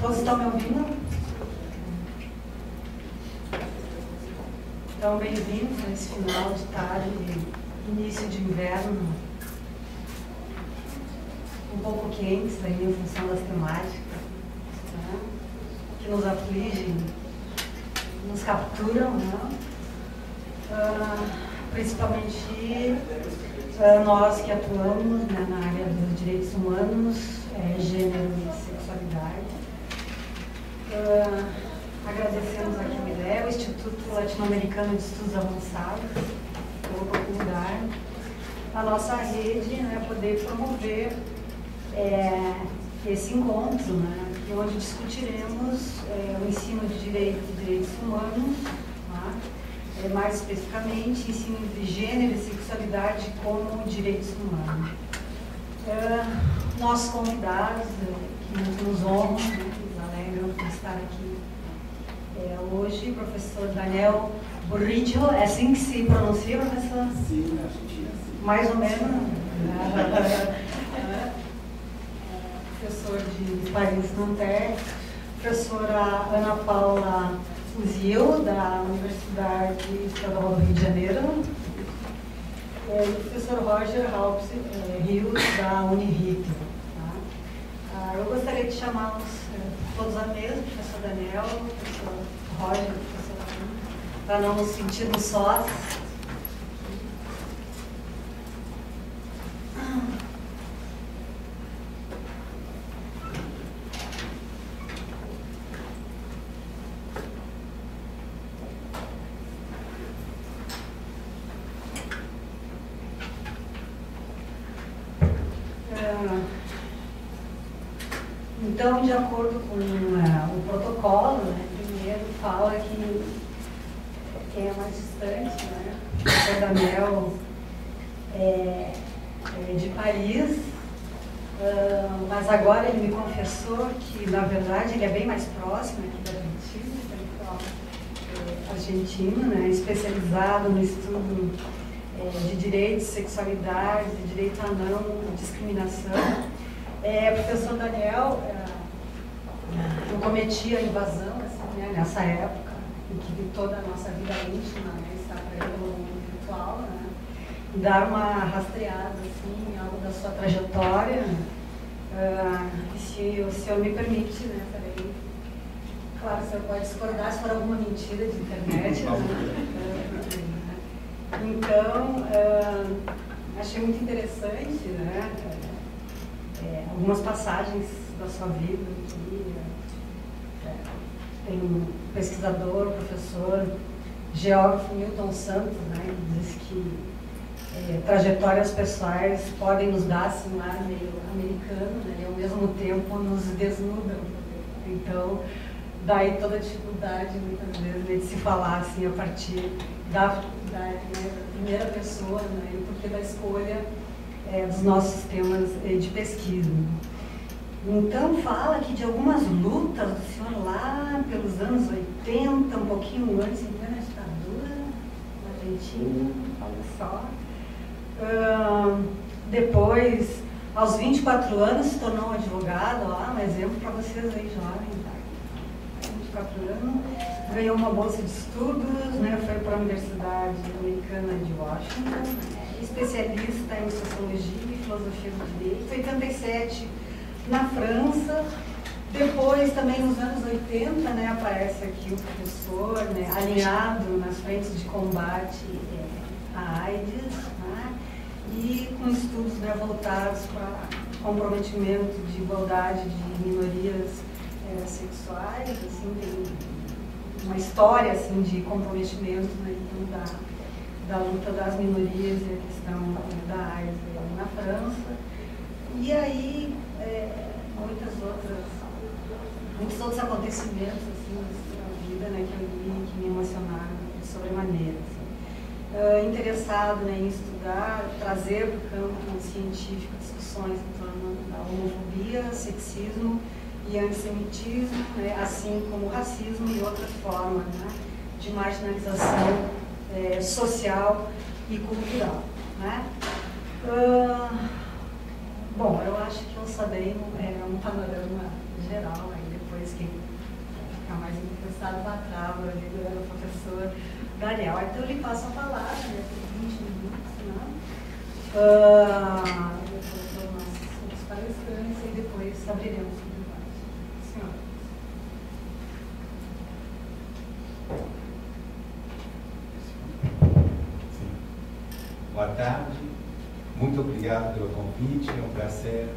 Todos estão me ouvindo? Então, bem-vindos a esse final de tarde, início de inverno, um pouco quentes aí em função das temáticas, né? que nos afligem, nos capturam, né? Uh, principalmente uh, nós que atuamos né, na área dos direitos humanos, é, gênero e sexualidade. Uh, agradecemos aqui o IDE, o Instituto Latino-Americano de Estudos Avançados, pela oportunidade, a nossa rede, né, poder promover é, esse encontro, né, onde discutiremos é, o ensino de direito e direitos humanos, tá? é, mais especificamente ensino de gênero e sexualidade como direitos humanos. É, nossos convidados, é, que muito nos honram, alegram por estar aqui é, hoje, professor Daniel Burridio, é assim que se pronuncia, professor? Sim, na Argentina, sim. Mais ou menos. Né? professor de Paris Nanterre, professora Ana Paula Fuzil, da Universidade Estadual do Rio de Janeiro, é, e o professor Roger Halps, é, Rios, da Unirito. Tá? Ah, eu gostaria de chamá-los é, todos à mesa, professor Daniel, professor Roger, professor para não nos sentirmos sós. Então, de acordo com uh, o protocolo, né, primeiro fala que quem é mais distante, né, o Daniel é, é de Paris, uh, mas agora ele me confessou que, na verdade, ele é bem mais próximo aqui da Argentina, é argentino, né, especializado no estudo é, de direitos, sexualidade, de direito à não discriminação. É, professor Daniel, é, eu cometi a invasão assim, né, nessa época, em que toda a nossa vida íntima né, está para ele pelo mundo virtual, né, dar uma rastreada assim, em algo da sua trajetória. Uh, e se o senhor me permite, né, claro, o senhor pode discordar se for alguma mentira de internet. né? Então, uh, achei muito interessante, né? É, algumas passagens da sua vida aqui. É, tem um pesquisador, professor, geógrafo Milton Santos, né, que diz que é, trajetórias pessoais podem nos dar assim, um ar meio americano né, e ao mesmo tempo nos desnudam. Então, daí toda a dificuldade, muitas vezes, de se falar assim, a partir da, né, da primeira pessoa né, e porque da escolha é, dos nossos temas é, de pesquisa. Então fala aqui de algumas lutas do senhor lá pelos anos 80, um pouquinho antes, em plena ditadura na Argentina, olha só. Uh, depois, aos 24 anos, se tornou um advogado, lá, um exemplo para vocês aí, jovens, tá? 24 anos, ganhou uma bolsa de estudos, né, foi para a Universidade Americana de Washington, especialista em Sociologia e Filosofia do Direito, 87 na França. Depois, também nos anos 80, né, aparece aqui o professor né, alinhado nas frentes de combate é, à AIDS né, e com estudos né, voltados para comprometimento de igualdade de minorias é, sexuais. Assim, tem uma história assim, de comprometimento né, da, da luta das minorias e a questão da AIDS na França. E aí, é, muitas outras, muitos outros acontecimentos assim, na vida né, que eu vi que me emocionaram sobremaneira. Assim. Uh, interessado né, em estudar, trazer para o campo científico discussões em torno da homofobia, sexismo e antissemitismo, né, assim como racismo e outras formas né, de marginalização é, social e cultural. Né? Uh, Bom, eu acho que eu dei um, é, um panorama geral aí depois passado uma trava ali do professor Daniel. Então ele passa a palavra, né, por 20 minutos, né? Uh, depois os palestrantes e depois abriremos o debate. Senhora. Boa tarde, muito obrigado pelo convite, é um prazer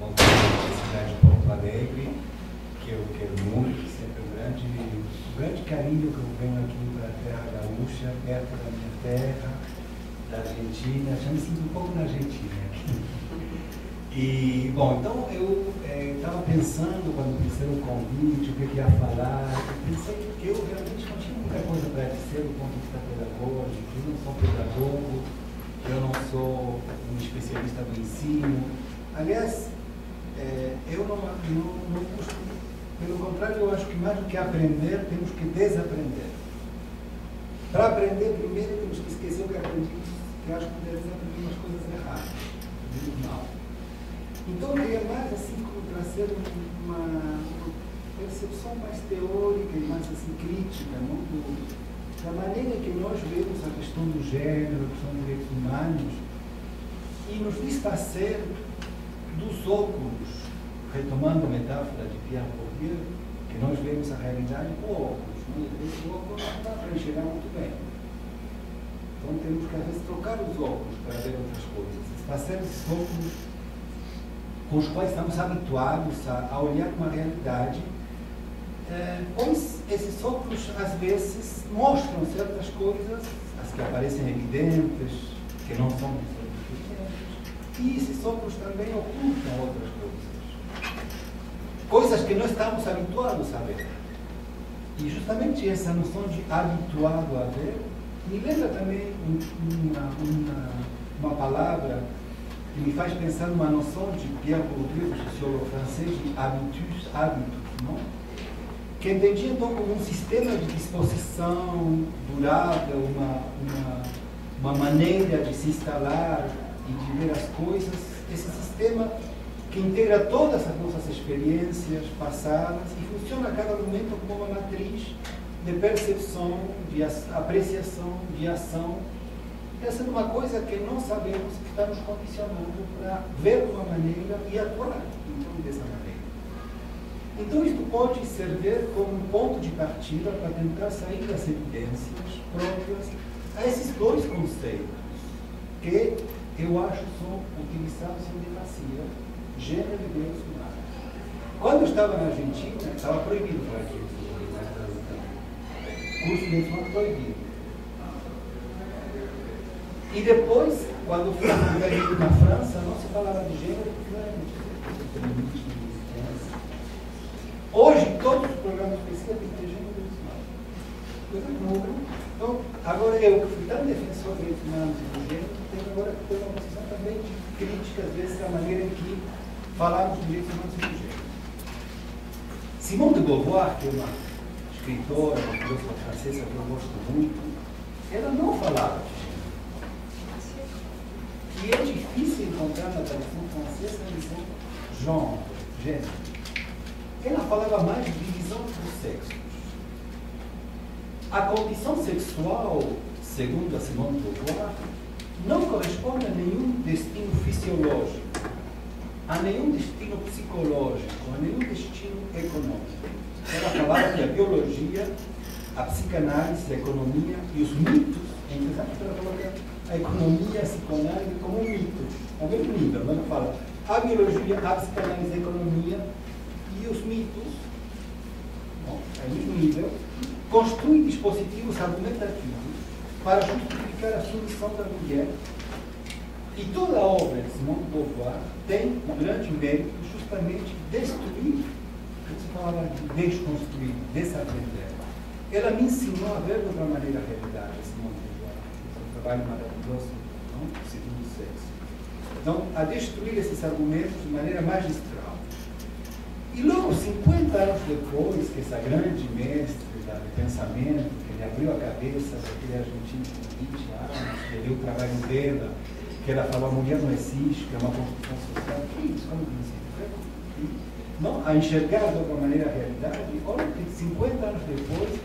voltar à cidade de Porto Alegre, que eu quero muito, sempre um grande, um grande carinho que eu venho aqui para a terra gaúcha, perto da minha terra, da Argentina, já me sinto um pouco na Argentina aqui. E, bom, então eu estava é, pensando, quando pensei no convite, o que eu ia falar, eu pensei que eu realmente não tinha muita coisa para dizer do ponto de vista pedagógico, eu não sou pedagogo, eu não sou um especialista do ensino. Aliás, é, eu não, não, não pelo contrário, eu acho que mais do que aprender, temos que desaprender. Para aprender, primeiro temos que esquecer o que aprendemos, que acho que desaprender umas coisas erradas, mal. Então, eu queria mais assim, como trazer uma, uma percepção mais teórica e mais assim, crítica, não? Do, da maneira que nós vemos a questão do gênero, a questão dos direitos humanos, e nos disfarcer dos óculos, retomando a metáfora de Pierre Bourdieu, que nós vemos a realidade com óculos. E esse óculos não dá para enxergar muito bem. Então temos que, às vezes, trocar os óculos para ver outras coisas. Disfarcer esses óculos com os quais estamos habituados a, a olhar uma realidade, eh, pois esses óculos, às vezes, mostram certas coisas, as que aparecem evidentes, que não são e esses óculos também ocultam outras coisas. Coisas que não estamos habituados a ver. E justamente essa noção de habituado a ver me lembra também uma, uma, uma palavra que me faz pensar numa noção de Pierre Bourdieu, sociólogo francês, de habitus, hábitos, não? Que entendia então como um sistema de disposição durável, uma, uma, uma maneira de se instalar e de ver as coisas, esse sistema que integra todas as nossas experiências passadas e funciona a cada momento como uma matriz de percepção, de apreciação, de ação. Essa é uma coisa que não sabemos que está nos condicionando para ver de uma maneira e atuar então, dessa maneira. Então, isto pode servir como um ponto de partida para tentar sair das evidências próprias a esses dois conceitos, que eu acho são utilizados em demasia, gênero e Deus humanos. Quando eu estava na Argentina, estava proibido falar disso, curso de ensino proibido. E depois, quando fui na França, não se falava de gênero porque não era muito Hoje, todos os programas de pesquisa têm que ter humanos. Coisa nova. Então, agora eu, que fui tão defensor de direitos humanos e do gênero, tenho agora que ter uma posição também de crítica, às vezes, da maneira em que falamos de direitos humanos e do gênero. Simone de Beauvoir, que é uma escritora, uma filósofa francesa que eu gosto muito, ela não falava de gênero. E é difícil encontrar na tradição francesa a lição genre, gênero ela falava mais de divisão dos sexos. A condição sexual, segundo a Simone de Beauvoir, não corresponde a nenhum destino fisiológico, a nenhum destino psicológico, a nenhum destino econômico. Ela falava que a biologia, a psicanálise, a economia e os mitos, é interessante que ela coloca a economia a psicanálise como mitos, ao mesmo nível, ela fala a biologia, a psicanálise, a economia e os mitos, bom, a mesmo nível, construem dispositivos argumentativos para justificar a submissão da mulher. E toda a obra de Simone de Beauvoir tem um grande mérito justamente destruir, que se de desconstruir, desaprender. Ela me ensinou a ver de outra maneira a realidade, Simone de Beauvoir. É um trabalho maravilhoso, não? segundo sexo. Então, a destruir esses argumentos de maneira magistral. E logo, 50 anos depois, que essa grande mestre do pensamento, que ele abriu a cabeça daquele argentino com 20 anos, que leu o trabalho dela, que ela falou, a mulher não existe, que é uma construção social. Que isso? Como que existe? não, a enxergar de outra maneira a realidade, olha que 50 anos depois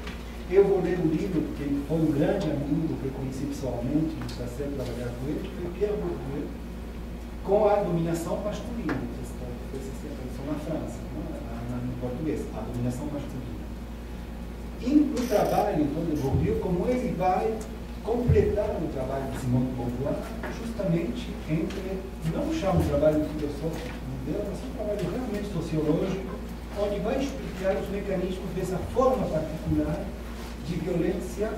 eu vou ler um livro que foi um grande amigo que eu conheci pessoalmente, no prazer trabalhar com ele, que foi Pierre Bourdieu, com a dominação masculina. Isso na França, não? no português, a dominação masculina. E no trabalho então, de Bourdieu, como ele vai completar o trabalho de Simone de Beauvoir, justamente entre, não chama um trabalho filosófico dela, mas um trabalho realmente sociológico, onde vai explicar os mecanismos dessa forma particular de violência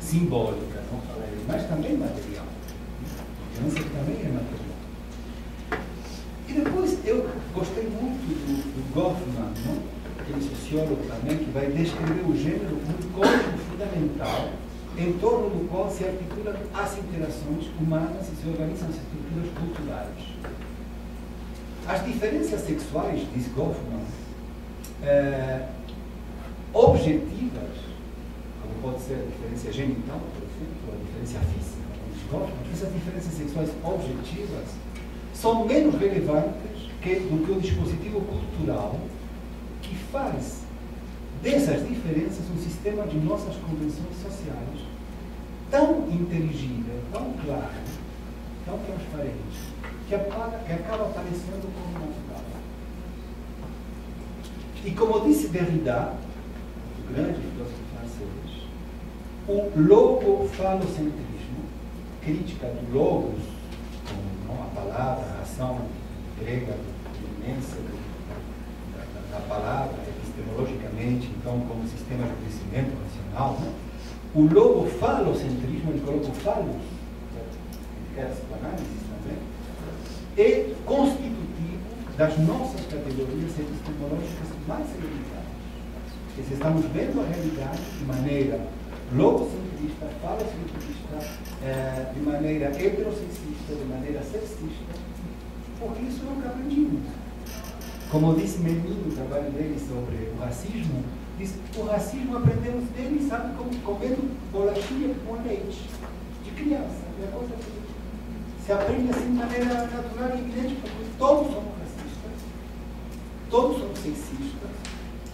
simbólica, não falei, mas também material. Violência também é material. E depois eu gostei muito do, do Goffman, não? aquele sociólogo também, que vai descrever o gênero como código fundamental em torno do qual se articulam as interações humanas e se organizam as estruturas culturais. As diferenças sexuais, diz Goffman, eh, objetivas, pode ser a diferença genital, por exemplo, a diferença física, essas diferenças sexuais objetivas são menos relevantes que, do que o dispositivo cultural que faz dessas diferenças um sistema de nossas convenções sociais tão inteligível, tão claro, tão transparente, que, apaga, que acaba aparecendo como natural. E como disse Derrida, o grande filósofo o logofalocentrismo, crítica do logos, como a palavra, a ação grega imensa da, da, da, palavra, epistemologicamente, então, como sistema de crescimento nacional, o logofalocentrismo, ele coloca o falos, que é a também, é constitutivo das nossas categorias epistemológicas mais. Porque estamos vendo a realidade de maneira logocentrista, falocentrista, é, de maneira heterossexista, de maneira sexista, porque isso não cabe em Como disse Menino no trabalho dele sobre o racismo, diz, o racismo aprendemos dele, sabe, como comendo bolachinha com leite, de criança. É coisa que se aprende assim de maneira natural e evidente, porque todos somos racistas, todos somos sexistas,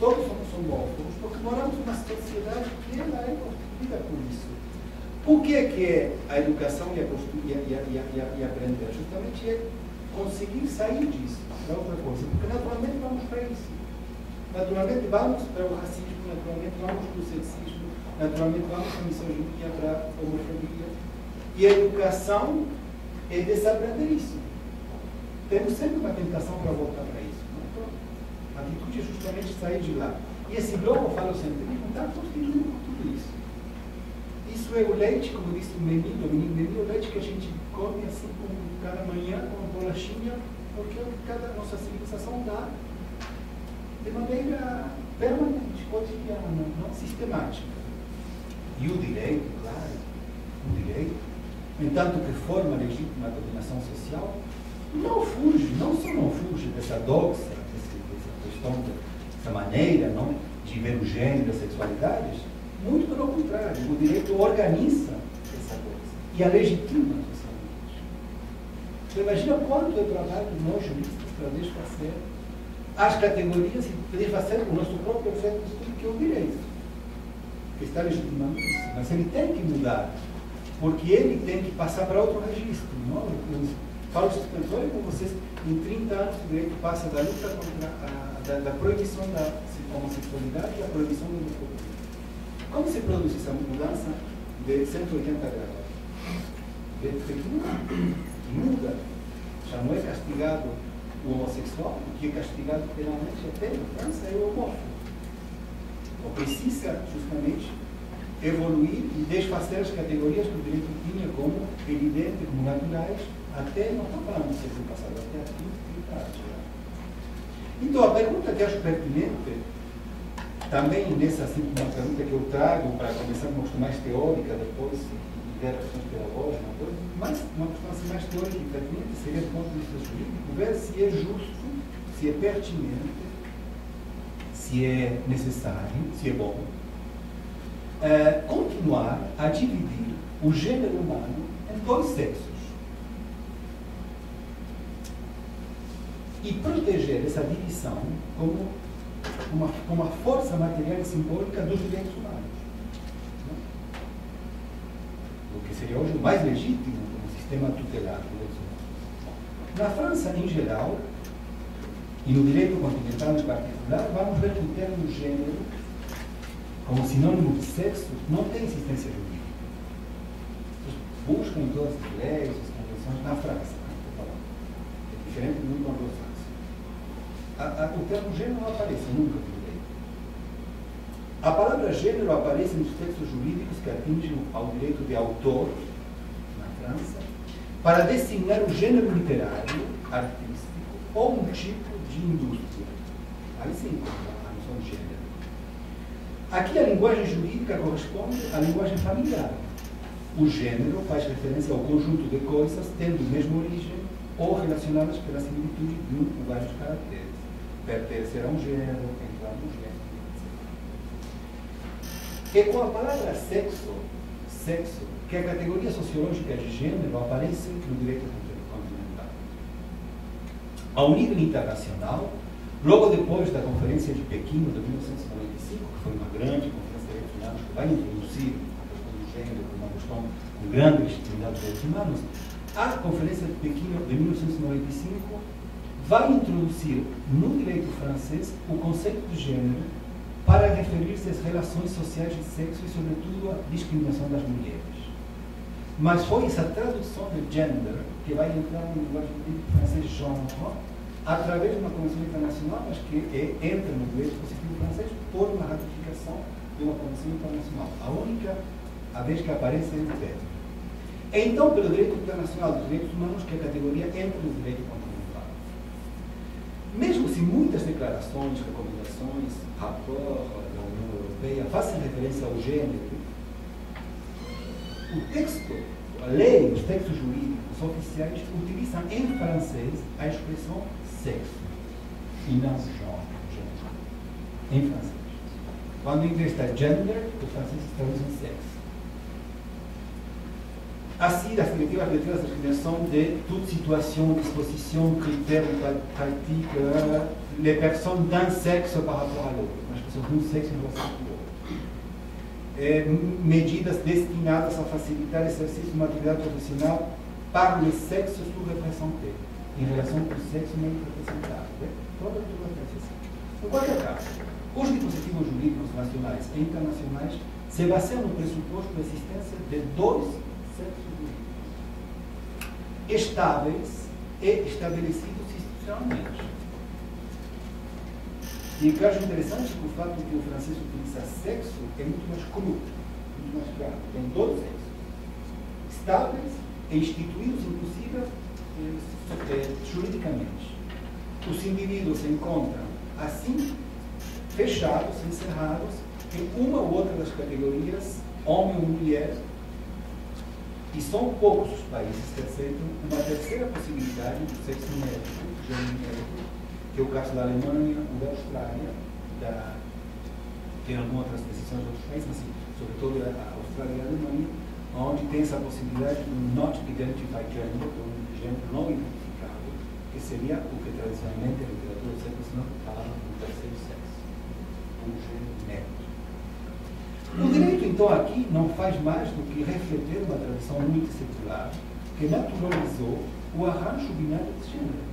todos somos homófobos, porque moramos numa sociedade que ela é lida com isso. O que é que é a educação e a, e a, e a, e a aprender? Justamente é conseguir sair disso para outra coisa. Porque naturalmente vamos para isso. Naturalmente vamos para o racismo, naturalmente vamos para o sexismo, naturalmente vamos para a misoginia, para a homofobia. E a educação é desaprender isso. Temos sempre uma tentação para voltar para isso. Então, a atitude é justamente sair de lá. E esse globo falocentrismo está constituindo tudo isso. Isso é o leite, como disse o menino, o menino, o leite que a gente come assim com cada manhã, com uma bolachinha, porque cada nossa civilização dá de maneira permanente, cotidiana, não sistemática. E o direito, claro, o direito, entanto que forma legítima a dominação social, não fuge, não só não fuge dessa doxa, dessa questão, dessa maneira não, de ver o gênero e as sexualidades, muito pelo contrário, o direito organiza essa coisa e a legitima socialmente. Você imagina quanto eu trabalho nós juristas para desfazer as categorias e desfazer o nosso próprio efeito que é o direito, que está legitimando isso. Mas ele tem que mudar, porque ele tem que passar para outro registro. Não? Falo suspensório com vocês, em 30 anos o direito passa da luta contra a, da, da proibição da homossexualidade e a proibição do homofobia. Como se produz essa mudança de 180 graus? Muda. Já não é castigado o homossexual, o que é castigado penalmente até na França é o homófobo. Ou precisa, justamente, evoluir e desfazer as categorias que o direito tinha como evidentes, como naturais, até, não estou falando do século passado, até aqui, 30 anos. Então, a pergunta que acho pertinente também nessa assim, uma pergunta que eu trago para começar uma questão mais teórica, depois ver a questão pedagógica, mas uma questão assim, mais teórica e pertinente seria do ponto de vista jurídico, ver se é justo, se é pertinente, se é necessário, se é bom, é, continuar a dividir o gênero humano em dois sexos. e proteger essa divisão como uma, uma força material e simbólica dos direitos humanos. O que seria hoje o mais legítimo como sistema tutelado. Na França, em geral, e no direito continental em particular, vamos ver que o termo gênero, como sinônimo de sexo, não tem existência jurídica. Buscam todas as leis, as convenções, na França, é diferente do mundo anglo-saxão. O termo gênero não aparece nunca no direito. A palavra gênero aparece nos textos jurídicos que atingem ao direito de autor, na França, para designar o gênero literário, artístico ou um tipo de indústria. Aí sim, a noção de gênero. Aqui a linguagem jurídica corresponde à linguagem familiar o gênero faz referência ao conjunto de coisas tendo a mesma origem ou relacionadas pela similitude de um ou vários caracteres. Pertencer a um gênero, entrar no gênero, etc. E com a palavra sexo, sexo, que a categoria sociológica de gênero aparece no direito continental. Ao nível internacional, logo depois da Conferência de Pequim de 1995, que foi uma grande conferência de que vai introduzir a questão do gênero com grande legitimidade dos direitos humanos, a Conferência de Pequim de 1995 vai introduzir no direito francês o conceito de gênero para referir-se às relações sociais de sexo e, sobretudo, à discriminação das mulheres. Mas foi essa tradução de gender que vai entrar no linguagem francês genre através de uma convenção internacional, mas que é, entra no direito positivo francês por uma ratificação de uma convenção internacional. A única a vez que aparece em termo. É então pelo direito internacional dos direitos humanos que a categoria entra no direito. Mesmo se muitas declarações, recomendações, rapport da União Europeia fazem referência ao gênero, o texto, a lei, os textos jurídicos oficiais utilizam em francês a expressão sexo e não genre, em francês. Quando em inglês está gender, o francês traduz em sexo. Ainsi, la directive arbitraire la définition de toute situation, disposition, critère pratique, euh, les personnes d'un sexe par rapport. As pessoas de um sexo em relação ao outro. É, medidas destinadas a facilitar o exercício de uma atividade profissional para os sexos subrepresentés, em relação ao sexo menos representado. Né? Toda a Em qualquer caso, os dispositivos jurídicos nacionais e internacionais se baseiam no pressuposto da existência de dois estáveis e estabelecidos institucionalmente. E o que eu acho interessante que o fato de que o francês utiliza sexo é muito mais cru, muito mais claro. Tem dois sexos. Estáveis e instituídos, inclusive, eh, juridicamente. Os indivíduos se encontram assim, fechados, encerrados, em uma ou outra das categorias, homem ou mulher, e são poucos os países que aceitam uma terceira possibilidade do sexo médico, que é o caso da Alemanha ou da Austrália, da, tem algumas outras decisões de outros países, mas sobretudo a Austrália e a Alemanha, onde tem essa possibilidade de not identified gender, um gênero não identificado, que seria o que tradicionalmente a literatura do século XIX falava do terceiro sexo, um gênero. O direito, então, aqui não faz mais do que refletir uma tradição multissecular que naturalizou o arranjo binário de gênero.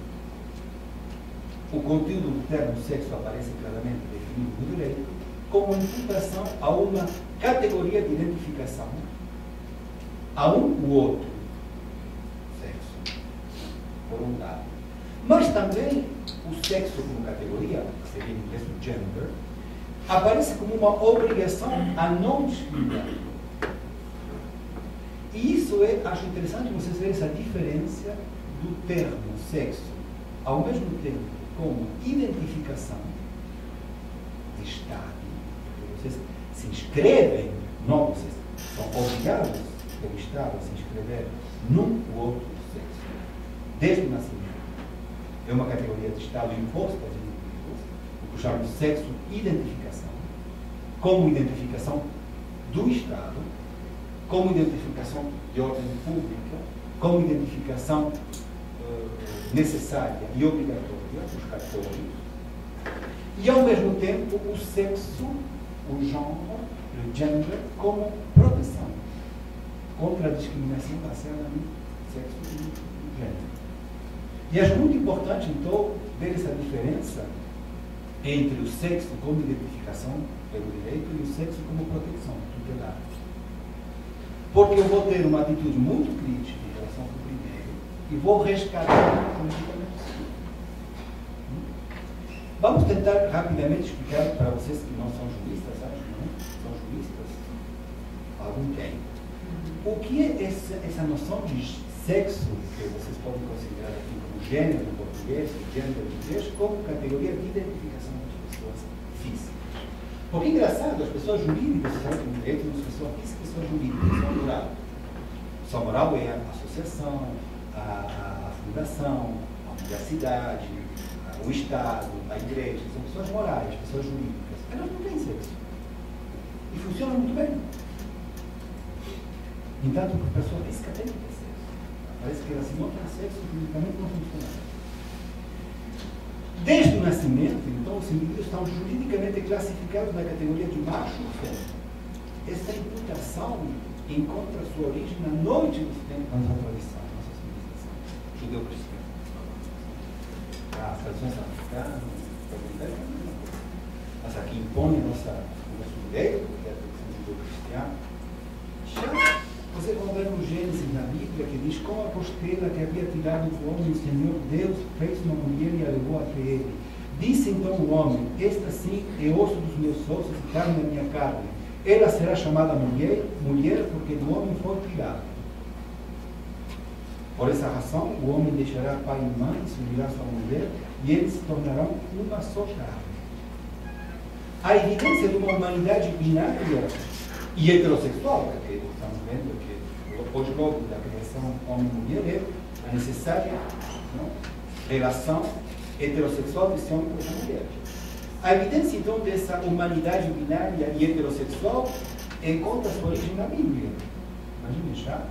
O conteúdo do termo sexo aparece claramente definido no direito como imputação a uma categoria de identificação a um ou outro sexo, por um lado. Mas também o sexo como categoria, que seria em inglês o gender, aparece como uma obrigação a não discriminar. E isso é, acho interessante vocês verem essa diferença do termo sexo, ao mesmo tempo como identificação de Estado. Vocês se inscrevem, não, vocês são obrigados pelo Estado a se inscrever num ou outro sexo, desde o nascimento. É uma categoria de Estado imposta aos indivíduos, o que chamamos sexo identificação como identificação do Estado, como identificação de ordem pública, como identificação uh, necessária e obrigatória dos católicos, e ao mesmo tempo o sexo, o gênero, o gender, como proteção contra a discriminação baseada no sexo e no gênero. E acho muito importante, então, ver essa diferença entre o sexo como identificação pelo direito e o sexo como proteção tutelar. Porque eu vou ter uma atitude muito crítica em relação ao primeiro e vou resgatar politicamente Vamos tentar rapidamente explicar para vocês que não são juristas, acho não são juristas, algum tem. O que é essa, essa noção de sexo, que vocês podem considerar aqui como gênero português, gênero inglês, como categoria de identificação? Porque é engraçado, as pessoas jurídicas, no direito, as pessoas físicas, pessoas jurídicas, são moral. São moral é a associação, a, a fundação, a universidade, o Estado, a igreja, são pessoas morais, pessoas jurídicas. Elas não têm sexo. E funcionam muito bem. Entanto, a que ter sexo. Parece que ela se não tem sexo, juridicamente não funciona. Desde o nascimento, então, os indivíduos estão juridicamente classificados na categoria de macho ou fêmea. Essa imputação encontra sua origem na noite do tempo da nossa tradição, nossa civilização judeu-cristã as tradições africanas, mas aqui impõe nossa, o nosso direito, que é a tradição judeu-cristiana. Já você ver no Gênesis na Bíblia que diz como a costela que havia tirado do homem, o Senhor Deus fez uma mulher e a levou até ele. Disse então o homem: Esta sim é osso dos meus ossos e carne da minha carne. Ela será chamada mulher, mulher porque do homem foi tirado. Por essa razão, o homem deixará pai e mãe, se unirá sua mulher, e eles se tornarão uma só carne. A evidência de uma humanidade binária e heterossexual, que estamos vendo que depois logo da criação homem-mulher é a necessária não, relação heterossexual desse homem com essa mulher. A evidência, então, dessa humanidade binária e heterossexual encontra sua origem na Bíblia. Imagine já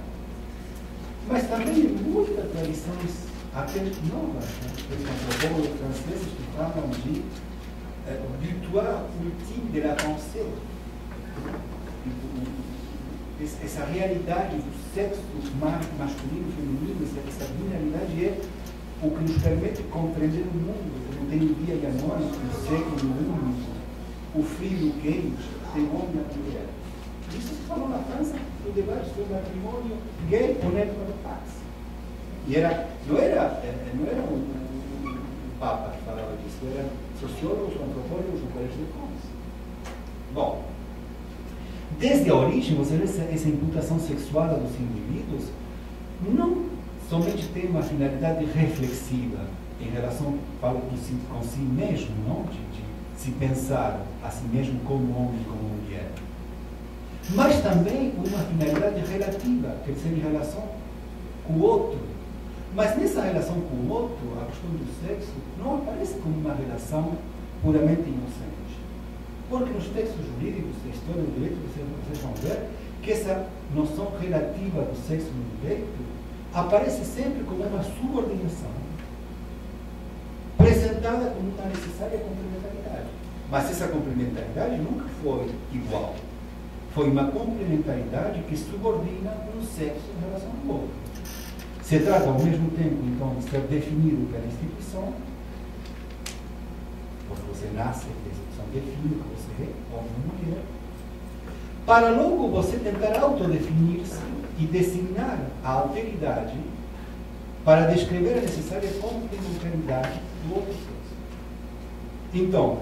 mas também muitas tradições até novas, né? por exemplo, os franceses que falam de é, butoir ultime de la pensée. Essa realidade do sexo masculino feminino, essa binaridade é o que nos permite compreender o mundo. Não tem o dia e a noite, o século único, o frio o quente, tem homem e mulher. Isso se falou na França no debate sobre matrimônio gay ou pax. E era, não era, eh, não era um, um, um, papa que falava disso, eram sociólogos, antropólogos do Colégio de France. Bom, desde a origem, você vê essa, essa imputação sexual dos indivíduos não somente tem uma finalidade reflexiva em relação falo com si, com si mesmo, não? De, de se pensar a si mesmo como homem e como mulher mas também uma finalidade relativa, quer dizer, em relação com o outro. Mas nessa relação com o outro, a questão do sexo não aparece como uma relação puramente inocente. Porque nos textos jurídicos da história do direito, vocês, vão ver que essa noção relativa do sexo no direito aparece sempre como uma subordinação, apresentada como uma necessária complementaridade. Mas essa complementaridade nunca foi igual foi uma complementaridade que subordina um sexo em relação ao outro. Se trata ao mesmo tempo, então, de ser definido pela instituição, você nasce, a instituição define que você é homem ou mulher, para logo você tentar autodefinir-se e designar a alteridade para descrever a necessária complementaridade do outro. Então,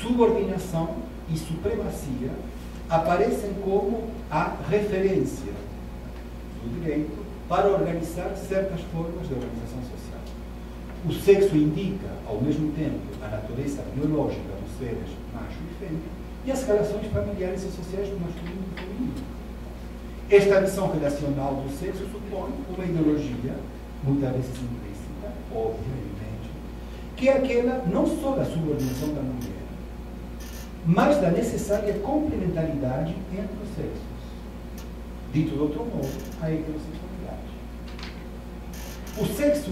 subordinação e supremacia aparecem como a referência do direito para organizar certas formas de organização social. O sexo indica, ao mesmo tempo, a natureza biológica dos seres macho e fêmea e as relações familiares e sociais do masculino e do feminino. Esta visão relacional do sexo supõe uma ideologia, muitas vezes implícita, óbvia, evidente, que é aquela não só da subordinação da mulher, mas da necessária complementaridade entre os sexos. Dito de outro modo, a heterossexualidade. O sexo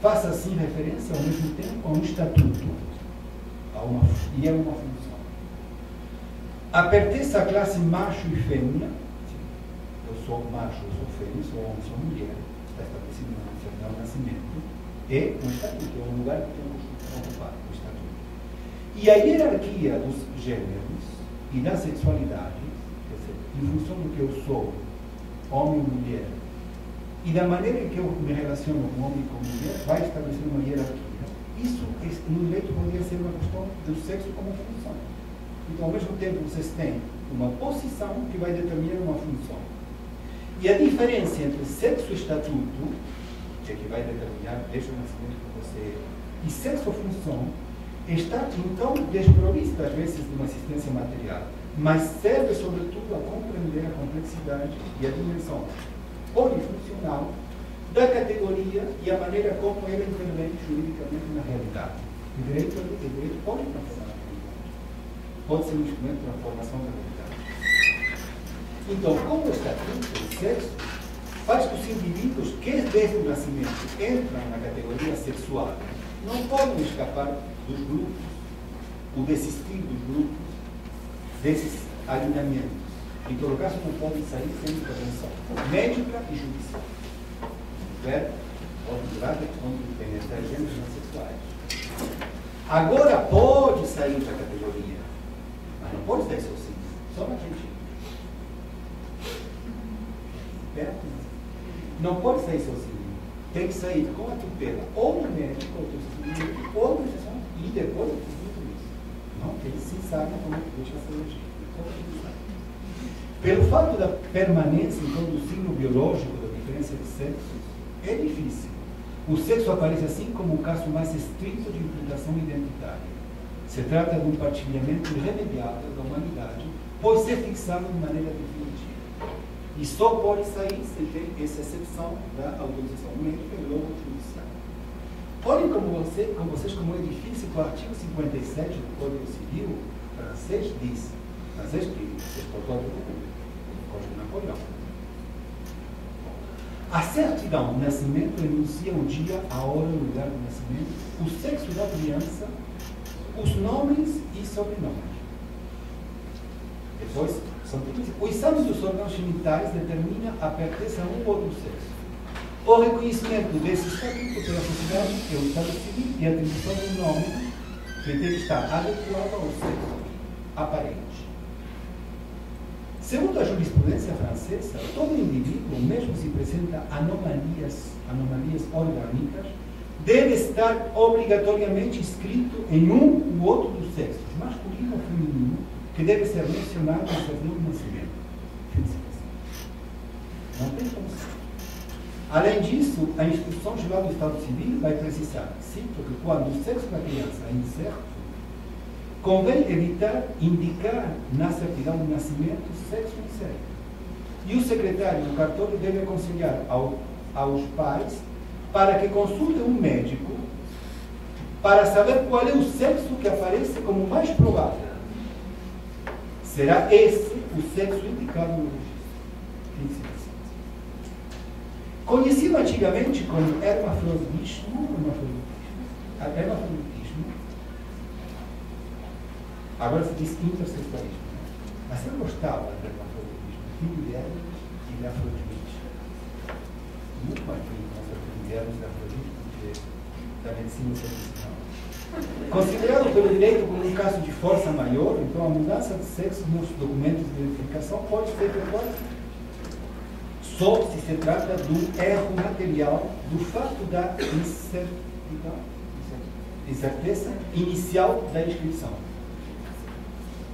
faz assim referência ao mesmo tempo a um estatuto a uma, e a uma função. A pertence à classe macho e fêmea, eu sou macho, eu sou fêmea, sou homem, sou mulher, está estabelecido no certidão de nascimento, é um estatuto, é um lugar que temos que ocupar, estatuto. E a hierarquia dos gêneros e da sexualidade, dizer, em função do que eu sou, homem ou mulher, e da maneira que eu me relaciono com homem e com mulher, vai estabelecer uma hierarquia. Isso, no direito, poderia ser uma questão do sexo como função. Então, ao mesmo tempo, vocês têm uma posição que vai determinar uma função. E a diferença entre sexo e estatuto, que é que vai determinar desde o nascimento que você é, e sexo-função, está, então, desprovista, às vezes, de uma assistência material, mas serve, sobretudo, a compreender a complexidade e a dimensão polifuncional da categoria e a maneira como ela intervém juridicamente na realidade. O direito, o direito pode transformar a. Pode ser um instrumento de transformação da realidade. Então, como o estatuto do sexo faz que os indivíduos que desde o nascimento entram na categoria sexual não podem escapar dos grupos, ou desistir dos grupos, desses alinhamentos. Em todo caso, não podem sair sem intervenção médica e judicial. Certo? Durar onde penetrar gêneros sexuais. Agora pode sair da categoria, mas não pode sair sozinho, só na Argentina. Certo? Não pode sair sozinho. Tem que sair com a tutela ou do médico, ou do ou do e depois do isso. Não, eles sim sabem como é que deixa a cirurgia. Pelo fato da permanência, então, do signo biológico da diferença de sexos, é difícil. O sexo aparece assim como o caso mais estrito de implicação identitária. Se trata de um partilhamento irremediável da humanidade, pois é fixado de maneira definitiva. E só pode sair se tem essa exceção da autorização médica e logo judicial. Olhem como, você, como vocês como é difícil que o artigo 57 do Código Civil francês diz, exportou a certidão do nascimento enuncia o dia, a hora e o lugar do nascimento, o sexo da criança, os nomes e sobrenomes. Depois, são o exame dos órgãos genitais determina a pertença a um ou outro sexo. O reconhecimento desse estatuto pela sociedade é o estado civil e a atribuição do nome que que estar adequado ao sexo aparente. Segundo a jurisprudência francesa, todo indivíduo, mesmo se apresenta anomalias, anomalias orgânicas, deve estar obrigatoriamente inscrito em um ou outro dos sexos, masculino ou feminino, que deve ser mencionado no certidão de nascimento. Não tem como ser. Além disso, a Instrução Geral do Estado Civil vai precisar, cito, que quando o sexo da criança é incerto, Convém evitar indicar na certidão de nascimento sexo incerto. E o secretário do cartório deve aconselhar ao, aos pais para que consultem um médico para saber qual é o sexo que aparece como mais provável. Será esse o sexo indicado no registro. Conhecido antigamente como hermafroditismo, hermafroditismo Agora se diz intersexualismo. Mas eu gostava do filho de Hermes e de Afrodite. Muito mais filho de Hermes e de Afrodite do que da medicina tradicional. Considerado pelo direito como um caso de força maior, então a mudança de sexo nos documentos de identificação pode ser efetuada só se se trata do erro material do fato da incerteza inicial da inscrição.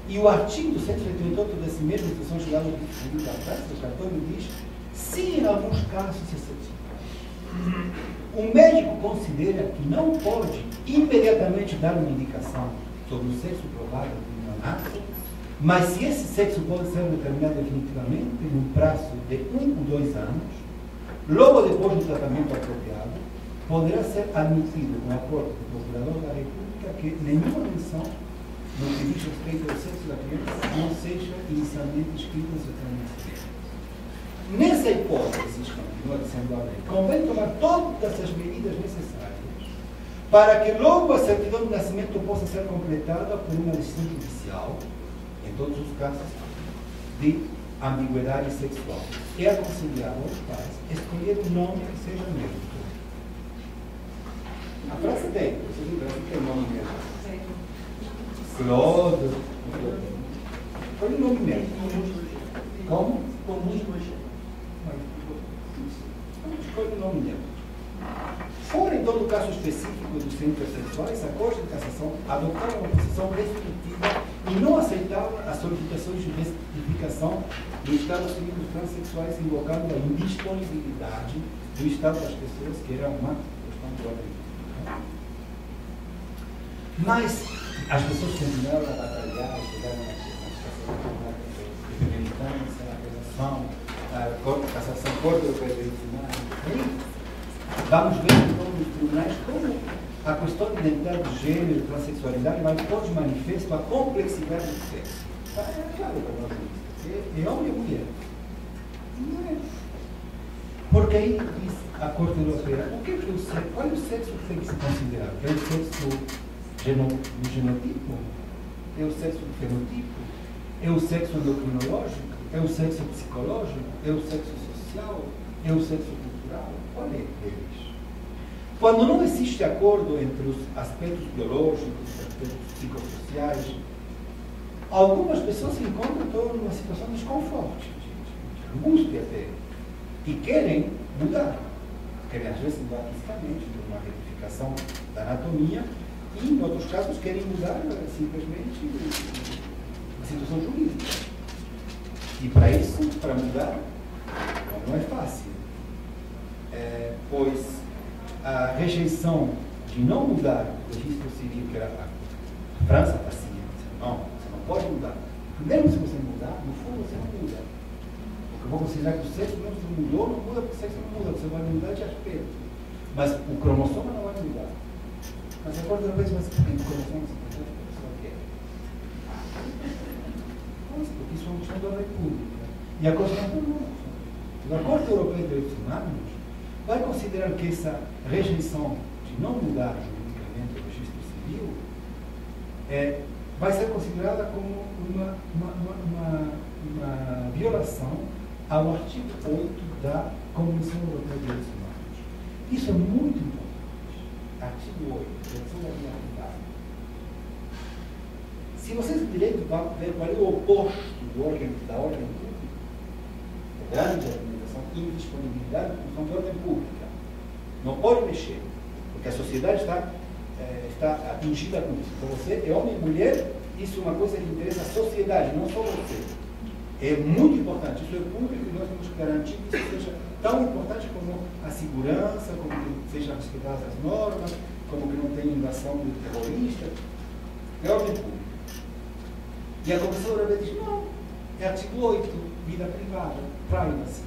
E o artigo 188 desse mesmo Instituição Geral de Praça do cartório diz, se em alguns casos excepcionais, o médico considera que não pode imediatamente dar uma indicação sobre o sexo provável do neonato, mas se esse sexo pode ser determinado definitivamente num prazo de um ou dois anos, logo depois do tratamento apropriado, poderá ser admitido com acordo do Procurador da República que nenhuma menção no que diz respeito ao sexo da criança não seja inicialmente escrita no seu Nessa hipótese, continua dizendo a lei, convém tomar todas as medidas necessárias para que logo a certidão de nascimento possa ser completada por uma decisão judicial, em todos os casos de ambiguidade sexual. É aconselhável aos pais escolher um nome que seja neutro. A França tem, vocês não tem nome neutro. Claude. Escolhe um nome neutro. Como? Comum Escolhe um nome neutro. Fora, em todo caso específico dos centros sexuais, a Corte de Cassação adotava uma posição restritiva e não aceitava as solicitações de retificação do Estado civil dos transexuais, invocando a indisponibilidade do Estado das pessoas, que era uma questão de ordem. Mas as pessoas continuaram a batalhar, chegaram na situação de militância, na cassação, a Cassação, Europeia de Direitos Vamos ver então nos tribunais como a questão de identidade de gênero, e transexualidade pôr de manifesto a complexidade do sexo. É claro para nós é, é homem ou mulher. Não é. Porque aí diz a Corte Europeia, o que é, o sexo? Qual é o sexo que tem que se considerar? É o sexo do genotipo? É o sexo do fenotipo? É o sexo endocrinológico? É o sexo psicológico? É o sexo social? É o sexo cultural? Qual é deles? Quando não existe acordo entre os aspectos biológicos, os aspectos psicossociais, algumas pessoas se encontram numa situação de desconforto, de angústia até, e querem mudar. Querem, às vezes, mudar fisicamente, por uma retificação da anatomia, e, em outros casos, querem mudar simplesmente a situação jurídica. E para isso, para mudar, não é fácil. É, pois a rejeição de não mudar o registro civil, que era a França fazia. Não, você não pode mudar. Mesmo se você mudar, no fundo você não muda. Porque eu vou considerar que o sexo, se mudou, não muda porque o sexo não muda. Você vai mudar de aspecto. Mas o cromossoma não vai mudar. Mas agora, vez, mas por que o cromossoma se muda? A pessoa quer. Porque isso é uma questão da República. E a coisa não é A Corte Europeia de Direitos Humanos vai considerar que essa rejeição de não mudar juridicamente o registro civil é, vai ser considerada como uma, uma, uma, uma, violação ao artigo 8 da Convenção Europeia de Direitos Humanos. Isso é muito importante. Artigo 8, proteção da vida privada. Se vocês de direito qual é o oposto do órgão, da ordem pública, grande argumentação, indisponibilidade de função de ordem pública não pode mexer, porque a sociedade está, é, está atingida com isso. Então você é homem e mulher, isso é uma coisa que interessa a sociedade, não só você. É muito importante, isso é público e nós temos que garantir que isso seja tão importante como a segurança, como que sejam respeitadas as normas, como que não tenha invasão de terrorista. É ordem pública. E a Comissão Europeia diz, não, é artigo 8, vida privada, privacy.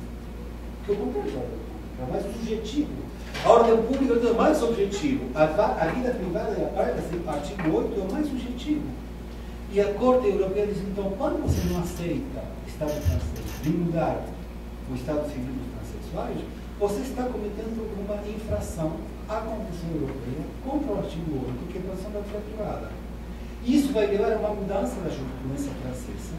Que o contrário da ordem pública, é mais subjetivo. A ordem pública é mais objetivo. A, a vida privada e a do artigo 8 é mais subjetivo. E a Corte Europeia diz, então, quando você não aceita o Estado francês de mudar o Estado civil dos transexuais, você está cometendo uma infração à Convenção Europeia contra o artigo 8, que é a posição da vida privada. Isso vai levar a uma mudança da jurisprudência francesa,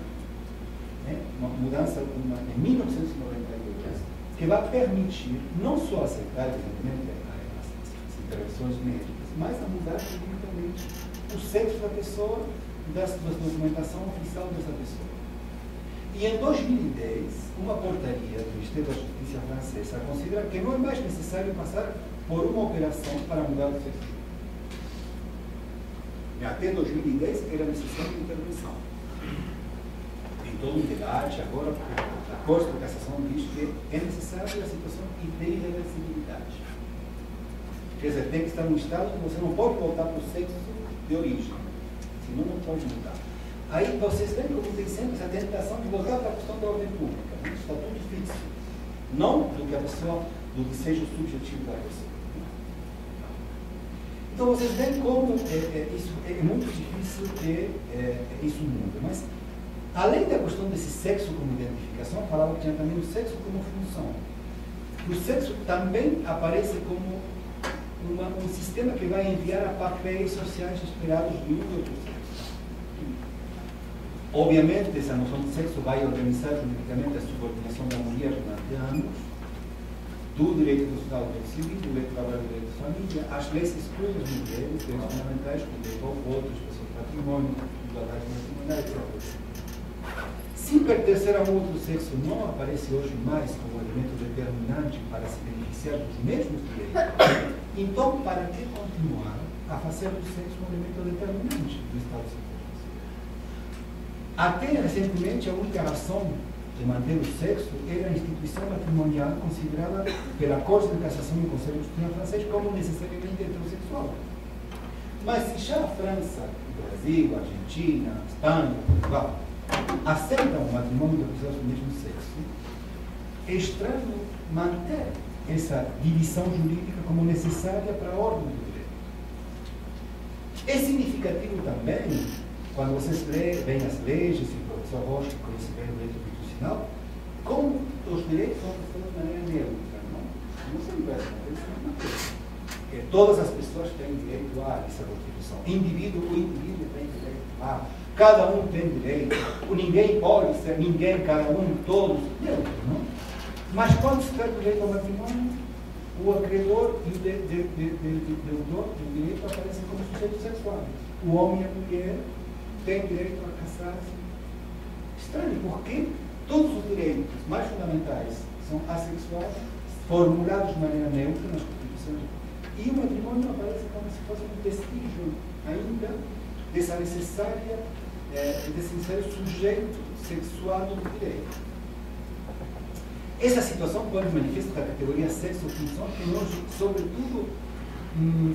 né? uma mudança em 1992, que vai permitir não só aceitar, evidentemente, as intervenções médicas, mas a mudar juridicamente o sexo da pessoa da documentação oficial dessa pessoa. E em 2010, uma portaria do Ministério da Justiça francesa considera que não é mais necessário passar por uma operação para mudar o. E até 2010 era necessária intervenção. Tem todo um debate agora, Corte de Cassação diz que é necessária a situação de irreversibilidade. Quer dizer, tem que estar num estado que você não pode voltar para o sexo de origem. Senão não pode mudar. Aí vocês veem como tem sempre essa tentação de voltar para a questão da ordem pública. Está tudo fixo. Não do que a pessoa, do que seja o subjetivo da pessoa. Então vocês veem como é, é, isso é muito difícil que é, isso muda. Mas Além da questão desse sexo como identificação, falava que tinha também o sexo como função. O sexo também aparece como uma, um sistema que vai enviar a papéis sociais esperados de um outro. Obviamente, essa noção de sexo vai organizar juridicamente a subordinação da mulher durante anos, do direito nacional do direito civil, do direito trabalho do direito de família, as leis excluem as mulheres, direitos fundamentais, como direito ao voto, expressão do patrimônio, igualdade matrimonial, etc. Se pertencer a um outro sexo não aparece hoje mais como elemento determinante para se beneficiar dos mesmos direitos, então para que continuar a fazer do sexo um elemento determinante do Estado civil? Até recentemente, a razão de manter o sexo era a instituição matrimonial considerada pela Corte de Cassação e Conselho Justiça francês como necessariamente heterossexual. Mas se já a França, o Brasil, a Argentina, a Espanha, Portugal, aceitam o matrimônio de pessoas do mesmo sexo, é estranho manter essa divisão jurídica como necessária para a ordem do direito. É significativo também, quando vocês veem as leis, e o professor Rocha conhece bem o direito constitucional, como os direitos são tratados de maneira neutra. Não, não se inverte, não Todas as pessoas têm direito a essa Constituição. Indivíduo, o indivíduo tem direito a cada um tem direito, ninguém pode ser ninguém, cada um, todos, Deus, não? Mas quando se trata do direito ao matrimônio, o acreedor e o de, de, de, deudor do direito aparecem como sujeitos sexuais. O homem e a mulher têm direito a casar-se. Estranho, porque todos os direitos mais fundamentais são assexuais, formulados de maneira neutra nas constituições. E o matrimônio aparece como se fosse um vestígio ainda dessa necessária é, desse ser sujeito sexual do direito. Essa situação pode manifestar da categoria sexo-função que hoje, sobretudo,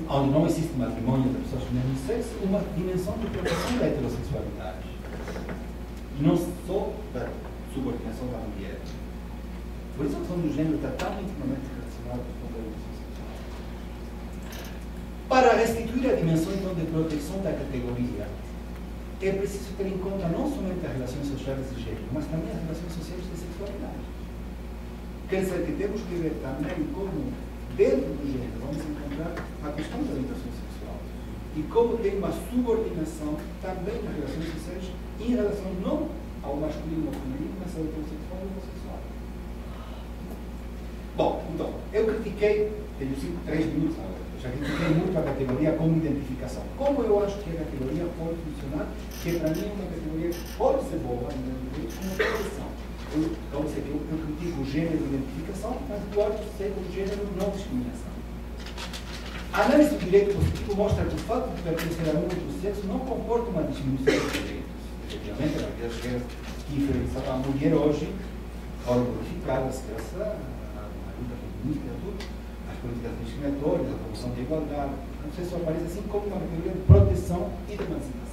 onde não existe matrimônio de pessoas do mesmo sexo, uma dimensão de proteção da heterossexualidade. Não só da subordinação da mulher. Por isso a questão do gênero está tão intimamente relacionada com a heterossexual. Para restituir a dimensão então de proteção da categoria, é preciso ter em conta não somente as relações sociais de gênero, mas também as relações sociais de sexualidade. Quer dizer que temos que ver também como, dentro do gênero, vamos encontrar a questão da orientação sexual. E como tem uma subordinação também nas relações sociais em relação não ao masculino ou feminino, mas ao heterossexual e homossexual. Bom, então, eu critiquei, tenho cinco, três minutos agora já critiquei muito a categoria como identificação. Como eu acho que a categoria pode funcionar, que para mim é uma categoria que pode ser boa direito como proteção. Eu, então, eu, eu critico o gênero de identificação, mas eu acho que ser o gênero não discriminação. A análise do direito positivo mostra que o fato de pertencer a um outro sexo não comporta uma diminuição dos direitos. Efetivamente, as regras que influenciam a mulher hoje foram modificadas graças à luta feminista e tudo políticas discriminatórias, a promoção da igualdade. Então, isso aparece assim como uma categoria de proteção e de emancipação.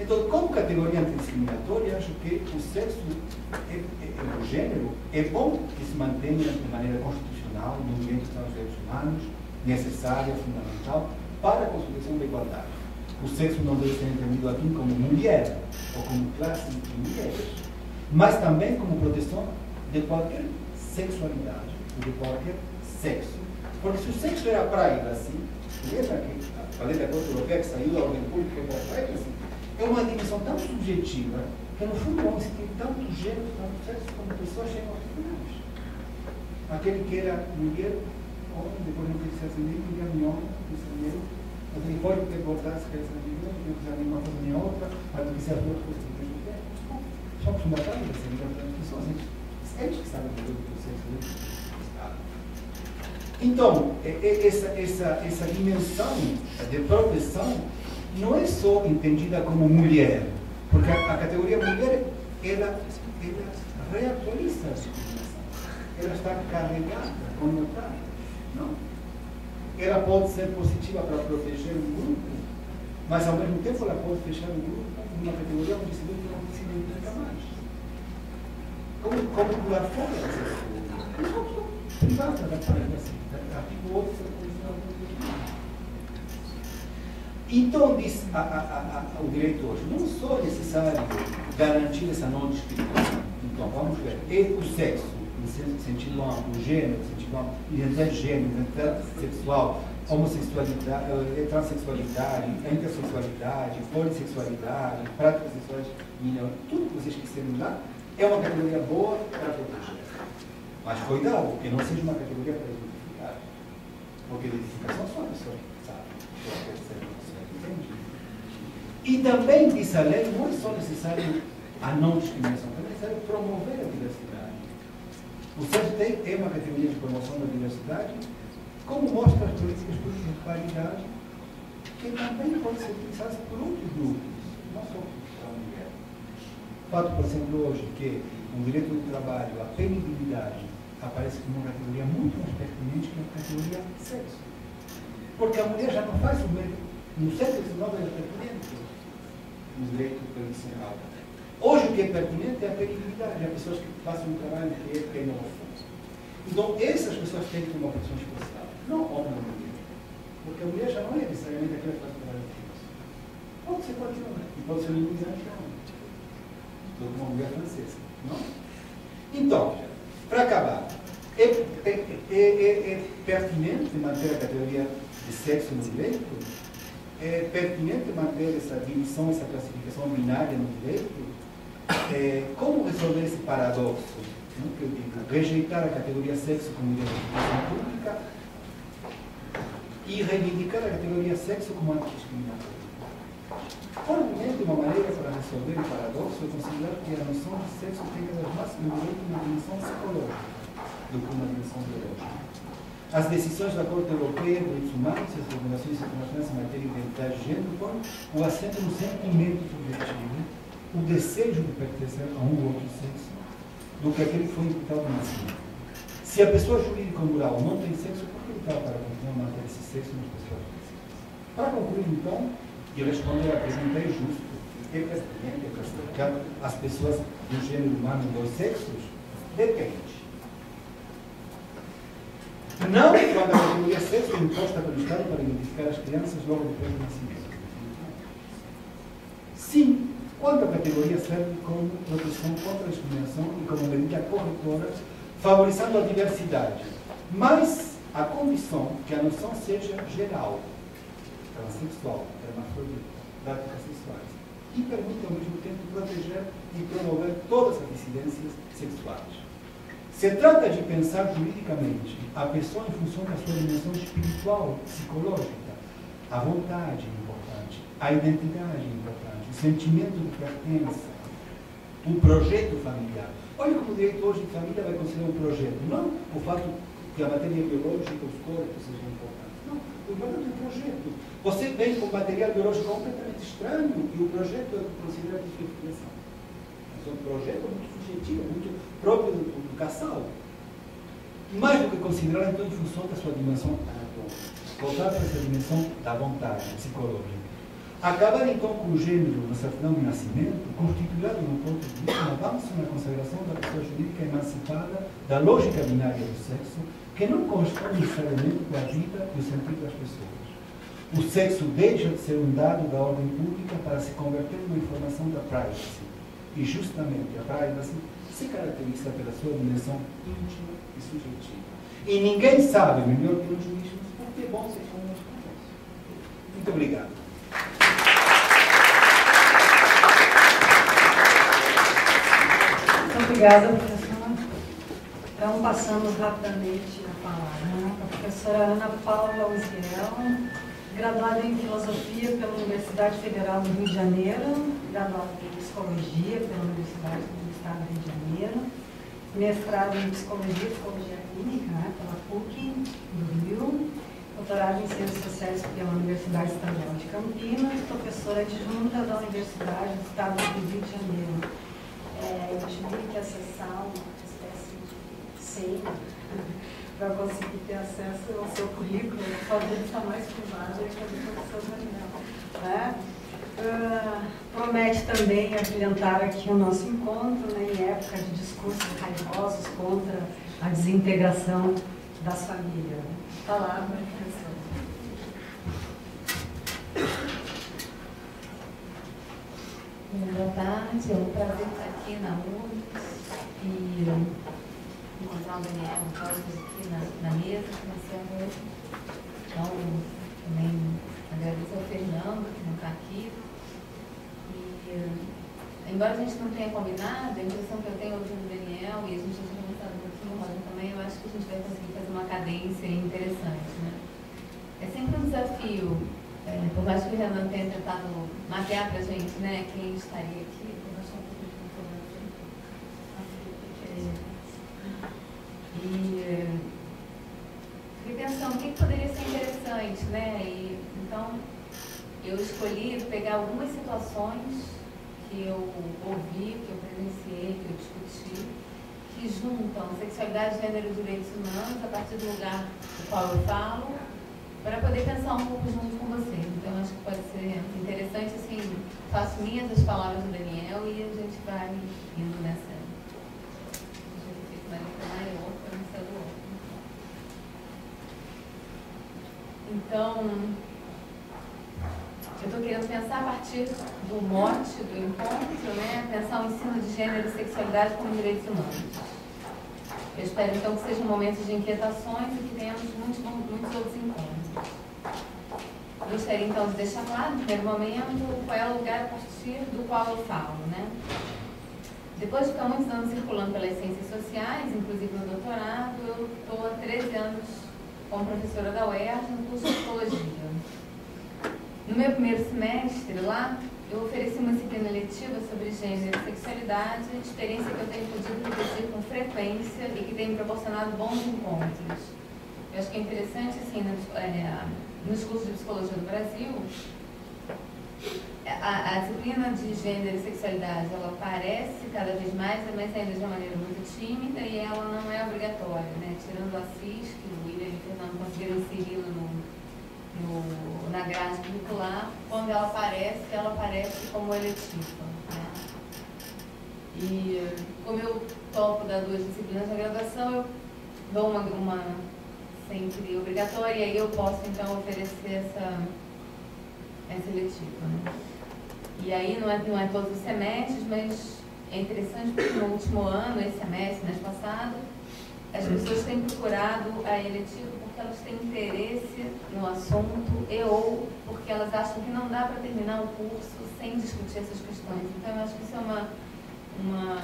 Então, como categoria antidiscriminatória, acho que o sexo, é, é, é, o gênero, é bom que se mantenha de maneira constitucional, no ambiente dos direitos humanos, necessária, fundamental, para a consolidação da igualdade. O sexo não deve ser entendido aqui como mulher ou como classe de mulheres, mas também como proteção de qualquer sexualidade, de qualquer sexo. Porque se o sexo era praia assim, lembra que a da Corte Europeia que saiu da ordem pública para a praia assim, é uma dimensão tão subjetiva que no fundo vamos sentir tanto gênero, tanto sexo, como pessoas chegam aos. Aquele que era mulher, homem, depois não quis ser nem mulher nem homem, quis ser mulher, mas ele pode ter voltado se quer ser mulher, não quis ser nenhuma coisa nem outra, mas não quis ser as duas coisas ao mesmo tempo. Somos fundatórios dessa liberdade das pessoas, eles que sabem do sexo. Então, essa, essa, essa dimensão de proteção não é só entendida como mulher, porque a, a categoria mulher, ela, ela reatualiza a discriminação. Ela está carregada, conotada. Não? Ela pode ser positiva para proteger um grupo, mas ao mesmo tempo ela pode fechar um grupo numa categoria onde se não se identifica mais. Como, como pular fora coisas? Privada da assim. Então, diz a, a, a, o direito hoje, não só é necessário garantir essa não discriminação. Então, vamos ver, é o sexo no sentido amplo, gênero, no sentido amplo, identidade de gênero, identidade sexual, homossexualidade, eh, transexualidade, intersexualidade, polissexualidade, práticas sexuais, tudo que vocês quiserem lá, é uma categoria boa para proteger. Mas cuidado, que não seja uma categoria para identificar. Porque identificação só a pessoa sabe, E também, diz a lei, não é só necessário a não discriminação, é necessário promover a diversidade. O CERTEI é uma categoria de promoção da diversidade como mostra as políticas públicas de paridade, que também podem ser utilizadas por outros grupos, não só a mulher. O fato, por exemplo, hoje, que no direito do trabalho a penibilidade aparece como uma categoria muito mais pertinente que a categoria sexo. Porque a mulher já não faz o mesmo. No século XIX era pertinente no direito tradicional. Hoje o que é pertinente é a penibilidade, há pessoas que fazem um trabalho que é penoso. Então, essas pessoas têm que ter uma posição especial não homem ou mulher. Porque a mulher já não é necessariamente aquela que faz trabalho de Deus. Pode ser qualquer uma. E pode ser um imigrante homem. Ou uma mulher francesa. Não? Então, para acabar, é, é, é, é, pertinente manter a categoria de sexo no direito? É pertinente manter essa divisão, essa classificação binária no direito? É, como resolver esse paradoxo? Não? Que eu digo, rejeitar a categoria sexo como identificação pública e reivindicar a categoria sexo como antidiscriminatória. Provavelmente, uma maneira para resolver o paradoxo é considerar que a noção de sexo tem cada vez mais um uma dimensão psicológica do que uma dimensão biológica. As decisões da Corte Europeia de Direitos Humanos e as regulações internacionais em matéria de identidade de gênero põem o acento no sentimento subjetivo, o desejo de pertencer a um ou outro sexo, do que aquele que foi imputado no nascimento. Se a pessoa jurídica moral não tem sexo, por que está para continuar a manter esse sexo nas pessoas físicas? Para concluir, então, e responder à pergunta é justo, é pertinente as pessoas do gênero humano em dois sexos? Depende. Não quando a categoria sexo é imposta pelo Estado para identificar as crianças logo depois do nascimento. Sim, quando a categoria serve como proteção contra a discriminação e como medida corretora favorizando a diversidade, mas a condição que a noção seja geral, transexual, hermafrodita, práticas sexuais, e permita ao mesmo tempo proteger e promover todas as dissidências sexuais. Se trata de pensar juridicamente a pessoa em função da sua dimensão espiritual, psicológica, a vontade é importante, a identidade é importante, o sentimento de pertença, o projeto familiar. Olha como o direito hoje de família vai considerar um projeto. Não o fato que a matéria biológica, os corpos sejam importantes. Não, o valor do projeto. Você vem com material biológico completamente estranho e o projeto é considerado de é um projeto muito subjetivo, muito próprio do, casal. Mais do que considerar, então, em função da sua dimensão anatômica. Voltar para essa dimensão da vontade psicológica. Acabar então com o gênero na certidão de nascimento constituirá, do ponto de vista, um avanço na consagração da pessoa jurídica emancipada da lógica binária do sexo, que não corresponde necessariamente com a vida e o sentido das pessoas. O sexo deixa de ser um dado da ordem pública para se converter numa informação da privacy. E justamente a privacy se caracteriza pela sua dimensão íntima e subjetiva. E ninguém sabe melhor que os juízes por que bom se são os Muito obrigado. Obrigada, professora. Então, passamos rapidamente a palavra. Né? A professora Ana Paula Uziel, graduada em Filosofia pela Universidade Federal do Rio de Janeiro, graduada em Psicologia pela Universidade do Estado do Rio de Janeiro, mestrado em Psicologia e Psicologia Clínica né, pela PUC do Rio, doutorado em Ciências Sociais pela Universidade Estadual de Campinas, professora adjunta da Universidade do Estado do Rio de Janeiro. É, eu tive que acessar uma espécie de senha para conseguir ter acesso ao seu currículo, pode estar mais privado a do professor Daniel. Né? Uh, promete também abrilhantar aqui o nosso encontro né, em época de discursos raivosos contra a desintegração das famílias. Palavra, professor. Boa tarde, é um prazer estar aqui na UNES e encontrar o Daniel, Cláudio aqui na, na mesa, conhecendo ele. Então, também agradeço ao Fernando, que não está aqui. Embora a gente não tenha combinado, a impressão que eu tenho ouvindo o Daniel, e a gente já tinha começado um pouquinho, Roger também, eu acho que a gente vai conseguir fazer uma cadência interessante, né? É sempre um desafio, é, por mais que o Renan tenha tentado mapear para a gente, né, quem estaria aqui, informação. E fiquei pensando o que, poderia ser interessante, né? E, então, eu escolhi pegar algumas situações que eu ouvi, que eu presenciei, que eu discuti, que juntam sexualidade, gênero e direitos humanos a partir do lugar do qual eu falo, para poder pensar um pouco junto com você. Então, acho que pode ser interessante, assim, faço minhas as palavras do Daniel e a gente vai indo nessa. Então, estou querendo pensar a partir do mote do encontro, né? pensar o ensino de gênero e sexualidade como direitos humanos. Eu espero então que sejam momentos de inquietações e que tenhamos muitos, muitos outros encontros. Gostaria então de deixar claro, no primeiro momento, qual é o lugar a partir do qual eu falo. Né? Depois de ficar muitos anos circulando pelas ciências sociais, inclusive no doutorado, eu estou há 13 anos como professora da UERJ no curso de Psicologia. No meu primeiro semestre lá, eu ofereci uma disciplina letiva sobre gênero e sexualidade, experiência que eu tenho podido repetir com frequência e que tem me proporcionado bons encontros. Eu acho que é interessante, assim, nos, é, nos cursos de psicologia do Brasil, a, a, disciplina de gênero e sexualidade, ela aparece cada vez mais, mas ainda de uma maneira muito tímida e ela não é obrigatória, né? Tirando o Assis, que o William e o Fernando conseguiram inseri-la no, no, na grade curricular, quando ela aparece, ela aparece como eletiva. Né? E como eu topo das duas disciplinas da graduação, eu dou uma, uma sempre obrigatória e aí eu posso então oferecer essa, essa eletiva. Né? E aí não é, não é todos os semestres, mas é interessante porque no último ano, esse semestre, mês passado, as pessoas têm procurado a eletiva porque elas têm interesse no assunto e ou porque elas acham que não dá para terminar o curso sem discutir essas questões. Então, eu acho que isso é uma, uma,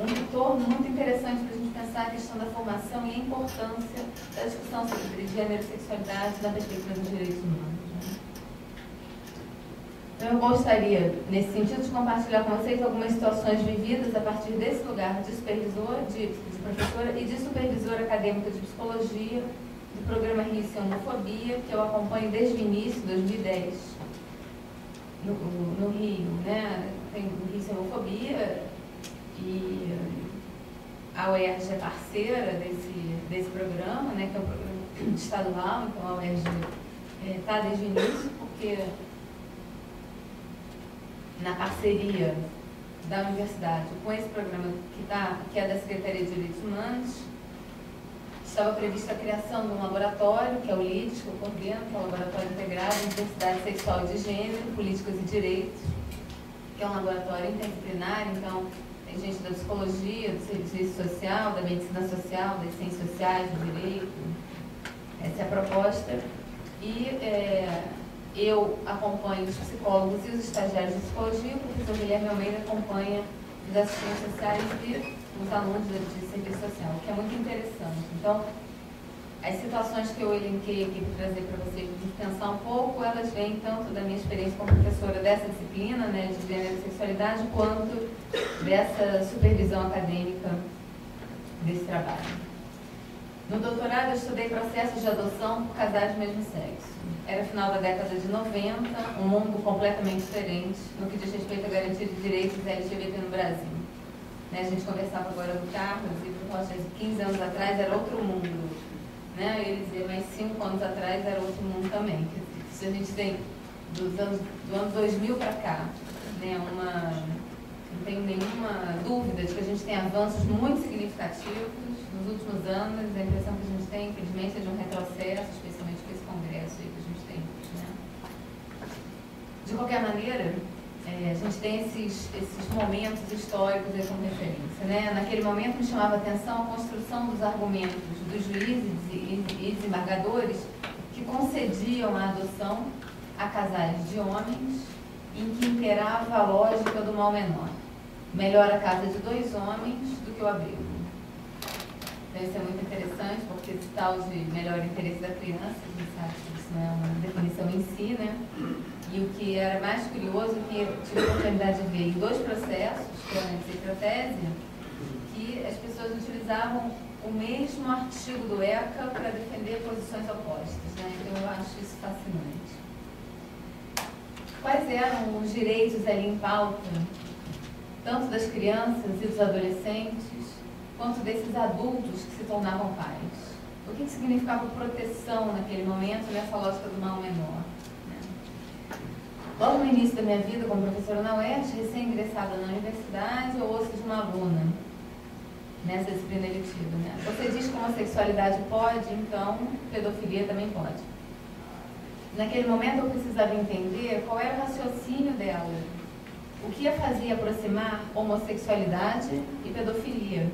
um retorno muito interessante para a gente pensar a questão da formação e a importância da discussão sobre gênero e sexualidade na perspectiva dos direitos humanos. Então, eu gostaria, nesse sentido, de compartilhar com vocês algumas situações vividas a partir desse lugar de supervisora, de, de professora e de supervisora acadêmica de psicologia do programa Sem Homofobia, que eu acompanho desde o início, 2010, no, no Rio, né? Tem o Rio Sem Homofobia e a UERJ é parceira desse, desse programa, né? Que é um programa estadual, então a UERJ está é, desde o início, porque na parceria da universidade com esse programa que, tá, que é da Secretaria de Direitos Humanos, estava prevista a criação de um laboratório, que é o LIDES, que eu coordeno, que é Laboratório Integrado de Diversidade Sexual de Gênero, Políticas e Direitos, que é um laboratório interdisciplinar, então tem gente da psicologia, do serviço social, da medicina social, das ciências sociais, do direito. Essa é a proposta. E é, eu acompanho os psicólogos e os estagiários de psicologia, o professor Guilherme Almeida acompanha os assistentes sociais e os alunos de serviço social, o que é muito interessante. Então, as situações que eu elenquei aqui para trazer para vocês, para pensar um pouco, elas vêm tanto da minha experiência como professora dessa disciplina, né, de gênero e sexualidade, quanto dessa supervisão acadêmica desse trabalho. No doutorado, eu estudei processos de adoção por casais do mesmo sexo. Era final da década de 90, um mundo completamente diferente no que diz respeito à garantia de direitos LGBT no Brasil. Né, a gente conversava agora no carro, dizia que 15 anos atrás era outro mundo. Né? Ele dizia, mas 5 anos atrás era outro mundo também. Se a gente tem dos anos, do ano 2000 para cá, né, uma, não tenho nenhuma dúvida de que a gente tem avanços muito significativos nos últimos anos, a impressão que a gente tem, infelizmente, é de um retrocesso, especialmente com esse congresso aí que a gente tem. Né? De qualquer maneira, é, a gente tem esses, esses momentos históricos aí como referência. Né? Naquele momento me chamava a atenção a construção dos argumentos dos juízes e, desembargadores que concediam a adoção a casais de homens em que imperava a lógica do mal menor. Melhor a casa de dois homens do que o abrigo. Então isso é muito interessante, porque esse tal de melhor interesse da criança, a gente sabe que isso não é uma definição em si, né? E o que era mais curioso, que eu tive a oportunidade de ver em dois processos, que e tese, que as pessoas utilizavam o mesmo artigo do ECA para defender posições opostas. Né? Então eu acho isso fascinante. Quais eram os direitos ali em pauta, tanto das crianças e dos adolescentes, quanto desses adultos que se tornavam pais? O que significava proteção naquele momento nessa lógica do mal menor? Logo no início da minha vida como professora na UERJ, recém-ingressada na universidade, eu ouço de uma aluna nessa disciplina eletiva. Né? Você diz que homossexualidade pode, então pedofilia também pode. Naquele momento eu precisava entender qual era o raciocínio dela. O que a fazia aproximar homossexualidade e pedofilia,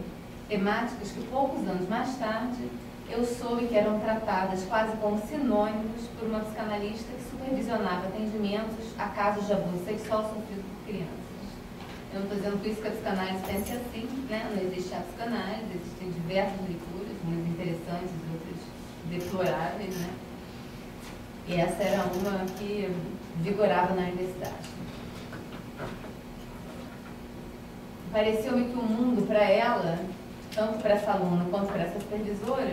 temáticas que poucos anos mais tarde eu soube que eram tratadas quase como sinônimos por uma psicanalista que supervisionava atendimentos a casos de abuso sexual sofrido por crianças. Eu não estou dizendo por isso que a psicanálise pense assim, né? não existe a psicanálise, existem diversas leituras, umas interessantes outras deploráveis, né? E essa era uma que vigorava na universidade. Pareceu-me que o mundo para ela, tanto para essa aluna quanto para essa supervisora,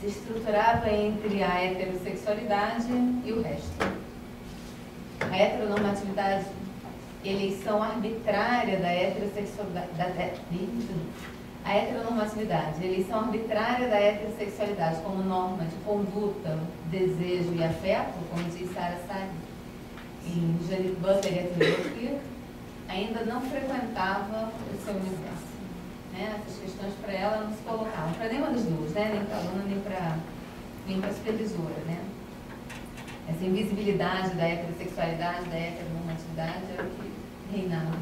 se estruturava entre a heterossexualidade e o resto. A heteronormatividade, eleição arbitrária da heterossexualidade, da, a heteronormatividade, eleição arbitrária da heterossexualidade como norma de conduta, desejo e afeto, como diz Sarah Sade em Judith Butler e ainda não frequentava o seu universo né? Essas questões para ela não se colocavam, para nenhuma das duas, né? nem para a aluna, nem para nem a supervisora. Né? Essa invisibilidade da heterossexualidade, da heteronormatividade era o que reinava.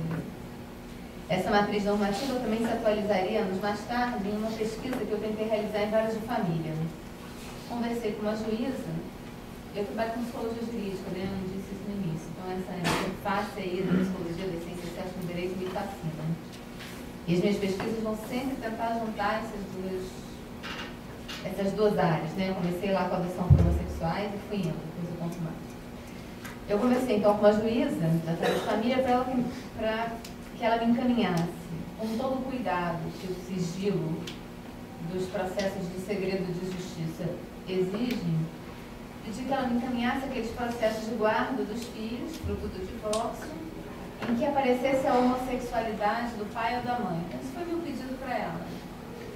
Essa matriz normativa também se atualizaria anos mais tarde em uma pesquisa que eu tentei realizar em várias de família. Conversei com uma juíza, eu trabalho com psicologia jurídica, né? eu não disse isso no início, então essa interface aí da psicologia da ciência do direito me fascina. E as minhas pesquisas vão sempre tentar juntar essas duas, essas duas áreas. Né? Eu comecei lá com a adoção por homossexuais e fui indo, depois eu conto mais. Eu comecei então com uma juíza da de família para ela, que ela me encaminhasse com todo o cuidado que o sigilo dos processos de segredo de justiça exigem, pedi que ela me encaminhasse aqueles processos de guarda dos filhos, fruto do divórcio, em que aparecesse a homossexualidade do pai ou da mãe. Então, esse foi meu pedido para ela.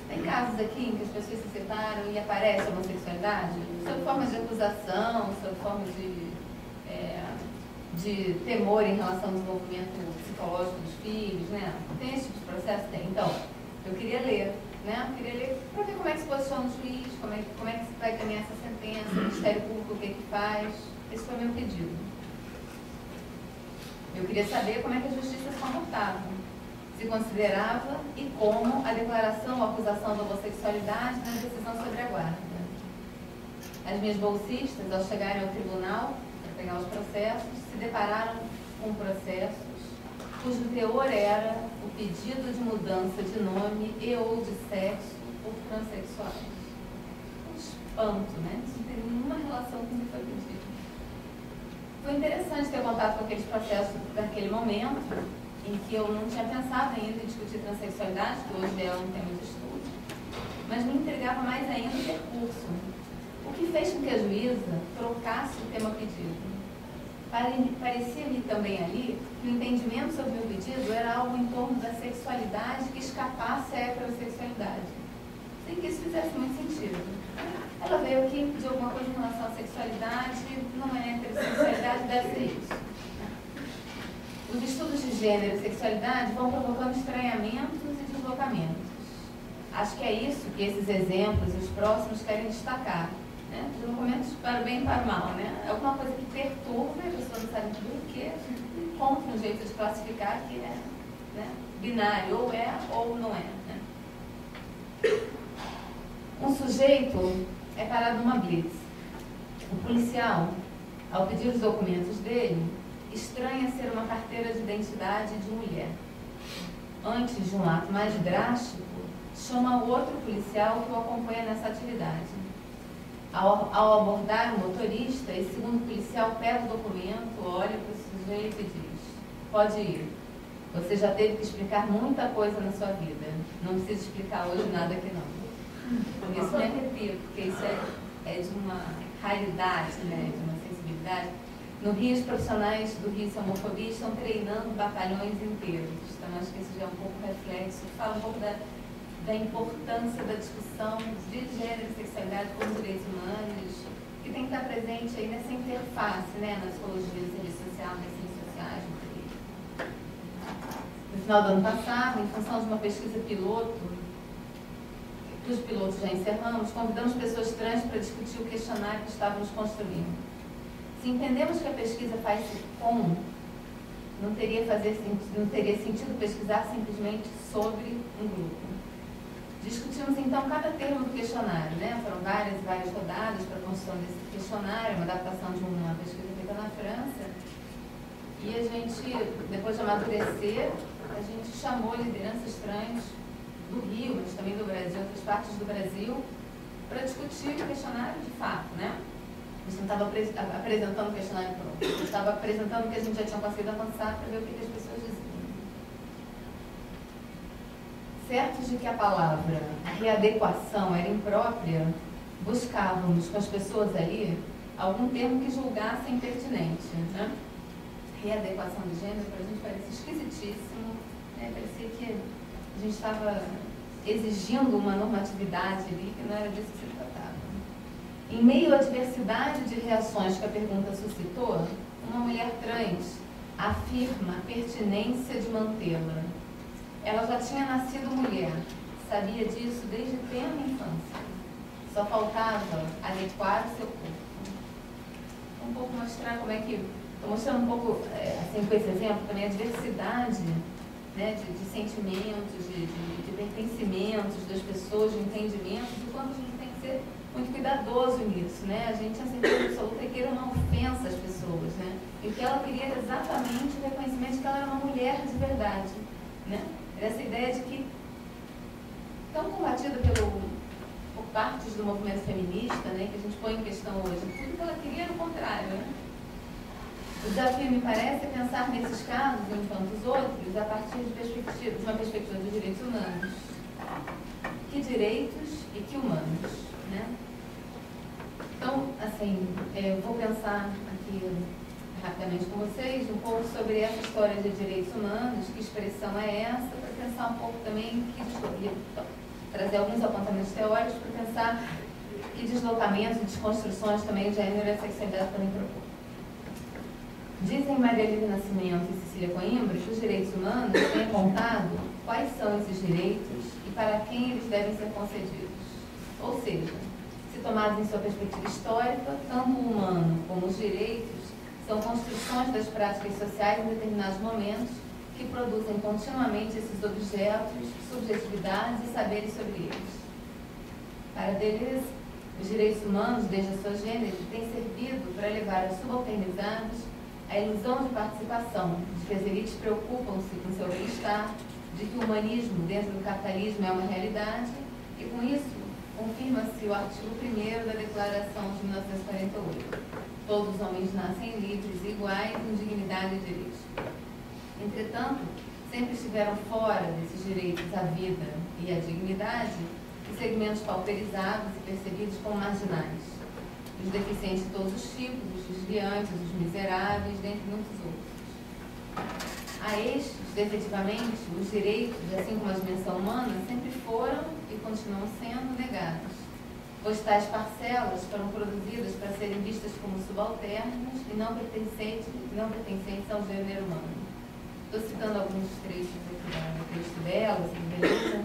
Tem casos aqui em que as pessoas se separam e aparece a homossexualidade, sob forma de acusação, sob forma de, é, de temor em relação ao desenvolvimento psicológico dos filhos, né? Tem esse tipo de processo? Tem. Então, eu queria ler, né? Eu queria ler para ver como é que se posiciona o juiz, como é, como é que se vai caminhar essa sentença, o Ministério Público o que, é que faz. Esse foi meu pedido. Eu queria saber como é que a justiça se comportava, se considerava e como a declaração ou acusação da homossexualidade na decisão sobre a guarda. As minhas bolsistas, ao chegarem ao tribunal para pegar os processos, se depararam com processos cujo teor era o pedido de mudança de nome e ou de sexo por transexuais. Um espanto, né? Isso não tem nenhuma relação com o que foi pedido. Foi interessante ter contato com aqueles processos daquele momento, em que eu não tinha pensado ainda em discutir transexualidade, que hoje é um tema de estudo, mas me intrigava mais ainda o percurso. O que fez com que a juíza trocasse o tema pedido? Parecia-me também ali que o entendimento sobre o pedido era algo em torno da sexualidade que escapasse à heterossexualidade, sem que isso fizesse muito sentido. Ela veio aqui pedir alguma coisa em relação à sexualidade, não é heterossexualidade, deve ser isso. Os estudos de gênero e sexualidade vão provocando estranhamentos e deslocamentos. Acho que é isso que esses exemplos e os próximos querem destacar. né? deslocamentos para o bem e para o mal, né? É alguma coisa que perturba, a pessoa não sabe o que, encontra um jeito de classificar que é né? binário, ou é ou não é. Né? Um sujeito é parado numa blitz. O policial, ao pedir os documentos dele, estranha ser uma carteira de identidade de mulher. Antes de um ato mais drástico, chama o outro policial que o acompanha nessa atividade. Ao, ao abordar o motorista, esse segundo policial pega o documento, olha para o sujeito e diz: Pode ir. Você já teve que explicar muita coisa na sua vida. Não precisa explicar hoje nada aqui não. Por isso me arrepio, porque isso é, é de uma raridade, né, de uma sensibilidade. No Rio, os profissionais do Rio Sem Homofobia estão treinando batalhões inteiros. Então, acho que isso já é um pouco reflexo. Fala um pouco da, da importância da discussão de gênero e sexualidade como direitos humanos, que tem que estar presente aí nessa interface, né, na psicologia, na ciência social, nas ciências sociais, no final do ano passado, em função de uma pesquisa piloto, que os pilotos já encerramos, convidamos pessoas trans para discutir o questionário que estávamos construindo. Se entendemos que a pesquisa faz-se com, não teria, fazer, não teria sentido pesquisar simplesmente sobre um grupo. Discutimos então cada termo do questionário, né? foram várias e várias rodadas para a construção desse questionário, uma adaptação de uma pesquisa feita na França. E a gente, depois de amadurecer, a gente chamou lideranças trans do Rio, mas também do Brasil, outras partes do Brasil, para discutir o questionário de fato, né? A gente não estava apresentando o questionário pronto, a gente estava apresentando o que a gente já tinha conseguido avançar para ver o que, as pessoas diziam. Certos de que a palavra readequação era imprópria, buscávamos com as pessoas ali algum termo que julgassem pertinente. Né? Readequação de gênero para a gente parece esquisitíssimo, né? parecia que a gente estava exigindo uma normatividade ali que não era disso que se tratava. Em meio à diversidade de reações que a pergunta suscitou, uma mulher trans afirma a pertinência de mantê-la. Ela já tinha nascido mulher, sabia disso desde tenra infância. Só faltava adequar o seu corpo. Um pouco mostrar como é que. Estou mostrando um pouco, é, assim, com esse exemplo, também a diversidade né, de, de sentimentos, de, de, de, pertencimentos das pessoas, de entendimento, do quanto a gente tem que ser muito cuidadoso nisso. Né? A gente, a certeza absoluta, queira uma ofensa às pessoas. Né? E o que ela queria exatamente o reconhecimento de que ela era uma mulher de verdade. Né? Essa ideia de que, tão combatida pelo, por partes do movimento feminista, né, que a gente põe em questão hoje, tudo que ela queria era o contrário. Né? O desafio, me parece, é pensar nesses casos e em tantos outros a partir de, perspectiva, de uma perspectiva dos direitos humanos. Que direitos e que humanos, né? Então, assim, é, vou pensar aqui rapidamente com vocês um pouco sobre essa história de direitos humanos, que expressão é essa, para pensar um pouco também, que, trazer alguns apontamentos teóricos para pensar que deslocamentos e desconstruções também de gênero e sexualidade podem propor. Dizem Maria Lívia Nascimento e Cecília Coimbra que os direitos humanos têm apontado quais são esses direitos e para quem eles devem ser concedidos. Ou seja, se tomados em sua perspectiva histórica, tanto o humano como os direitos são construções das práticas sociais em determinados momentos que produzem continuamente esses objetos, subjetividades e saberes sobre eles. Para Deleuze, os direitos humanos, desde a sua gênese, têm servido para levar os subalternizados a ilusão de participação, de que as elites preocupam-se com seu bem-estar, de que o humanismo dentro do capitalismo é uma realidade, e com isso confirma-se o artigo 1 da Declaração de 1948. Todos os homens nascem livres iguais em dignidade e direitos. Entretanto, sempre estiveram fora desses direitos à vida e à dignidade os segmentos pauperizados e percebidos como marginais os deficientes de todos os tipos, os desviantes, os miseráveis, dentre muitos outros. A estes, efetivamente, os direitos, assim como a dimensão humana, sempre foram e continuam sendo negados, pois tais parcelas foram produzidas para serem vistas como subalternas e não pertencentes, não pertencentes ao gênero humano. Estou citando alguns trechos aqui do texto dela, assim, beleza?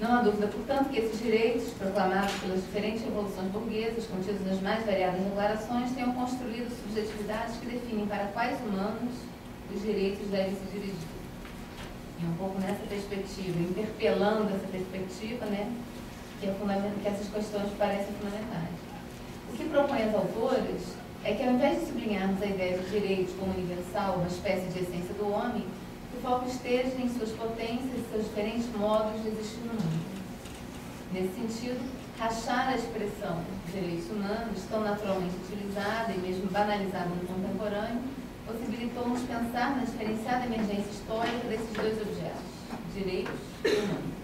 Não há dúvida, portanto, que esses direitos, proclamados pelas diferentes revoluções burguesas, contidos nas mais variadas declarações, tenham construído subjetividades que definem para quais humanos os direitos devem se dirigir. E um pouco nessa perspectiva, interpelando essa perspectiva, né, que, é que essas questões parecem fundamentais. O que propõe os autores é que, ao invés de sublinharmos a ideia de direitos como universal, uma espécie de essência do homem, foco esteja em suas potências e seus diferentes modos de existir no mundo. Nesse sentido, rachar a expressão direitos humanos, tão naturalmente utilizada e mesmo banalizada no contemporâneo, possibilitou-nos pensar na diferenciada emergência histórica desses dois objetos, direitos humanos.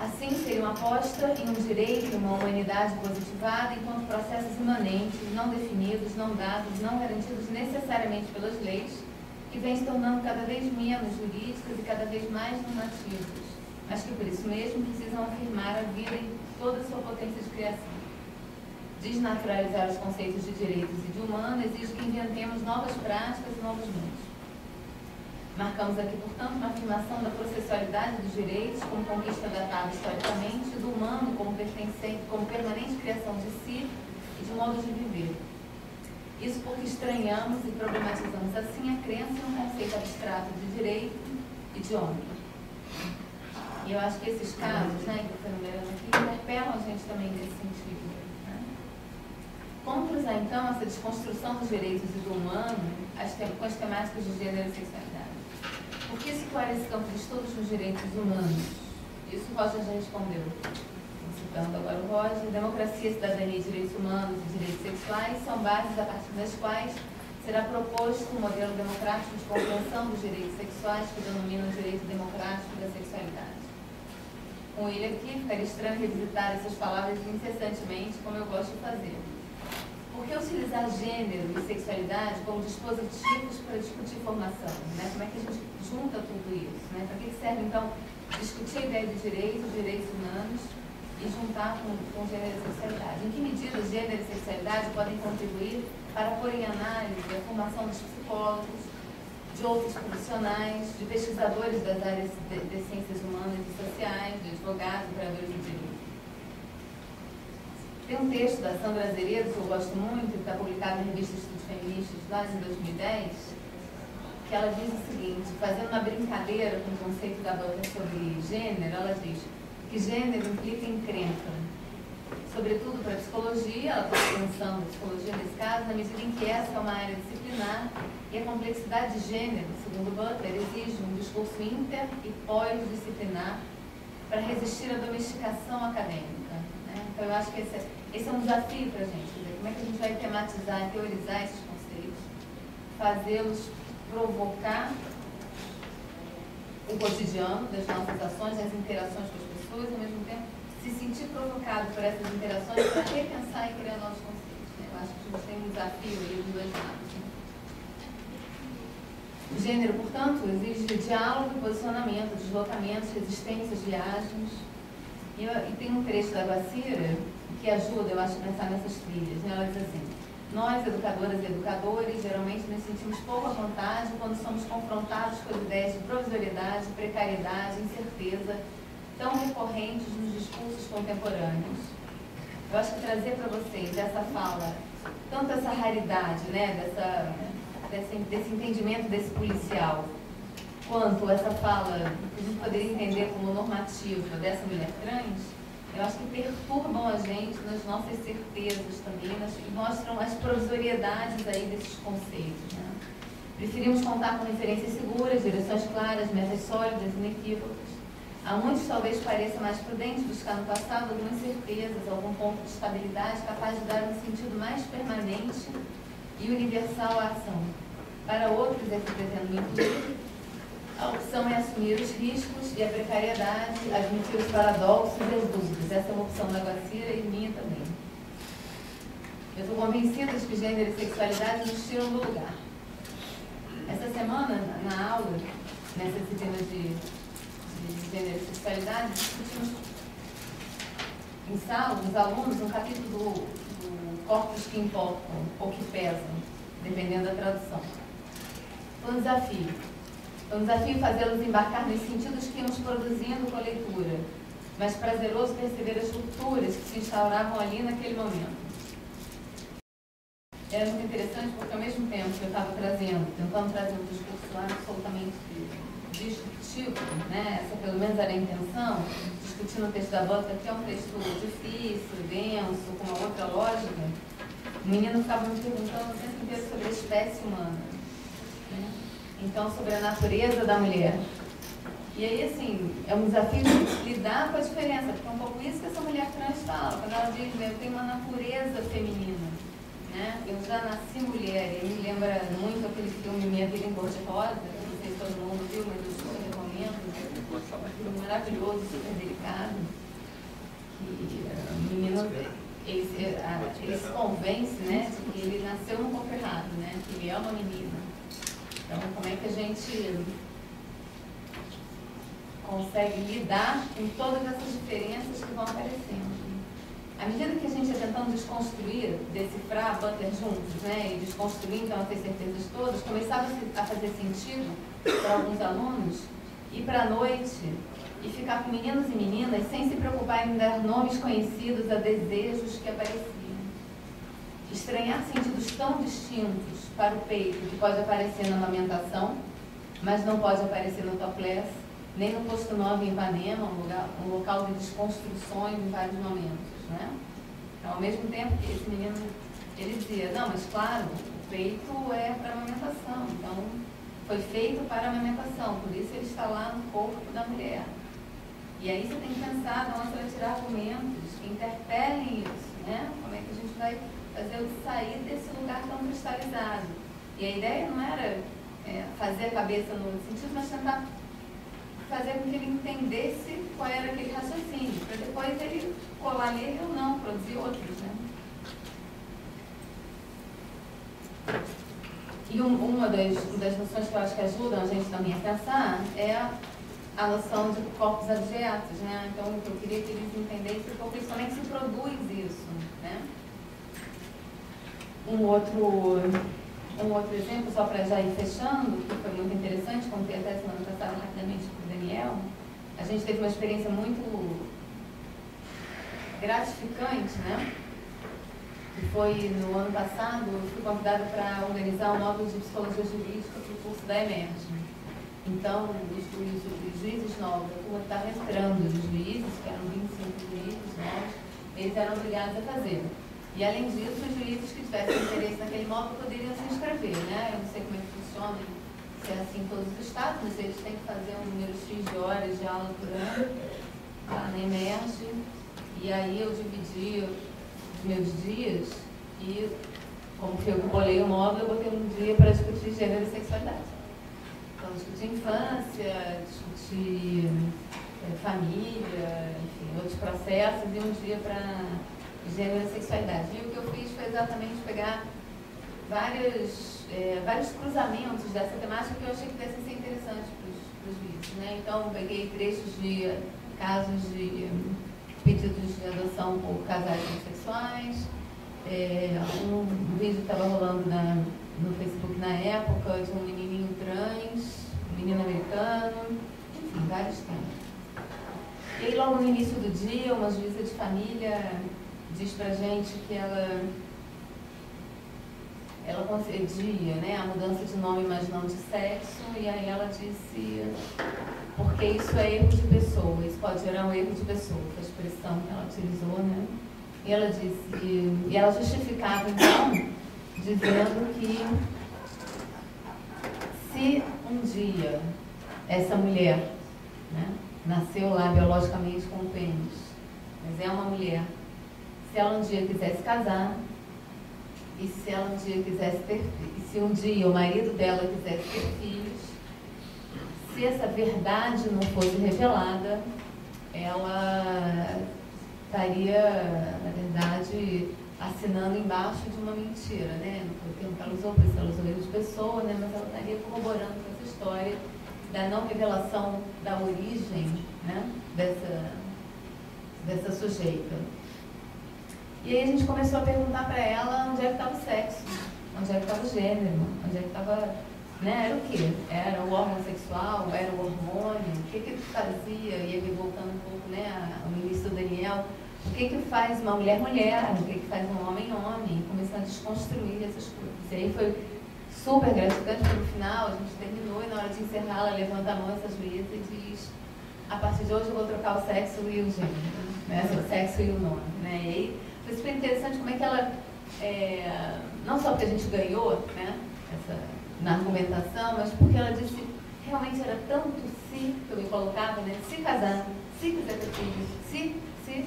Assim, seria uma aposta em um direito e uma humanidade positivada enquanto processos imanentes, não definidos, não dados, não garantidos necessariamente pelas leis, que vêm se tornando cada vez menos jurídicos e cada vez mais normativos, mas que por isso mesmo precisam afirmar a vida em toda a sua potência de criação. Desnaturalizar os conceitos de direitos e de humano exige que inventemos novas práticas e novos meios. Marcamos aqui, portanto, uma afirmação da processualidade dos direitos como conquista datada historicamente, do humano como, como permanente criação de si e de modo de viver isso porque estranhamos e problematizamos assim a crença em um conceito abstrato de direito e de homem. E eu acho que esses casos, né, que eu estou aqui, interpelam a gente também nesse sentido. Né? Cruzar, então, essa desconstrução dos direitos e do humano com as temáticas de gênero e sexualidade? Por que situar esse campo de estudos nos direitos humanos? Isso Roger já respondeu citando agora o Roger, democracia, cidadania, direitos humanos e direitos sexuais são bases a partir das quais será proposto um modelo democrático de compreensão dos direitos sexuais que denomina o direito democrático da sexualidade. Com ele aqui, ficaria estranho revisitar essas palavras incessantemente, como eu gosto de fazer. Por que utilizar gênero e sexualidade como dispositivos para discutir formação? Né? Como é que a gente junta tudo isso? Né? Para que serve, então, discutir a ideia de direitos, direitos humanos, e juntar com, com gênero e sexualidade. Em que medida gênero e sexualidade podem contribuir para pôr em análise a formação dos psicólogos, de outros profissionais, de pesquisadores das áreas de, de ciências humanas e sociais, de advogados, operadores de direito. Tem um texto da Sandra Azeredo, que eu gosto muito, que está publicado na revista Estudos Feministas, lá em 2010, que ela diz o seguinte, fazendo uma brincadeira com o conceito da Butler sobre gênero, ela diz que gênero implica encrenca. Sobretudo para a psicologia, ela está pensando a psicologia nesse caso, na medida em que essa é uma área disciplinar e a complexidade de gênero, segundo Butler, exige um discurso inter e pós-disciplinar para resistir à domesticação acadêmica. Né? Então, eu acho que esse é, esse é um desafio para a gente, dizer, como é que a gente vai tematizar teorizar esses conceitos, fazê-los provocar o cotidiano das nossas ações, as interações com as pessoas, ao mesmo tempo se sentir provocado por essas interações para repensar e criar novos conceitos. Né? Eu acho que a gente tem um desafio aí dos dois lados. Né? O gênero, portanto, exige diálogo, posicionamento, deslocamentos, resistências, viagens. E, e tem um trecho da Guacira que ajuda, eu acho, a pensar nessas trilhas. Né? Ela diz assim, nós, educadoras e educadores, geralmente nos sentimos pouco à vontade quando somos confrontados com as ideias de provisoriedade, precariedade, incerteza, tão recorrentes nos discursos contemporâneos. Eu acho que trazer para vocês essa fala, tanto essa raridade, né, dessa, desse, desse entendimento desse policial, quanto essa fala que a gente poderia entender como normativa dessa mulher trans, eu acho que perturbam a gente nas nossas certezas também nas, e mostram as provisoriedades aí desses conceitos. Né? Preferimos contar com referências seguras, direções claras, metas sólidas, inequívocas. A muitos talvez pareça mais prudente buscar no passado algumas certezas, algum ponto de estabilidade capaz de dar um sentido mais permanente e universal à ação. Para outros, é que pretendo incluir, a opção é assumir os riscos e a precariedade, admitir os paradoxos e as dúvidas. Essa é uma opção da Guacira e minha também. Eu estou convencida de que gênero e sexualidade nos tiram do lugar. Essa semana, na aula, nessa disciplina de de gênero sexualidade, discutimos em sala, os alunos, um capítulo do, do corpos que importam ou que pesam, dependendo da tradução. Um desafio. Foi um desafio fazê-los embarcar nos sentidos que íamos produzindo com a leitura, mas prazeroso perceber as rupturas que se instauravam ali naquele momento. Era muito interessante porque, ao mesmo tempo que eu estava trazendo, tentando trazer um discurso absolutamente disruptivo, né? essa pelo menos era a intenção, discutindo o texto da Butler, que é um texto difícil, denso, com uma outra lógica, o menino ficava me perguntando tempo inteiro sobre a espécie humana. Né? Então, sobre a natureza da mulher. E aí, assim, é um desafio de lidar com a diferença, porque é um pouco isso que essa mulher trans fala, quando ela diz, eu tenho uma natureza feminina. Né? Eu já nasci mulher, e me lembra muito aquele filme Minha Vida em Cor de Rosa, não sei se todo mundo viu, mas. É maravilhoso, super delicado. E uh, o menino, ele, ele se convence né, que ele nasceu no corpo errado, né, que ele é uma menina. Então, como é que a gente consegue lidar com todas essas diferenças que vão aparecendo? À medida que a gente ia tentando desconstruir, decifrar Butler juntos, né, e desconstruir então essas certezas todas, começava a fazer sentido para alguns alunos ir para a noite e ficar com meninos e meninas sem se preocupar em dar nomes conhecidos a desejos que apareciam. Estranhar sentidos tão distintos para o peito que pode aparecer na amamentação, mas não pode aparecer no topless, nem no posto 9 em Ipanema, um, lugar, um local de desconstruções em vários momentos. Né? Então, ao mesmo tempo que esse menino, ele dizia, não, mas claro, o peito é para amamentação, então foi feito para amamentação, por isso ele está lá no corpo da mulher. E aí você tem que pensar, não, você vai tirar argumentos que interpelem isso, né? Como é que a gente vai fazer o sair desse lugar tão cristalizado? E a ideia não era é, fazer a cabeça no sentido, mas tentar fazer com que ele entendesse qual era aquele raciocínio, para depois ele colar nele ou não, produzir outros. Né? E um, uma das, das noções que eu acho que ajudam a gente também a pensar é a noção de corpos abjetos, né? Então, eu queria que eles entendessem um pouco como é que se produz isso, né? Um outro, um outro exemplo, só para já ir fechando, que foi muito interessante, contei até semana passada rapidamente com o Daniel, a gente teve uma experiência muito gratificante, né? Que foi no ano passado, eu fui convidada para organizar um módulo de psicologia jurídica para o curso da Emerge. Então, os, juízes novos, a turma estava entrando, os juízes, que eram 25 juízes novos, eles eram obrigados a fazer. E além disso, os juízes que tivessem interesse naquele módulo poderiam se inscrever, né? Eu não sei como é que funciona, se é assim em todos os estados, mas eles têm que fazer um número X de horas de aula por ano, lá na Emerge. E aí eu dividi meus dias e, como eu bolei o módulo, eu botei um dia para discutir gênero e sexualidade. Então, discutir infância, discutir é, família, enfim, outros processos, e um dia para gênero e sexualidade. E o que eu fiz foi exatamente pegar vários, é, vários cruzamentos dessa temática que eu achei que desse ser interessante para os vídeos. Né? Então, peguei trechos de casos de pedidos de adoção por casais homossexuais. É, um vídeo estava rolando na, no Facebook na época de um menininho trans, menino americano, enfim, vários temas. E logo no início do dia, uma juíza de família diz pra gente que ela ela concedia né, a mudança de nome, mas não de sexo, e aí ela disse porque isso é erro de pessoa, isso pode gerar um erro de pessoa, foi a expressão que ela utilizou, né? E ela disse, e ela justificava então, dizendo que se um dia essa mulher né, nasceu lá biologicamente com o pênis, mas é uma mulher, se ela um dia quisesse casar, e se ela um dia quisesse ter, e se um dia o marido dela quisesse ter filhos, se essa verdade não fosse revelada, ela estaria, na verdade, assinando embaixo de uma mentira, né? Não foi ela usou, por isso ela usou de pessoa, né? Mas ela estaria corroborando com essa história da não revelação da origem, né? Dessa, dessa sujeita. E aí a gente começou a perguntar para ela onde é que estava o sexo, onde é que estava o gênero, onde é que estava né? Era o quê? Era o órgão sexual? Era o hormônio? O que que fazia? E aí voltando um pouco, né, ao início do Daniel, o que que faz uma mulher mulher? O que que faz um homem homem? Começando a desconstruir essas coisas. E aí foi super gratificante, porque no final a gente terminou e na hora de encerrar ela levanta a mão essa juíza e diz a partir de hoje eu vou trocar o sexo e o gênero, né? o sexo e o nome. Né? E aí foi super interessante como é que ela, é, não só porque a gente ganhou né, essa, na argumentação, mas porque ela disse realmente era tanto se que eu me colocava, né? se casar, se quiser ter filhos, se, se.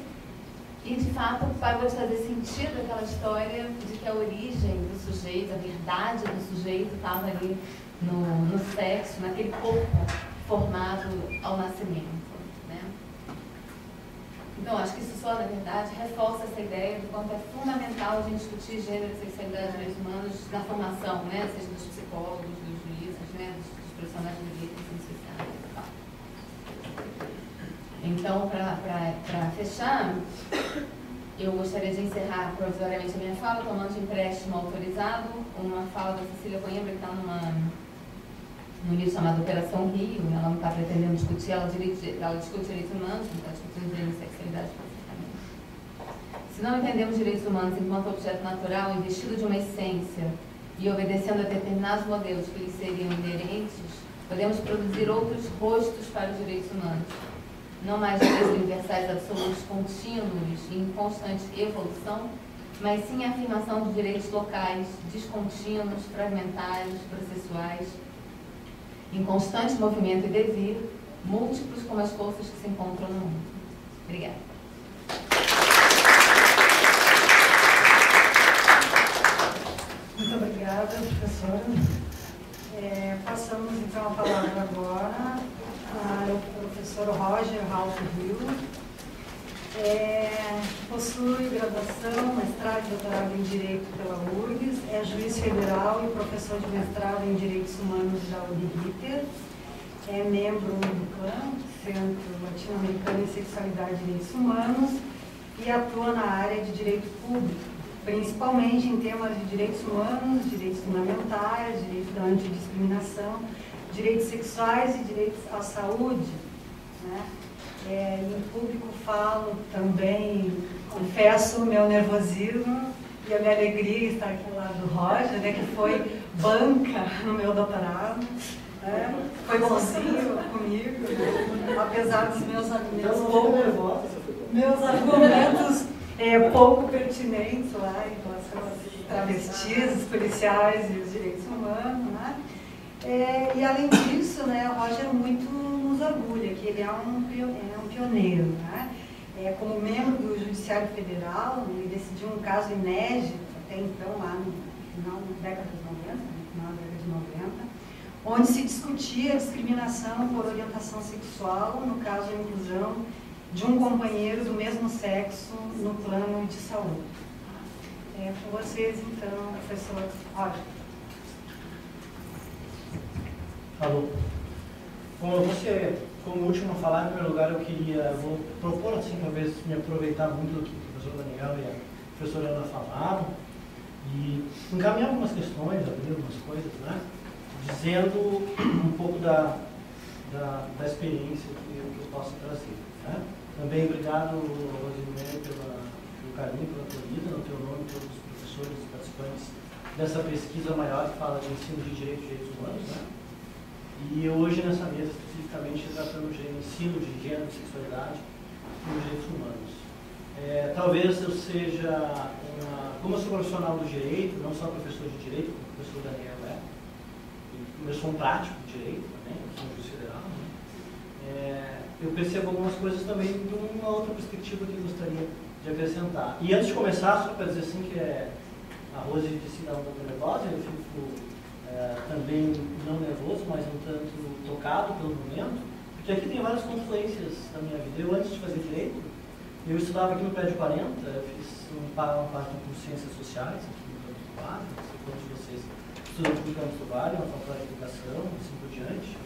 E de fato de fazer sentido aquela história de que a origem do sujeito, a verdade do sujeito estava ali no, no sexo, naquele corpo formado ao nascimento. Então, acho que isso só, na verdade, reforça essa ideia do quanto é fundamental a gente discutir gênero, sexualidade e direitos humanos na formação, né? seja dos psicólogos, dos juízes, né? dos, dos profissionais de direito e sociais e tal. Então, para fechar, eu gostaria de encerrar provisoriamente a minha fala, tomando de empréstimo autorizado uma fala da Cecília Coimbra, que está numa no livro chamado Operação Rio, ela não está pretendendo discutir, ela, direito, ela discute direitos humanos, não está discutindo gênero e sexualidade especificamente. Se não entendemos direitos humanos enquanto objeto natural investido de uma essência e obedecendo a determinados modelos que lhes seriam inerentes, podemos produzir outros rostos para os direitos humanos. Não mais direitos universais absolutos contínuos e em constante evolução, mas sim a afirmação de direitos locais, descontínuos, fragmentários, processuais, em constante movimento e devir, múltiplos como as forças que se encontram no mundo. Obrigada. Muito obrigada, professora. É, passamos então a palavra agora ao professor Roger Ralph Hill, é, possui graduação, mestrado e doutorado em Direito pela URGS, é juiz federal e professor de mestrado em Direitos Humanos da Uniriter, é membro do CLAN, Centro Latino-Americano em Sexualidade e Direitos Humanos, e atua na área de Direito Público, principalmente em temas de direitos humanos, direitos fundamentais, direito da antidiscriminação, direitos sexuais e direitos à saúde. Né? É, em público falo também, confesso o meu nervosismo e a minha alegria estar aqui ao lado do Roger, né, que foi banca no meu doutorado. É, foi bonzinho comigo, né, apesar dos meus, meus, pouco, meus argumentos é, pouco pertinentes lá em relação às travestis, os policiais e os direitos humanos. Né? É, e além disso, né, o Roger muito nos orgulha, que ele é um, é um pioneiro. Né? É, como membro do Judiciário Federal, ele decidiu um caso inédito, até então, lá no final da década de 90, no final da década de 90, onde se discutia a discriminação por orientação sexual, no caso, a inclusão de um companheiro do mesmo sexo no plano de saúde. É, com vocês, então, professor Roger. Falou. Bom, ser, como último a falar, em primeiro lugar, eu queria, vou propor, assim, talvez me aproveitar muito do que o professor Daniel e a professora Ana falaram e encaminhar algumas questões, abrir algumas coisas, né? Dizendo um pouco da, da, da experiência que eu, que eu posso trazer. Né? Também obrigado, Rosemary, pela, pelo carinho, pela acolhida, no teu nome, todos os professores e participantes dessa pesquisa maior que fala de ensino de direitos e direitos humanos, né? E hoje nessa mesa especificamente tratando de ensino de gênero, sexualidade e os direitos humanos. É, talvez eu seja, uma, como eu sou profissional do direito, não só professor de direito, como o professor Daniel é, eu sou um prático de direito também, eu sou um juiz federal, né? é, eu percebo algumas coisas também de uma outra perspectiva que eu gostaria de acrescentar. E antes de começar, só para dizer assim que é, a Rose disse que dá um pouco nervosa, eu fico é, também não nervoso, mas um tanto tocado pelo momento, porque aqui tem várias confluências da minha vida. Eu, antes de fazer direito, eu estudava aqui no prédio 40, eu fiz uma, uma parte com ciências sociais aqui no Campos do Vale, não sei quantos de vocês estudam aqui no Campos do Vale, uma faculdade de educação, assim por diante.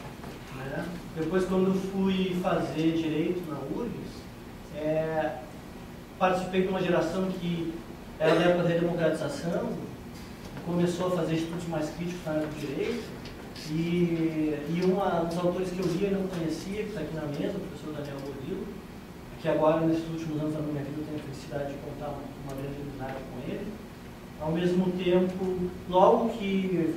Né? Depois, quando fui fazer direito na URGS, é, participei de uma geração que era da época da democratização, começou a fazer estudos mais críticos na área do direito E, e uma dos autores que eu li e não conhecia, que está aqui na mesa, o professor Daniel Bodilo, que agora, nesses últimos anos da minha vida, eu tenho a felicidade de contar uma grande amizade com ele. Ao mesmo tempo, logo que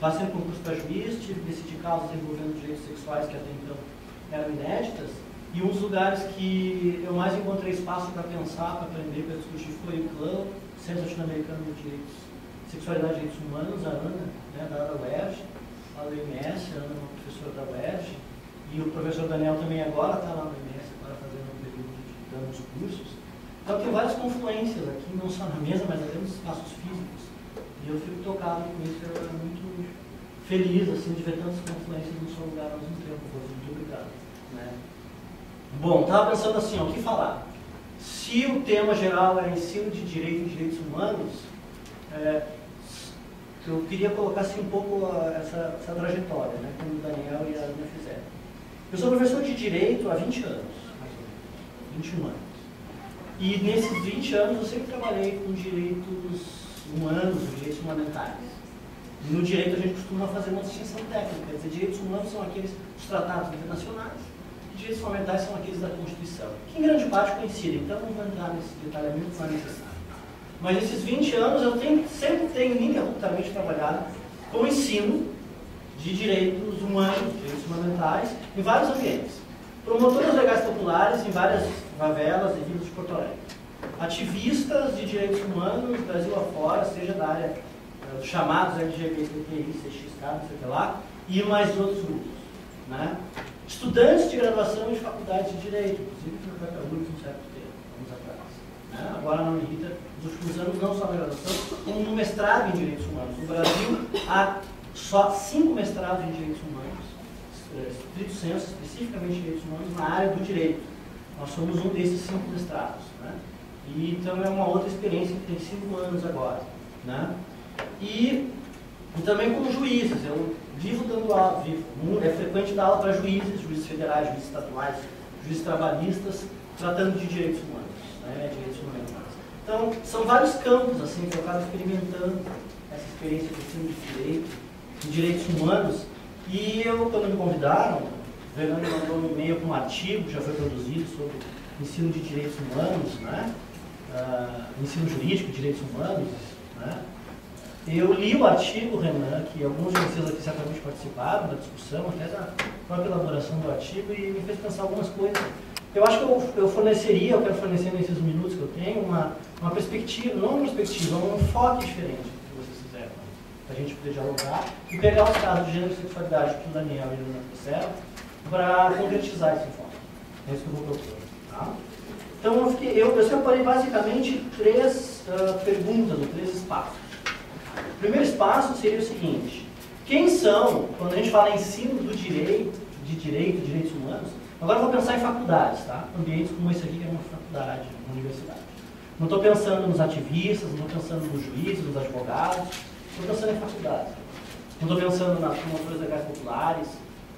passei no concurso para juiz, tive decidi causas envolvendo direitos sexuais que até então eram inéditas, e um dos lugares que eu mais encontrei espaço para pensar, para aprender, para discutir foi o CLAN, Centro Latino-Americano de Direitos, Sexualidade e Direitos Humanos, a ANA, né, da UERJ, a UMS, a Ana é uma professora da UERJ, e o professor Daniel também agora está lá no UMS, agora fazendo um período de dando os cursos. Então tem várias confluências aqui, não só na mesa, mas até nos espaços físicos. E eu fico tocado com isso, eu era muito feliz assim, de ver tantas confluências no seu lugar ao mesmo tempo. Muito obrigado. Né? Bom, estava pensando assim, ó, o que falar? Se o tema geral é ensino de direito e direitos humanos, é, eu queria colocar assim, um pouco a, essa, essa, trajetória, né, como o Daniel e a Ana fizeram. Eu sou professor de direito há 20 anos, mais ou menos, 21 anos. E nesses 20 anos eu sempre trabalhei com direitos humanos, direitos humanitários. E no direito a gente costuma fazer uma distinção técnica, quer dizer, direitos humanos são aqueles dos tratados internacionais, direitos fundamentais são aqueles da Constituição, que em grande parte coincidem, então não vou entrar nesse detalhamento, não é necessário. Mas nesses 20 anos eu tenho, sempre tenho ininterruptamente trabalhado com o ensino de direitos humanos, direitos fundamentais, em vários ambientes. Promotoras legais populares em várias favelas e vilas de Porto Alegre. Ativistas de direitos humanos, Brasil afora, seja da área uh, chamados LGBTQI, CXK, não sei o que lá, e mais outros grupos. Né? Estudantes de graduação de faculdades de direito, inclusive foi para um certo tempo, anos atrás. Né? Agora na Unirita, nos últimos anos, não só na graduação, como no mestrado em direitos humanos. No Brasil, há só cinco mestrados em direitos humanos, eh, estrito senso, especificamente direitos humanos, na área do direito. Nós somos um desses cinco mestrados. Né? E, então é uma outra experiência que tem cinco anos agora. Né? E, e também como juízes. Eu vivo dando aula, vivo. É frequente dar aula para juízes, juízes federais, juízes estaduais, juízes trabalhistas, tratando de direitos humanos, né, direitos humanitários. Então, são vários campos assim, que eu acabo experimentando essa experiência de ensino de direito, de direitos humanos. E eu, quando me convidaram, o Fernando mandou um e-mail com um artigo que já foi produzido sobre ensino de direitos humanos, né? Uh, ensino jurídico direitos humanos, né? Eu li o artigo, Renan, que alguns de vocês aqui certamente participaram da discussão, até da própria elaboração do artigo, e me fez pensar algumas coisas. Eu acho que eu, eu forneceria, eu quero fornecer nesses minutos que eu tenho, uma, uma perspectiva, não uma perspectiva, um enfoque diferente do que vocês fizeram, para a gente poder dialogar e pegar os casos de gênero e sexualidade que o Daniel e a Helena trouxeram para concretizar esse enfoque. É isso que eu vou propor. Tá? Então, eu, fiquei, eu, eu separei basicamente três uh, perguntas, ou três espaços. O primeiro espaço seria o seguinte: quem são, quando a gente fala ensino do direito, de direito, direitos humanos, agora eu vou pensar em faculdades, tá? Ambientes como esse aqui, que é uma faculdade, uma universidade. Não estou pensando nos ativistas, não estou pensando nos juízes, nos advogados, estou pensando em faculdades. Não estou pensando nas promotoras legais populares,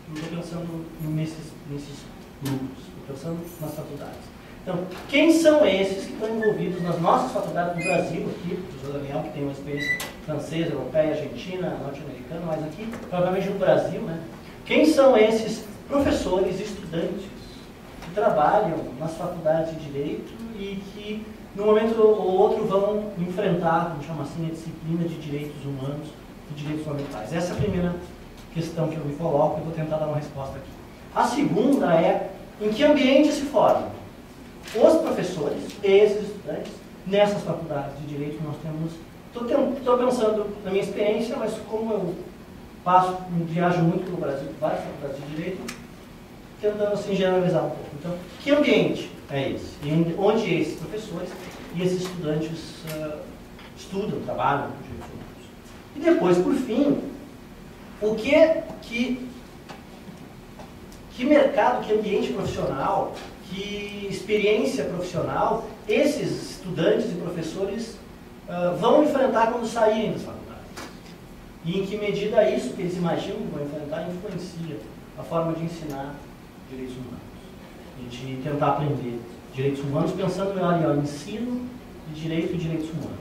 não estou pensando nesses, nesses grupos, estou pensando nas faculdades. Então, quem são esses que estão envolvidos nas nossas faculdades no Brasil, aqui, o professor Daniel, que tem uma experiência francesa, europeia, argentina, norte-americana, mas aqui, provavelmente no Brasil, né? Quem são esses professores estudantes que trabalham nas faculdades de Direito e que, num momento ou outro, vão enfrentar, vamos chamar assim, a disciplina de direitos humanos e direitos fundamentais? Essa é a primeira questão que eu me coloco e vou tentar dar uma resposta aqui. A segunda é, em que ambiente se formam? os professores e esses estudantes nessas faculdades de direito nós temos. Estou pensando na minha experiência, mas como eu passo, viajo muito pelo Brasil, várias faculdades de direito, tentando assim generalizar um pouco. Então, que ambiente é esse? E onde esses professores e esses estudantes uh, estudam, trabalham com direitos humanos? E depois, por fim, o que que que mercado, que ambiente profissional que experiência profissional esses estudantes e professores uh, vão enfrentar quando saírem das faculdades. E em que medida isso que eles imaginam que vão enfrentar influencia a forma de ensinar direitos humanos e de tentar aprender direitos humanos pensando em ensino de direito e direitos humanos.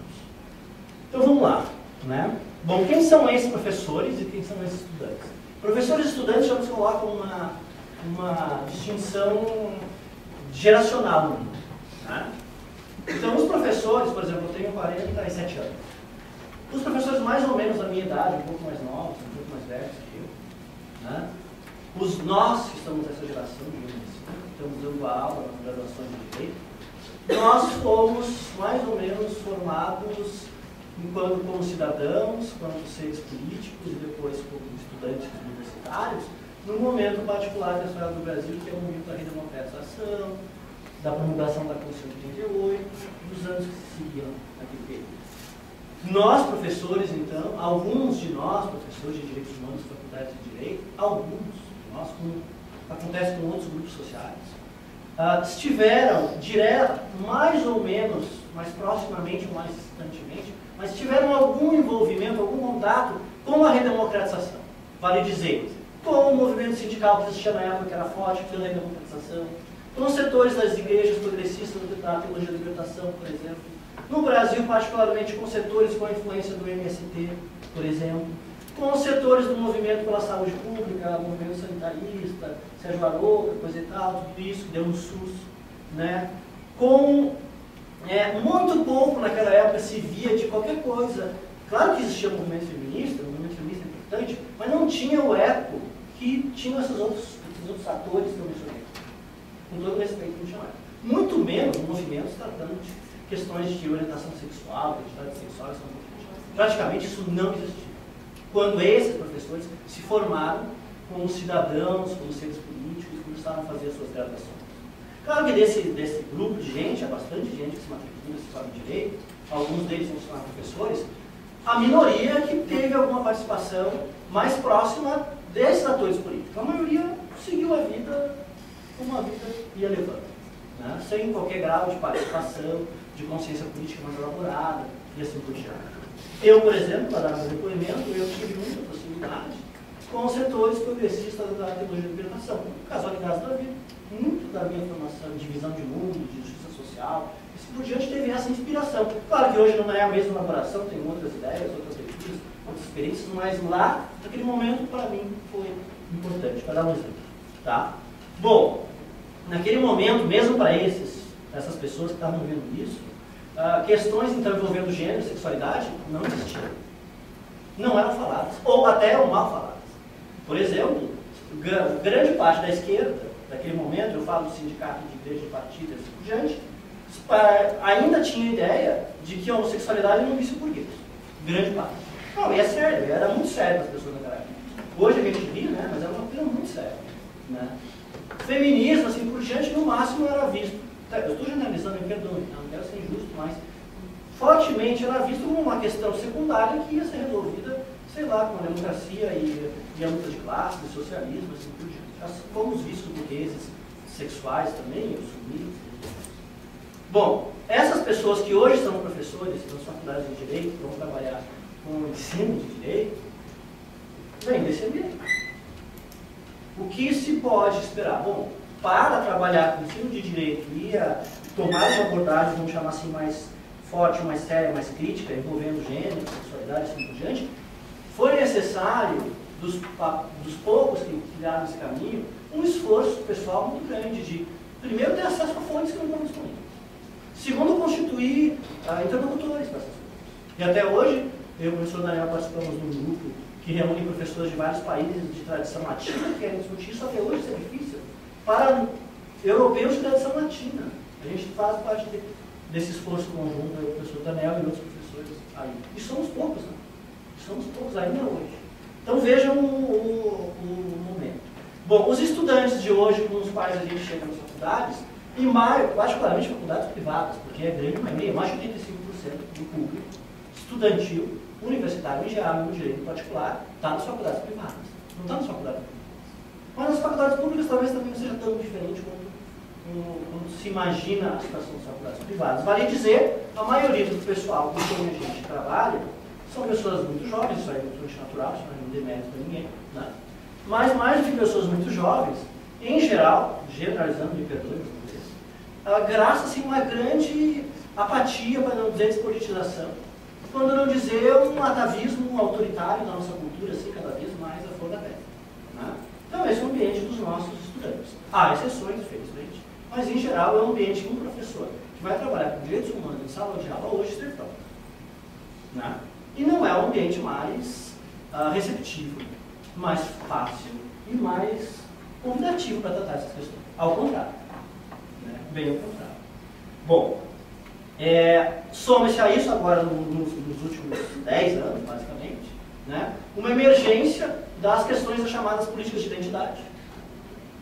Então vamos lá. Né? Bom, quem são esses professores e quem são esses estudantes? Professores e estudantes já nos colocam uma, uma distinção geracional. Né? Então, os professores, por exemplo, eu tenho 47 anos. Os professores mais ou menos da minha idade, um pouco mais novos, um pouco mais velhos que eu, né? Os nós que estamos nessa geração, estamos dando aula na graduação de Direito, nós fomos mais ou menos formados enquanto como cidadãos, quanto seres políticos e depois como estudantes universitários, num momento particular da história do Brasil, que é o momento da redemocratização, da promulgação da Constituição de 38, dos anos que se seguiram naquele período. Nós, professores, então, alguns de nós, professores de Direitos Humanos, faculdades de Direito, alguns como acontece com outros grupos sociais, uh, estiveram direto, mais ou menos, mais proximamente ou mais distantemente, mas tiveram algum envolvimento, algum contato com a redemocratização. Vale dizer, com o movimento sindical que existia na época, que era forte pela redemocratização, com os setores das igrejas progressistas da teologia da libertação, por exemplo. No Brasil, particularmente com setores com a influência do MST, por exemplo. Com os setores do movimento pela saúde pública, movimento sanitarista, Sérgio Aroca, coisa e tal, tudo isso que deu no SUS. Né? Com é, muito pouco naquela época se via de qualquer coisa. Claro que existia movimento feminista, o movimento feminista é importante, mas não tinha o eco que tinham esses outros, esses outros atores que eu mencionei. Com todo respeito que me chamaram. Muito menos movimentos tratando de questões de orientação sexual, identidade sexual, praticamente isso não existia. Quando esses professores se formaram como cidadãos, como seres políticos, começaram a fazer as suas graduações. Claro que desse, desse grupo de gente, há bastante gente que se matricula, se sabe direito, alguns deles vão se tornar professores, a minoria que teve alguma participação mais próxima desses atores políticos. A maioria seguiu a vida como a vida ia levando, né? sem qualquer grau de participação, de consciência política mais elaborada e assim por diante. Eu, por exemplo, para dar meu depoimento, eu tive muita proximidade com os setores progressistas da teologia da libertação, casualidades da vida muito da minha formação de visão de mundo, de justiça social, assim por diante teve essa inspiração. Claro que hoje não é a mesma elaboração, tem outras ideias, outras leituras, outras experiências, mas lá, naquele momento, para mim, foi importante, para dar um exemplo. Tá? Bom, naquele momento, mesmo para esses, essas pessoas que estavam vendo isso, uh, questões então envolvendo gênero e sexualidade não existiam. Não eram faladas, ou até eram mal faladas. Por exemplo, grande parte da esquerda daquele momento, eu falo do sindicato de igreja, de partido e assim por diante, ainda tinha a ideia de que a homossexualidade não vício burguês. Grande parte. Não, e é sério, era muito sério para as pessoas naquela época. Hoje a gente ri, né? Mas era uma coisa muito séria. Né? Feminismo, assim por diante, no máximo era visto. Tá, eu estou generalizando, me perdoe, não quero ser injusto, mas fortemente era visto como uma questão secundária que ia ser resolvida, sei lá, com a democracia e, e a luta de classe, do socialismo, assim por diante como os vícios burgueses sexuais também, os sumidos. Bom, essas pessoas que hoje são professores nas faculdades de Direito, vão trabalhar com o ensino de Direito, vêm desse ambiente. O que se pode esperar? Bom, para trabalhar com o ensino de Direito e a tomar uma abordagem, vamos chamar assim, mais forte, mais séria, mais crítica, envolvendo gênero, sexualidade e assim por diante, foi necessário dos, dos poucos que trilharam esse caminho, um esforço pessoal muito grande de, primeiro, ter acesso a fontes que não estão disponíveis. Segundo, constituir uh, interlocutores para essas coisas. E até hoje, eu e o professor Daniel participamos de um grupo que reúne professores de vários países de tradição latina que querem discutir isso. Até hoje isso é difícil. Para europeus de tradição latina. A gente faz parte de, desse esforço conjunto, eu, o professor Daniel e outros professores aí. E somos poucos, né? somos poucos ainda hoje. Então vejam o, o, o, momento. Bom, os estudantes de hoje com os quais a gente chega nas faculdades, e mais, particularmente faculdades privadas, porque é grande maioria, mais de 85% do público estudantil, universitário em geral, no direito em particular, está nas faculdades privadas. Não está nas faculdades públicas. Mas nas faculdades públicas talvez também não seja tão diferente quanto, quanto se imagina a situação das faculdades privadas. Vale dizer, a maioria do pessoal com quem a gente trabalha são pessoas muito jovens, isso aí é muito natural, isso não é demérito para ninguém. Né? Mas mais do que pessoas muito jovens, em geral, generalizando, me perdoe, uh, graças a uma grande apatia, para não dizer despolitização, quando não dizer um atavismo autoritário da nossa cultura, assim, cada vez mais a flor da pele. Então, esse é o ambiente dos nossos estudantes. Há exceções, infelizmente, mas em geral é um ambiente que um professor que vai trabalhar com direitos humanos em sala de aula hoje se Né? E não é o ambiente mais uh, receptivo, mais fácil e mais convidativo para tratar essas questões. Ao contrário. Né? Bem ao contrário. Bom, é, soma-se a isso agora no, no, nos últimos 10 anos, basicamente, né? uma emergência das questões das chamadas políticas de identidade.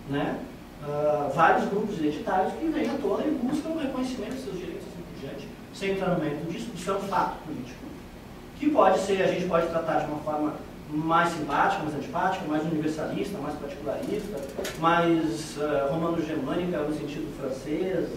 Né? Uh, vários grupos identitários que vêm à tona e buscam o reconhecimento dos seus direitos assim por diante, sem entrar no mérito disso, isso é um fato político. Que pode ser, a gente pode tratar de uma forma mais simpática, mais antipática, mais universalista, mais particularista, mais uh, romano-germânica no sentido francês,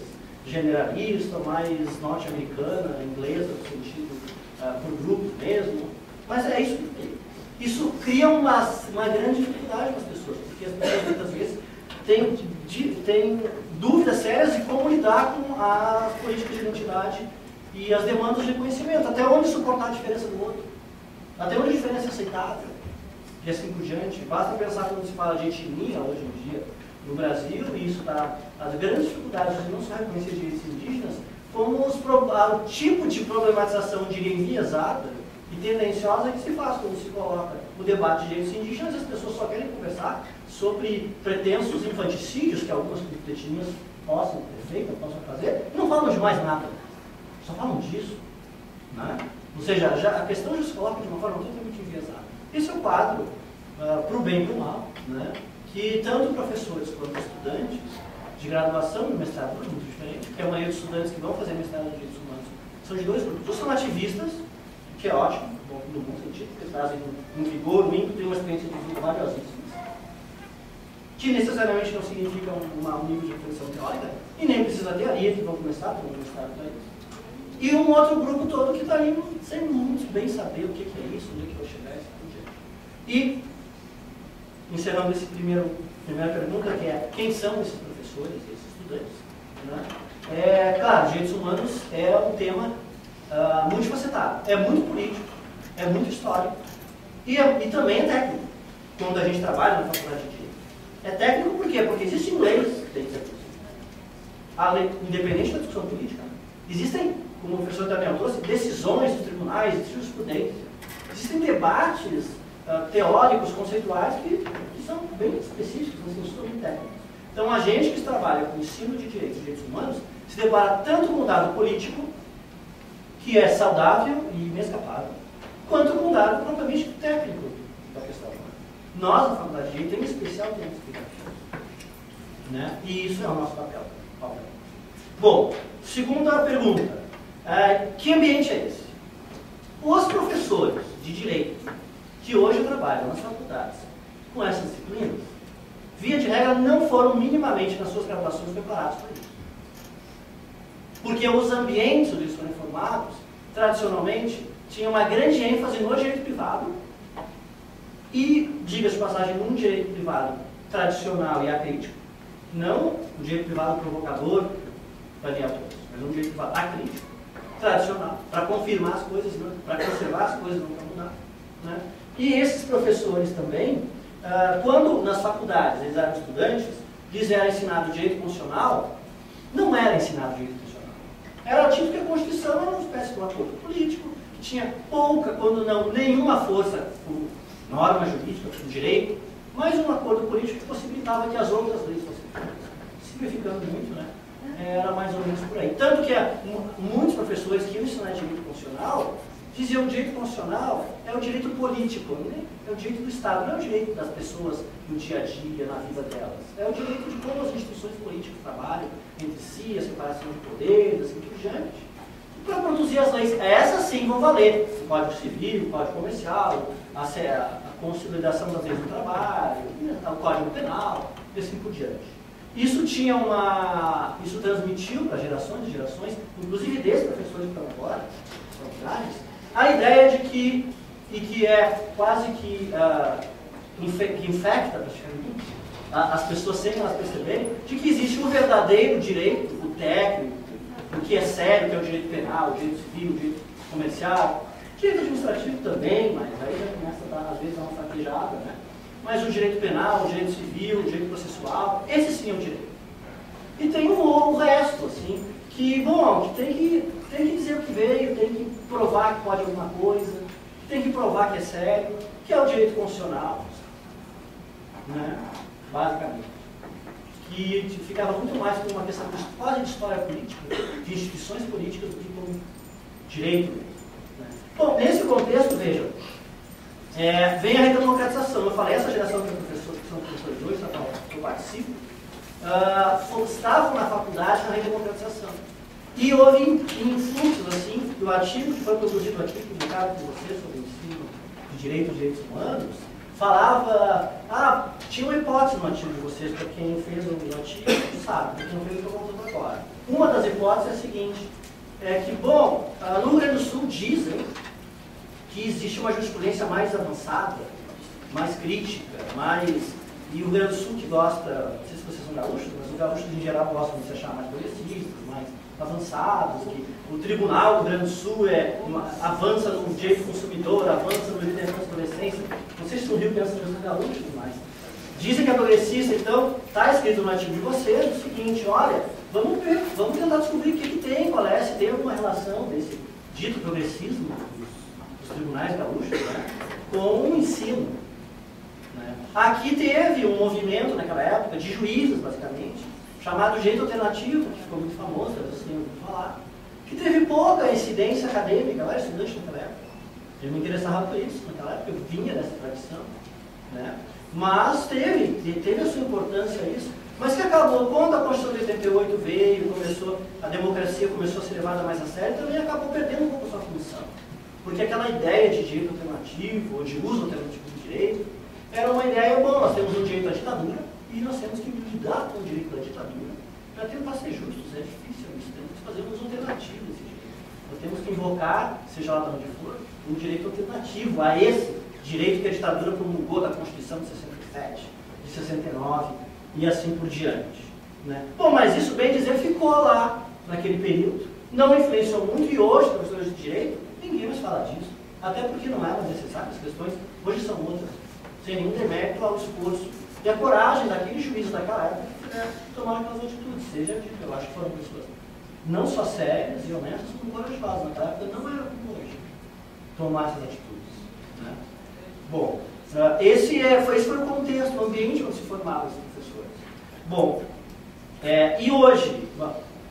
generalista, mais norte-americana, inglesa, no sentido uh, por grupo mesmo. Mas é isso que tem. Isso cria uma, uma grande dificuldade para as pessoas, porque as pessoas muitas vezes têm, têm dúvidas sérias de como lidar com as políticas de identidade e as demandas de reconhecimento. Até onde suportar a diferença do outro? Até onde a diferença é aceitável? E assim por diante. Basta pensar quando se fala de etnia hoje em dia no Brasil, e isso está as grandes dificuldades de não só reconhecer direitos indígenas, como os, o tipo de problematização, diria, enviesada e tendenciosa que se faz quando se coloca o debate de direitos indígenas, as pessoas só querem conversar sobre pretensos infanticídios que algumas etnias possam ter feito, possam fazer, e não falam de mais nada. Só falam disso. Né? Ou seja, já, a questão já se coloca de uma forma totalmente enviesada. Esse é o quadro, uh, para o bem e para o mal, né? que tanto professores quanto estudantes de graduação e mestrado, muito diferente, porque a maioria dos estudantes que vão fazer mestrado em direitos humanos são de dois grupos. Ou são ativistas, que é ótimo, bom, no bom sentido, porque trazem um, um vigor, um ímpeto e uma experiência de vida valiosíssimas. Que necessariamente não significa uma, um nível de reflexão teórica, e nem precisa ter ali, que vão começar, vão mestrado para isso. E um outro grupo todo que está indo sem muito bem saber o que, que é isso, onde é que vai chegar, e encerrando esse primeiro primeira pergunta, que é quem são esses professores, esses estudantes? Né? É, claro, direitos humanos é um tema uh, multifacetado, é muito político, é muito histórico e, é, e também é técnico, quando a gente trabalha na faculdade de Direito. É técnico por quê? Porque existem leis dentro da lei, independente da discussão política. Existem, como o professor Daniel trouxe, decisões dos tribunais, de jurisprudência. Existem debates uh, teóricos, conceituais, que, que, são bem específicos, assim, são muito técnicos. Então, a gente que trabalha com ensino de direitos e direitos humanos se depara tanto com o dado político, que é saudável e inescapável, quanto com dado propriamente técnico da questão. Nós, na Faculdade de Direito, temos especial tempo explicativo. Né? E isso é o nosso papel. papel. Bom, segunda pergunta. É, que ambiente é esse? Os professores de direito que hoje trabalham nas faculdades com essas disciplinas, via de regra, não foram minimamente nas suas graduações preparados para isso. Porque os ambientes foram formados, tradicionalmente, tinham uma grande ênfase no direito privado e, diga-se de passagem, num direito privado tradicional e acrítico. Não o direito privado provocador, Daniel Torres, mas um direito privado acrítico, tradicional, para confirmar as coisas, para conservar as coisas, não para mudar. Né? E esses professores também, ah, quando nas faculdades eles eram estudantes, lhes era ensinado direito constitucional, não era ensinado direito. Era tido que a Constituição era uma espécie de um acordo político, que tinha pouca, quando não nenhuma força por norma jurídica, por direito, mas um acordo político que possibilitava que as outras leis fossem simplificando muito, né? Era mais ou menos por aí. Tanto que muitos professores que iam ensinar direito constitucional Dizer o direito constitucional é o direito político, né? é o direito do Estado, não é o direito das pessoas no dia a dia, na vida delas. É o direito de como as instituições políticas trabalham entre si, a separação de poderes, assim por diante. E para produzir as leis, essas sim vão valer. O Código Civil, o Código Comercial, a, a consolidação das leis do trabalho, o Código Penal, e assim por diante. Isso tinha uma. Isso transmitiu para gerações e gerações, inclusive desses professores estão agora, são a ideia de que, e que é quase que, uh, que infecta praticamente as pessoas sem elas perceberem, de que existe um verdadeiro direito, o técnico, o que é sério, que é o direito penal, o direito civil, o direito comercial, Direito administrativo também, mas aí já começa a dar, às vezes, uma fraquejada, né? Mas o direito penal, o direito civil, o direito processual, esse sim é o direito. E tem o, o resto, assim, que, bom, que tem, que tem que dizer o que veio, tem que provar que pode alguma coisa, tem que provar que é sério, que é o direito constitucional, né? basicamente. Que ficava muito mais como uma questão quase de história política, de instituições políticas do que como direito. Né? Bom, nesse contexto, vejam, é, vem a redemocratização. Eu falei, essa geração de professores, que são professores hoje, que eu participo, uh, estavam na faculdade na redemocratização. E houve influxos, assim, do artigo que foi produzido aqui, publicado por você sobre o ensino de direito e direitos humanos, falava, ah, tinha uma hipótese no artigo de vocês, para quem fez o artigo sabe, para quem não fez eu estou contando agora. Uma das hipóteses é a seguinte, é que, bom, ah, no Rio Grande do Sul dizem que existe uma jurisprudência mais avançada, mais crítica, mais... E o Rio Grande do Sul que gosta, não sei se vocês são gaúchos, mas os gaúchos em geral gostam de se achar mais progressistas, mais avançados, que o Tribunal do Rio Grande do Sul é, uma, avança no direito consumidor, avança no direito da adolescência. Não sei se no Rio tem essas coisas gaúchas, mas dizem que é progressista, então está escrito no artigo de vocês o seguinte, olha, vamos ver, vamos tentar descobrir o que, que tem, qual é, se tem alguma relação desse dito progressismo tribunais gaúchos, né, com o ensino. Né. Aqui teve um movimento naquela época de juízes, basicamente, chamado Jeito Alternativo, que ficou muito famoso, vocês têm ouvido falar, que teve pouca incidência acadêmica, eu era estudante naquela época. Eu me interessava por isso naquela época, eu vinha dessa tradição. Né? Mas teve, teve a sua importância isso, mas que acabou, quando a Constituição de 88 veio, começou, a democracia começou a ser levada mais a sério, também acabou perdendo um pouco a sua função. Porque aquela ideia de direito alternativo, ou de uso alternativo do direito, era uma ideia, bom, nós temos um direito à ditadura e nós temos que lidar com o direito da ditadura para tentar ser justos. É difícil isso, temos que fazer um uso alternativo desse direito. Nós temos que invocar, seja lá de onde for, um direito alternativo a esse direito que a ditadura promulgou da Constituição de 67, de 69 e assim por diante. Né? Bom, mas isso, bem dizer, ficou lá naquele período, não influenciou muito e hoje, professores de direito, Ninguém mais fala disso. Até porque não eram necessárias, as questões hoje são outras. Sem nenhum demérito ao esforço e a coragem daqueles juízes daquela época que tomaram aquelas atitudes. Seja dito, eu acho que foram pessoas não só sérias e honestas, como corajosas. Naquela época não era como hoje tomar essas atitudes. Né? Bom, ah, esse, é, foi, esse foi o contexto, o ambiente onde se formavam os professores. Bom, é, e hoje,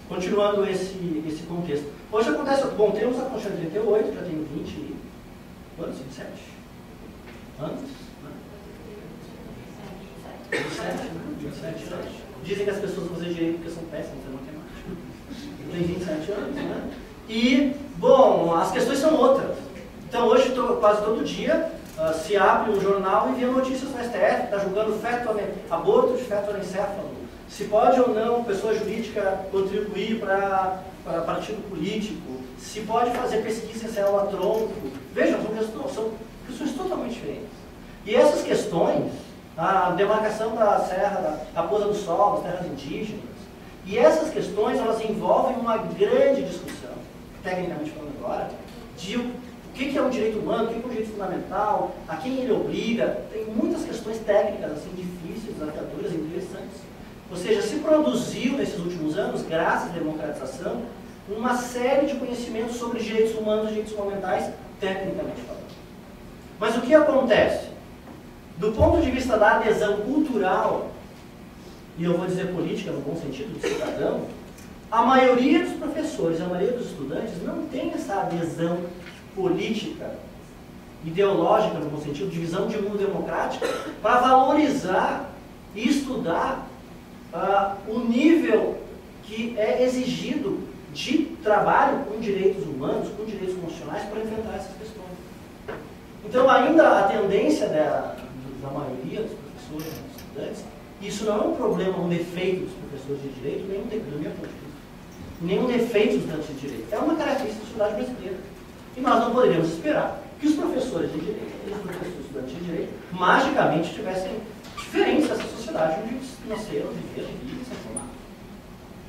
continuando esse, esse contexto, Hoje acontece, bom, temos a Constituição de 38, já tenho 20 quantos? 27 anos? Né? 27, né? 27 anos. Dizem que as pessoas vão fazer direito porque são péssimas em matemática. Eu tenho 27 anos, né? E, bom, as questões são outras. Então hoje, quase todo dia, uh, se abre um jornal e vê notícias no STF, está julgando feto, aborto de feto anencefalo. Se pode ou não pessoa jurídica contribuir para partido político, se pode fazer pesquisa em célula-tronco. Vejam, são questões, são questões totalmente diferentes. E essas questões, a demarcação da serra, da raposa do sol, das terras indígenas, e essas questões, elas envolvem uma grande discussão, tecnicamente falando agora, de o que é um direito humano, o que é um direito fundamental, a quem ele obriga. Tem muitas questões técnicas assim difíceis, desafiadoras, interessantes. Ou seja, se produziu nesses últimos anos, graças à democratização, uma série de conhecimentos sobre direitos humanos e direitos fundamentais, tecnicamente falando. Mas o que acontece? Do ponto de vista da adesão cultural, e eu vou dizer política no bom sentido, de cidadão, a maioria dos professores, a maioria dos estudantes não tem essa adesão política, ideológica no bom sentido, de visão de mundo democrático, para valorizar e estudar uh, o nível que é exigido de trabalho com direitos humanos, com direitos constitucionais, para enfrentar essas questões. Então, ainda a tendência da, da maioria dos professores dos estudantes, isso não é um problema, um defeito dos professores de direito, nem um defeito, meu ponto de vista, nem um defeito dos estudantes de direito. É uma característica da sociedade brasileira. E nós não poderíamos esperar que os professores de direito e os professores estudantes de direito magicamente tivessem diferentes dessa sociedade onde nasceram, viveram vivem se formar.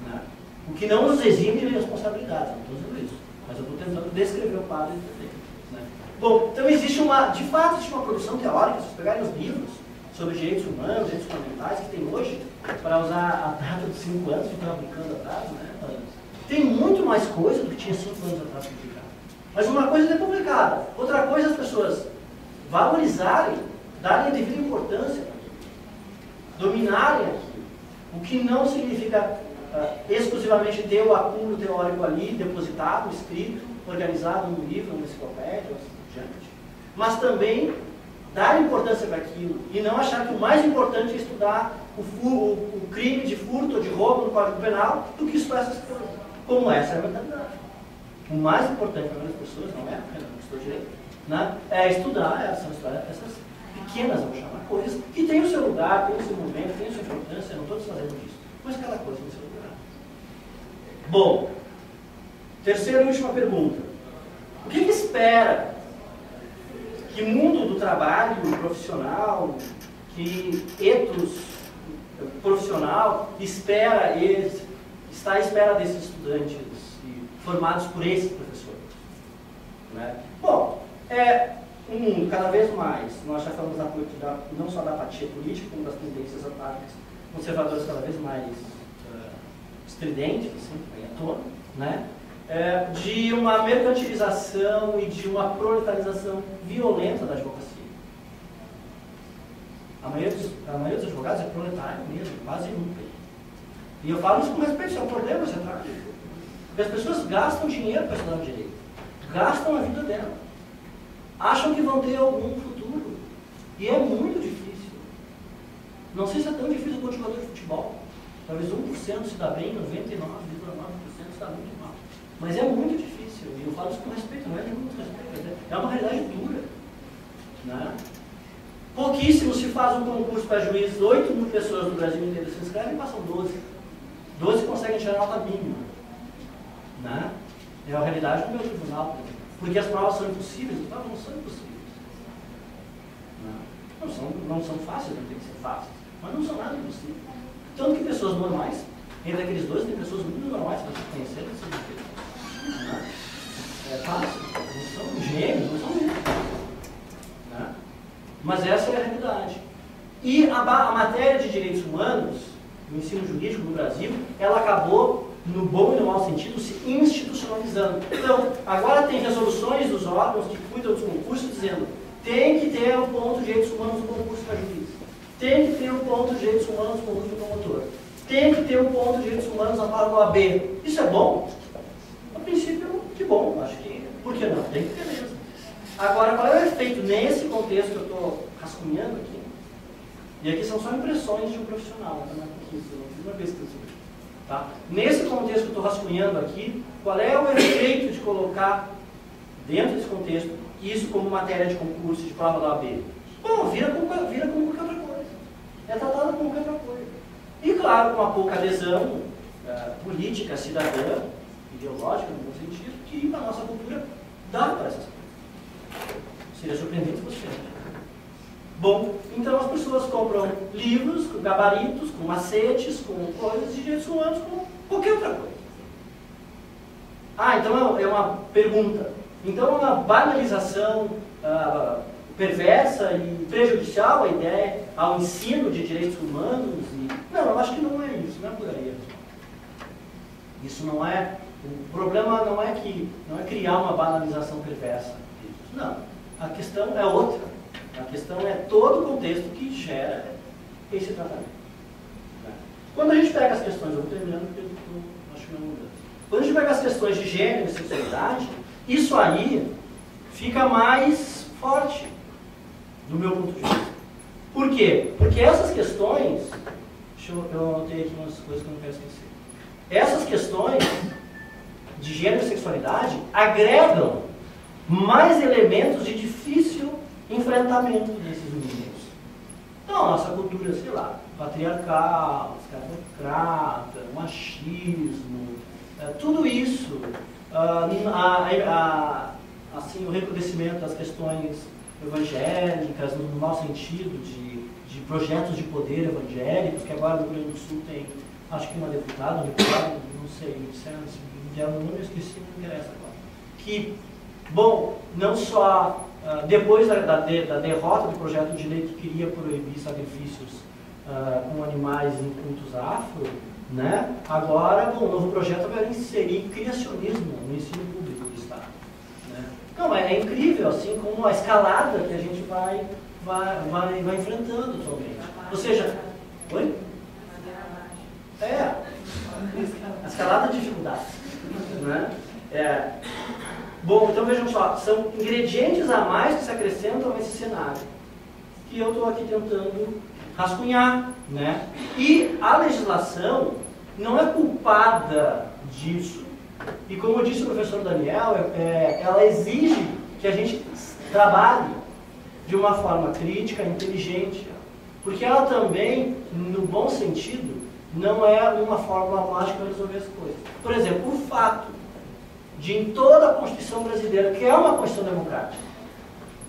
Né? O que não nos exime de responsabilidade, não estou dizendo isso. Mas eu estou tentando descrever o quadro? Bom, então existe uma, de fato, existe uma produção teórica, se vocês pegarem os livros sobre direitos humanos, direitos fundamentais que tem hoje, para usar a data de 5 anos estava brincando atrás, né? tem muito mais coisa do que tinha 5 anos atrás publicado. Mas uma coisa é publicada, outra coisa é as pessoas valorizarem, darem a devida importância dominarem aquilo. O que não significa uh, exclusivamente ter o acúmulo teórico ali, depositado, escrito, organizado num livro, numa enciclopédia. Mas também dar importância para aquilo e não achar que o mais importante é estudar o, o, o crime de furto ou de roubo no Código Penal do que estudar essas coisas. Como essa é a mentalidade. O mais importante para as pessoas não é a direito, né? é estudar essas, essas pequenas, vamos chamar, coisas que têm o seu lugar, têm o seu momento, têm a sua importância, não estou desfazendo disso, mas cada coisa tem o seu lugar. Bom, terceira e última pergunta. O que, que espera que mundo do trabalho profissional, que etos profissional espera esse, está à espera desses estudantes formados por esses professores? Né? Bom, é, um mundo cada vez mais, nós já falamos da, não só da apatia política, como das tendências atávicas conservadoras cada vez mais uh, estridentes, assim, à tona, né? É, de uma mercantilização e de uma proletarização violenta da advocacia. A maioria dos, a maioria dos advogados é proletário mesmo, quase nunca. E eu falo isso com respeito, é um problema central. Porque as pessoas gastam dinheiro para estudar direito, gastam a vida dela acham que vão ter algum futuro. E é muito difícil. Não sei se é tão difícil quanto jogador de futebol. Talvez 1% se dá bem, 99,9% se dá muito mal. Mas é muito difícil. E eu falo isso com respeito, não é muito respeito. É uma realidade dura. Né? Pouquíssimo se faz um concurso para juiz, 8 mil pessoas no Brasil inteiro se inscrevem e passam 12. 12 conseguem tirar nota mínima. Né? É a realidade do meu tribunal. Porque as provas são impossíveis, as provas não são impossíveis. Não, não, são, não são fáceis, não tem que ser fáceis, mas não são nada impossíveis. Tanto que pessoas normais, entre aqueles dois, tem pessoas muito normais para se conhecer, não é fácil, não são gêmeos, não são gêmeos. Né? Mas essa é a realidade. E a, a matéria de direitos humanos, no ensino jurídico no Brasil, ela acabou no bom e no mau sentido, se institucionalizando. Então, agora tem resoluções dos órgãos que cuidam dos concursos dizendo tem que ter o um ponto de direitos humanos no concurso para juiz, tem que ter o um ponto de direitos humanos no concurso do promotor, tem que ter o um ponto de direitos humanos na para do AB. Isso é bom? A princípio, que bom, acho que, por que não? Tem que ter mesmo. Agora, qual é o efeito nesse contexto que eu estou rascunhando aqui? E aqui são só impressões de um profissional, não é fiz uma pesquisa Tá? Nesse contexto que eu estou rascunhando aqui, qual é o efeito de colocar dentro desse contexto isso como matéria de concurso, de prova da AB? Bom, vira como, vira como qualquer outra coisa. É tratado como qualquer outra coisa. E claro, com uma pouca adesão uh, política, cidadã, ideológica, no bom sentido, que a nossa cultura dá para essas coisas. Seria surpreendente se fosse Bom, então as pessoas compram livros com gabaritos, com macetes, com coisas de direitos humanos, com qualquer outra coisa. Ah, então é, é uma pergunta. Então é uma banalização uh, perversa e prejudicial à ideia, ao ensino de direitos humanos? E... Não, eu acho que não é isso, não é por aí. Isso não é. O problema não é que não é criar uma banalização perversa. Não. A questão é outra. A questão é todo o contexto que gera esse tratamento. Quando a gente pega as questões, eu vou terminando porque eu acho que não mudando. Quando a gente pega as questões de gênero e sexualidade, isso aí fica mais forte, do meu ponto de vista. Por quê? Porque essas questões, deixa eu anotei aqui umas coisas que eu não quero esquecer. Essas questões de gênero e sexualidade agregam mais elementos de difícil enfrentamento desses meninos. Então, a nossa cultura, sei lá, patriarcal, escravocrata, machismo, é, tudo isso, a, a, assim, o reconhecimento das questões evangélicas, no mau sentido de, de projetos de poder evangélicos, que agora no Rio Grande do Sul tem, acho que uma deputada, um deputado, não sei, disseram, me deram o nome, eu esqueci, não interessa agora, que Bom, não só uh, depois da, da, da, derrota do projeto de lei que queria proibir sacrifícios uh, com animais em cultos afro, né? agora bom, o novo projeto vai inserir criacionismo no ensino público do Estado. Né? Não, é, é incrível assim como a escalada que a gente vai, vai, vai, vai enfrentando atualmente. Ou seja, oi? É, a escalada de dificuldades. Né? É. Bom, então vejam só, são ingredientes a mais que se acrescentam a esse cenário que eu estou aqui tentando rascunhar. Né? E a legislação não é culpada disso. E como disse o professor Daniel, é, ela exige que a gente trabalhe de uma forma crítica, inteligente, porque ela também, no bom sentido, não é uma fórmula mágica para resolver as coisas. Por exemplo, o fato de em toda a Constituição brasileira, que é uma Constituição democrática,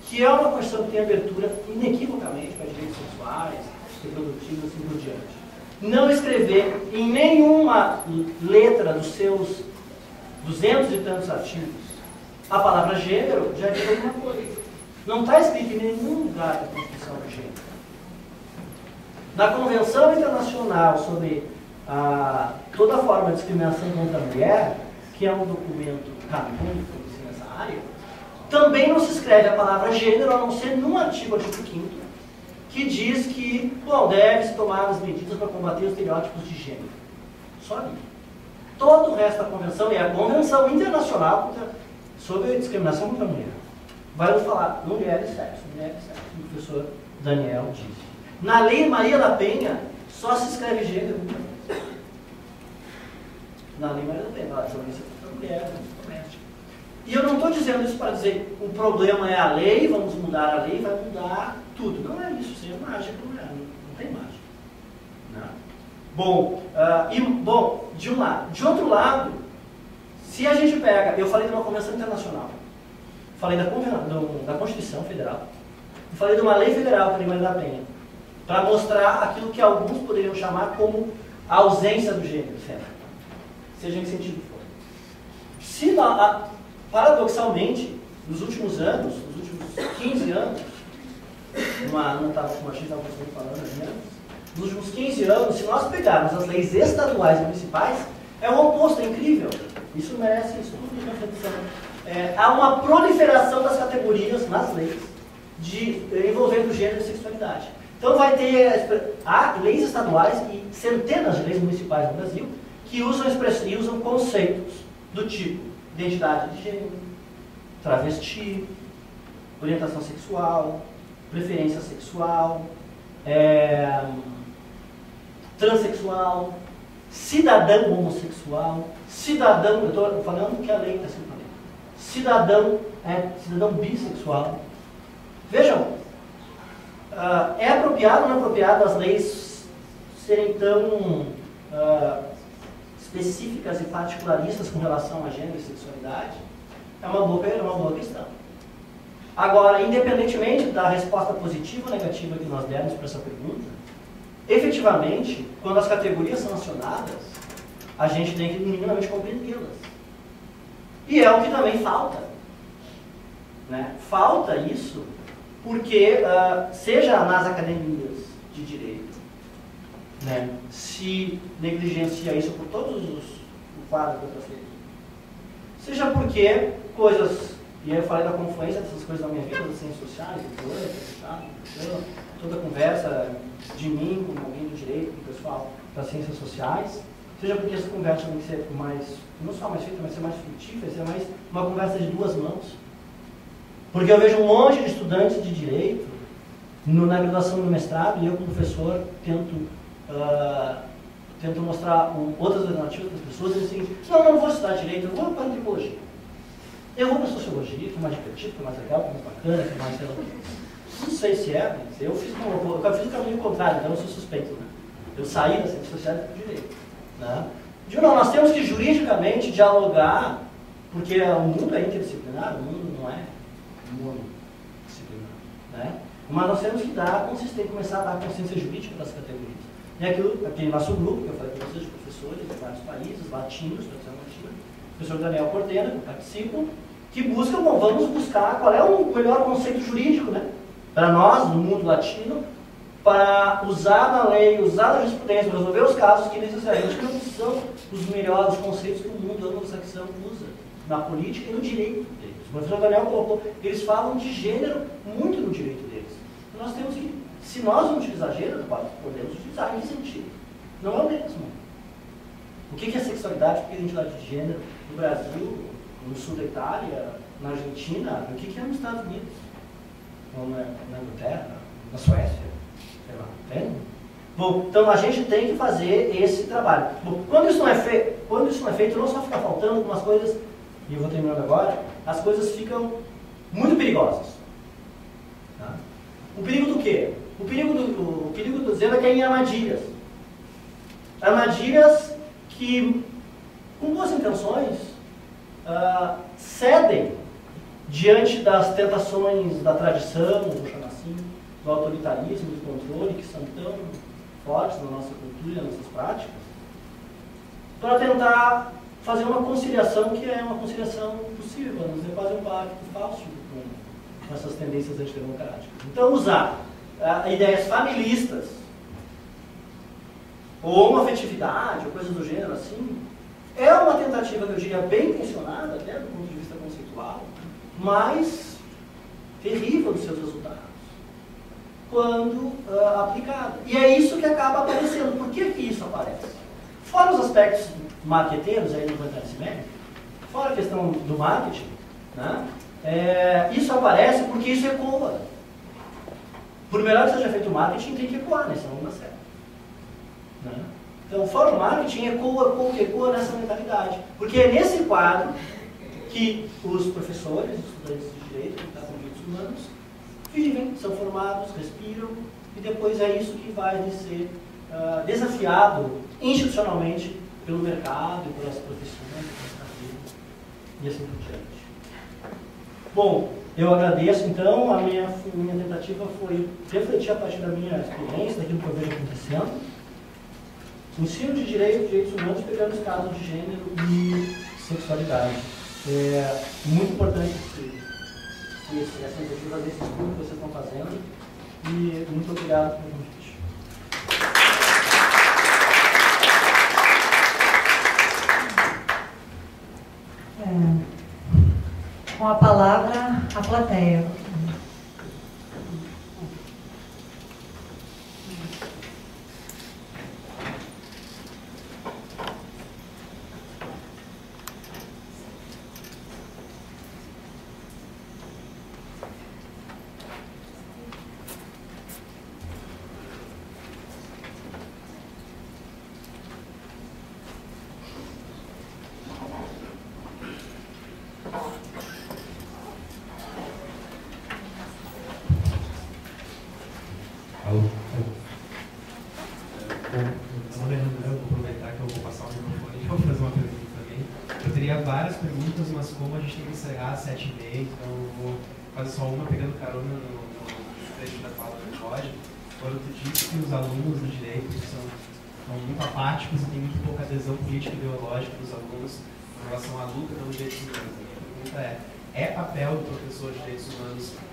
que é uma Constituição que tem abertura inequivocamente para direitos sexuais, reprodutivos e assim por diante, não escrever em nenhuma letra dos seus duzentos e tantos artigos a palavra gênero, já diz alguma coisa. Não está escrito em nenhum lugar da Constituição do gênero. Na Convenção Internacional sobre a, toda forma de discriminação contra a mulher, que é um documento canônico nessa área, também não se escreve a palavra gênero, a não ser num artigo, artigo 5 que diz que, deve-se tomar as medidas para combater os estereótipos de gênero. Só ali. Todo o resto da convenção, e a Convenção Internacional sobre a Discriminação contra a Mulher, vai nos falar mulheres e sexo, mulheres e sexo, o professor Daniel disse. Na Lei Maria da Penha, só se escreve gênero. Na Lei Maria da Penha, a violência contra a mulher. E eu não estou dizendo isso para dizer o problema é a lei, vamos mudar a lei, vai mudar tudo. Não é isso, isso é mágica, não, é, não tem mágica. Não. Bom, uh, e, bom, de um lado. De outro lado, se a gente pega, eu falei de uma convenção internacional, falei da, do, da Constituição Federal, falei de uma lei federal, que é a Lei Maria da Penha para mostrar aquilo que alguns poderiam chamar como a ausência do gênero, seja em que sentido for. Se, paradoxalmente, nos últimos anos, nos últimos 15 anos, uma, não estava como a gente estava falando, né? nos últimos 15 anos, se nós pegarmos as leis estaduais e municipais, é o oposto, é incrível. Isso merece estudo de reflexão. É, há uma proliferação das categorias nas leis de, envolvendo gênero e sexualidade. Então vai ter há leis estaduais e centenas de leis municipais no Brasil que usam, e usam conceitos do tipo identidade de gênero, travesti, orientação sexual, preferência sexual, é, transexual, cidadão homossexual, cidadão, eu estou falando que a lei está sendo cidadão, é, cidadão bissexual. Vejam, Uh, é apropriado ou não é apropriado as leis serem tão uh, específicas e particularistas com relação a gênero e sexualidade? É uma boa, é uma boa questão. Agora, independentemente da resposta positiva ou negativa que nós dermos para essa pergunta, efetivamente, quando as categorias são acionadas, a gente tem que minimamente compreendê-las. E é o que também falta. Né? Falta isso porque, uh, seja nas academias de direito, né, se negligencia isso por todos os quadros da outras leis, seja porque coisas, e aí eu falei da confluência dessas coisas na minha vida, das ciências sociais, toda conversa de mim com alguém do direito, com o pessoal das ciências sociais, seja porque essa conversa tem que ser mais, não só mais feita, mas ser mais frutífera, ser mais uma conversa de duas mãos porque eu vejo um monte de estudantes de direito no, na graduação no mestrado, e eu, como professor, tento, uh, tento mostrar um, outras alternativas para as pessoas, e o seguinte, não, não vou estudar direito, eu vou para a antropologia. Eu vou para a sociologia, que é mais divertido, que é mais legal, que é mais bacana, que é mais... Sei não sei se é, mas eu fiz, eu, fiz o caminho contrário, então eu sou suspeito. Né? Eu saí das ciências sociais para direito. Né? Digo, não, nós temos que juridicamente dialogar, porque o mundo é interdisciplinar, o mundo não é disciplinar. Né? Mas nós temos que dar consistência, começar a dar consciência jurídica para as categorias. E aquilo, aquele nosso grupo, que eu falei para vocês, professores de vários países, latinos, tradução latina, o professor Daniel Cortena, que eu participo, que buscam, bom, vamos buscar qual é o melhor conceito jurídico, né? Para nós, no mundo latino, para usar na lei, usar na jurisprudência, resolver os casos que necessariamente não são os melhores conceitos que o mundo anglo-saxão usa na política e no direito. O professor Daniel colocou, eles falam de gênero muito no direito deles. Nós temos que, se nós não utilizar gênero, podemos utilizar em que sentido? Não é o mesmo. O que é sexualidade, o que é identidade de gênero no Brasil, no sul da Itália, na Argentina, o que é nos Estados Unidos, ou na, na Inglaterra, na Suécia, sei lá, entende? Bom, então a gente tem que fazer esse trabalho. Bom, quando isso não é feito, quando isso não é feito, não só fica faltando algumas coisas, e eu vou terminando agora, as coisas ficam muito perigosas. Tá? O perigo do quê? O perigo do, o perigo do zelo é que é em armadilhas. Armadilhas que, com boas intenções, uh, cedem diante das tentações da tradição, vou chamar assim, do autoritarismo, do controle, que são tão fortes na nossa cultura nas nossas práticas, para tentar fazer uma conciliação que é uma conciliação possível, vamos dizer, quase um pacto falso com, essas tendências antidemocráticas. Então, usar uh, ideias familistas ou uma afetividade, ou coisa do gênero assim, é uma tentativa, que eu diria, bem intencionada, até do ponto de vista conceitual, mas terrível dos seus resultados, quando uh, aplicada. E é isso que acaba aparecendo. Por que, que isso aparece? Fora os aspectos marqueteiros, aí nesse mérito, fora a questão do marketing, né? É, isso aparece porque isso ecoa. Por melhor que seja feito o marketing, tem que ecoar, né? Senão não. Né? Então, fora o marketing, ecoa, ecoa, ecoa nessa mentalidade. Porque é nesse quadro que os professores, os estudantes de direito, que com direitos humanos, vivem, são formados, respiram, e depois é isso que vai ser uh, desafiado institucionalmente pelo mercado, pelas profissões, pelas carreiras, e assim por diante. Bom, eu agradeço então, a minha, minha tentativa foi refletir a partir da minha experiência, daquilo que eu vejo acontecendo, Ensino de direito, direitos humanos, pegando os casos de gênero e sexualidade. É muito importante que, essa iniciativa desse estudo que vocês estão fazendo. E muito obrigado pelo convite. É, com a palavra, a plateia.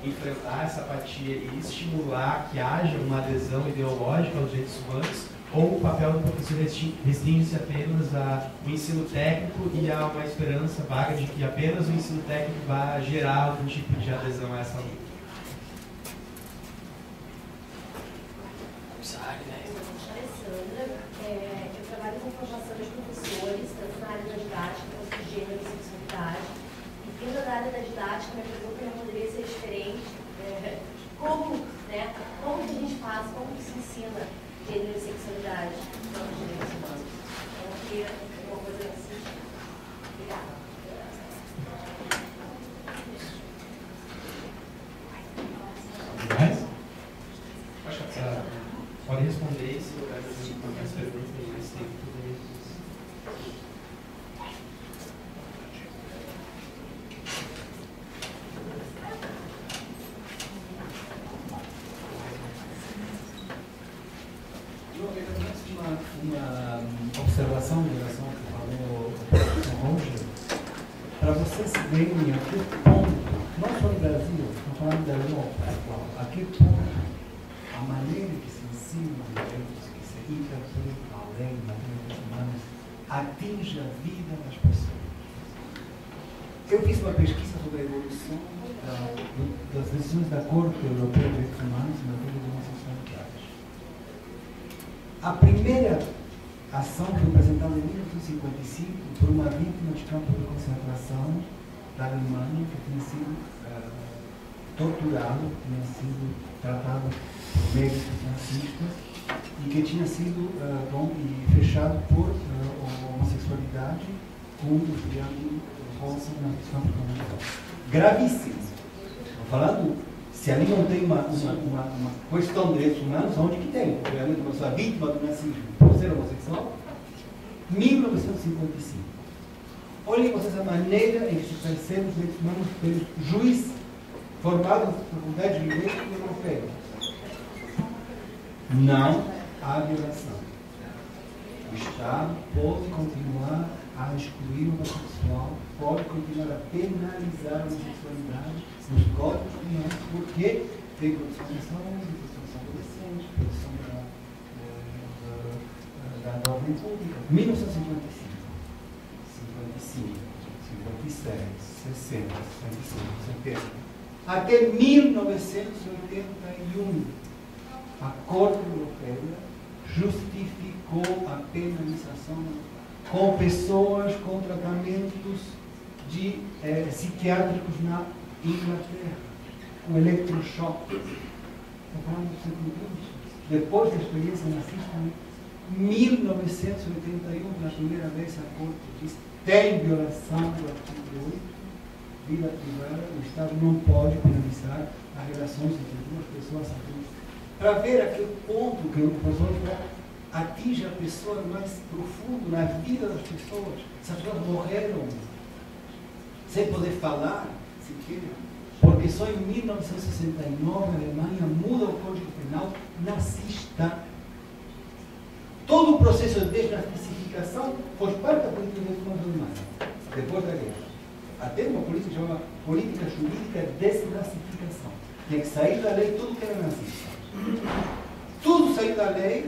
Enfrentar essa apatia e estimular que haja uma adesão ideológica aos direitos humanos, ou o papel do professor restringe-se apenas ao ensino técnico e a uma esperança vaga de que apenas o ensino técnico vai gerar algum tipo de adesão a essa luta? Alessandra, é, eu trabalho com formação de professores, tanto na área da didática quanto de gênero e sexualidade. E vindo da área da didática, minha pergunta não poderia ser diferente é, como, né, como que a gente faz, como que se ensina gênero e sexualidade nos direitos humanos. Então, eu queria uma coisa assim. Obrigada. Pode responder se houver mais perguntas, mais tempo. uma observação em relação ao que falou o professor Roger, para você vocês veem a que ponto, não só no Brasil, estou falando da Europa atual, a que ponto a maneira que se ensina os direitos, que se interpreta a lei na vida dos humanos, atinge a vida das pessoas. Eu fiz uma pesquisa sobre a evolução da, das decisões da Corte Europeia de Direitos Humanos em matéria de homossexualidade. A primeira ação foi apresentada em 1955 por uma vítima de campo de concentração da Alemanha que tinha sido uh, torturado, tinha sido tratado por médicos nazistas e que tinha sido uh, bom, e fechado por uh, homossexualidade com o triângulo rosa na concentração. Gravíssimo. Estou falando, se ali não tem uma, uma, uma, uma questão de direitos humanos, onde que tem? Realmente uma pessoa vítima do nazismo por ser homossexual? 1955. Olhem vocês a maneira em que percebe os humanos pelo juiz formado na Faculdade de Direito Europeia. Não há violação. O Estado pode continuar a excluir o homossexual, pode continuar a penalizar a homossexualidade nos códigos penais, porque tem produção de saúde, produção adolescente, produção da, da, da, da ordem pública. 1955, 55, 57, 60, 65, 70. Até 1981, a Corte Europeia justificou a penalização com pessoas com tratamentos de, eh, psiquiátricos na Inglaterra, com eletrochoque. XX. Depois da experiência nazista, em 1981, pela primeira vez, a Corte diz tem violação do artigo 8, vida privada, o Estado não pode penalizar as relações entre duas pessoas adultas. Para ver a que ponto que o professor atinge a pessoa mais profundo na vida das pessoas. Essas pessoas morreram sem poder falar sequer, porque só em 1969 a Alemanha muda o Código Penal nazista. Todo o processo de desnazificação foi parte da política de alemã, depois da guerra. Até uma política chamada política jurídica de desnazificação. Tinha que sair da lei tudo que era nazista. Tudo saiu da lei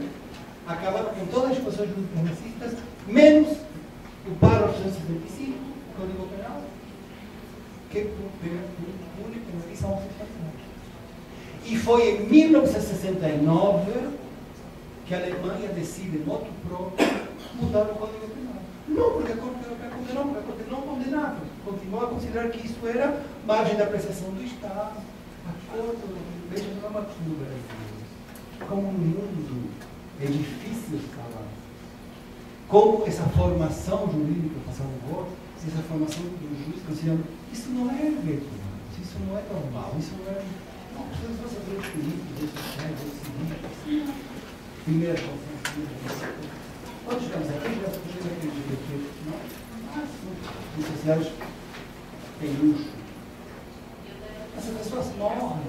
acabaram com todas as discussões nazistas, menos o parágrafo 175 do Código Penal, que pune penaliza a homossexualidade. E foi em 1969 que a Alemanha decide, moto próprio, mudar o Código Penal. Não porque a Corte Europeia condenou, porque a Corte não condenava. Continuou a considerar que isso era margem de apreciação do Estado. A Corte, veja, não é uma do Brasil. Como no mundo é difícil falar. Como essa formação jurídica, passando agora, essa formação do juiz considerando isso não é virtual, isso não é normal, isso não é. Não, vocês vão saber os sociais, os civis, conferência. Quando chegamos aqui, já podemos acreditar que não, mas os sociais têm luxo. Essas pessoas morrem.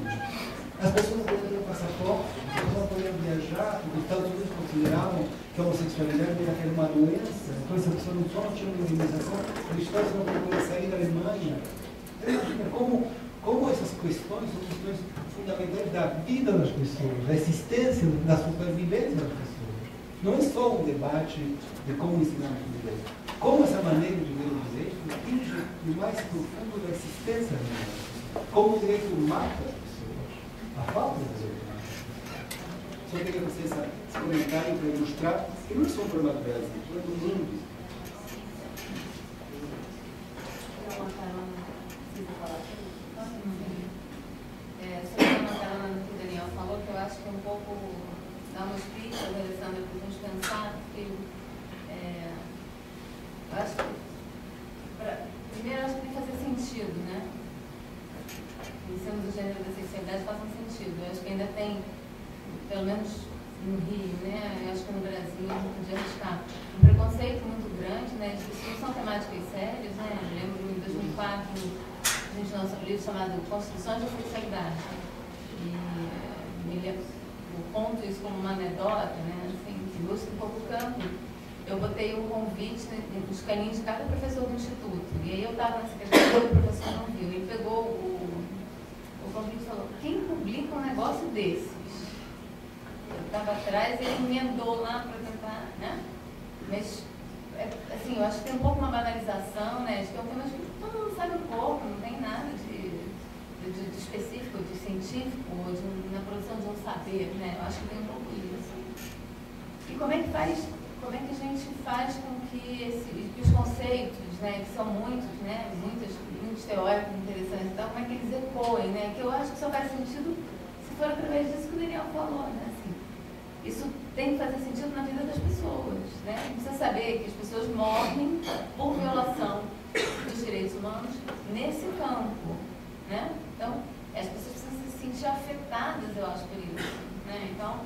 As pessoas não podem ter um passaporte, as pessoas não podem viajar, porque Estados Unidos consideravam que a homossexualidade era uma doença, então essa pessoa não só não tinha uma indenização, os Estados não podiam sair da Alemanha. Imagina como, como essas questões são questões fundamentais da vida das pessoas, da existência, da supervivência das pessoas. Não é só um debate de como ensinar o direito. Como essa maneira de ver o direito atinge o mais profundo da existência da pessoa. Como o direito mata a falta de direito Só queria que vocês comentarem para ilustrar que não é só um problema do Brasil, é do mundo. É, sobre a matéria que o Daniel falou, que eu acho que é um pouco dar uma explica, Alessandra, para a gente pensar, porque é, eu acho que, primeiro, acho que tem que fazer sentido, né? Pensamos o gênero da sexualidade façam sentido. Eu acho que ainda tem, pelo menos no Rio, né? Eu acho que no Brasil a gente podia arriscar um preconceito muito grande, né? De discussão temáticas sérias, né? Eu lembro em 2004 a gente lançou um livro chamado Construções da Sexualidade. E me lembro, eu conto isso como uma anedota, né? Assim, que ilustra um pouco o campo. eu botei um convite nos caninhos de cada professor do instituto. E aí eu estava na secretaria o professor não viu. Ele pegou o, o convite e falou, quem publica um negócio desses? Eu estava atrás e ele emendou lá para tentar, né? Mas, é, assim, eu acho que tem um pouco uma banalização, né? Acho que é um tema que todo mundo sabe um pouco, não tem nada de, de, de específico, de científico, ou de, na produção de um saber, né? Eu acho que tem um pouco isso. E como é que faz como é que a gente faz com que, esse, que os conceitos, né, que são muitos, né, muitos, muitos teóricos interessantes, então, como é que eles ecoem, né, que eu acho que só faz sentido se for através disso que o Daniel falou, né, isso tem que fazer sentido na vida das pessoas, né, a gente precisa saber que as pessoas morrem por violação dos direitos humanos nesse campo, né, então, as pessoas precisam se sentir afetadas, eu acho, por isso, né, então,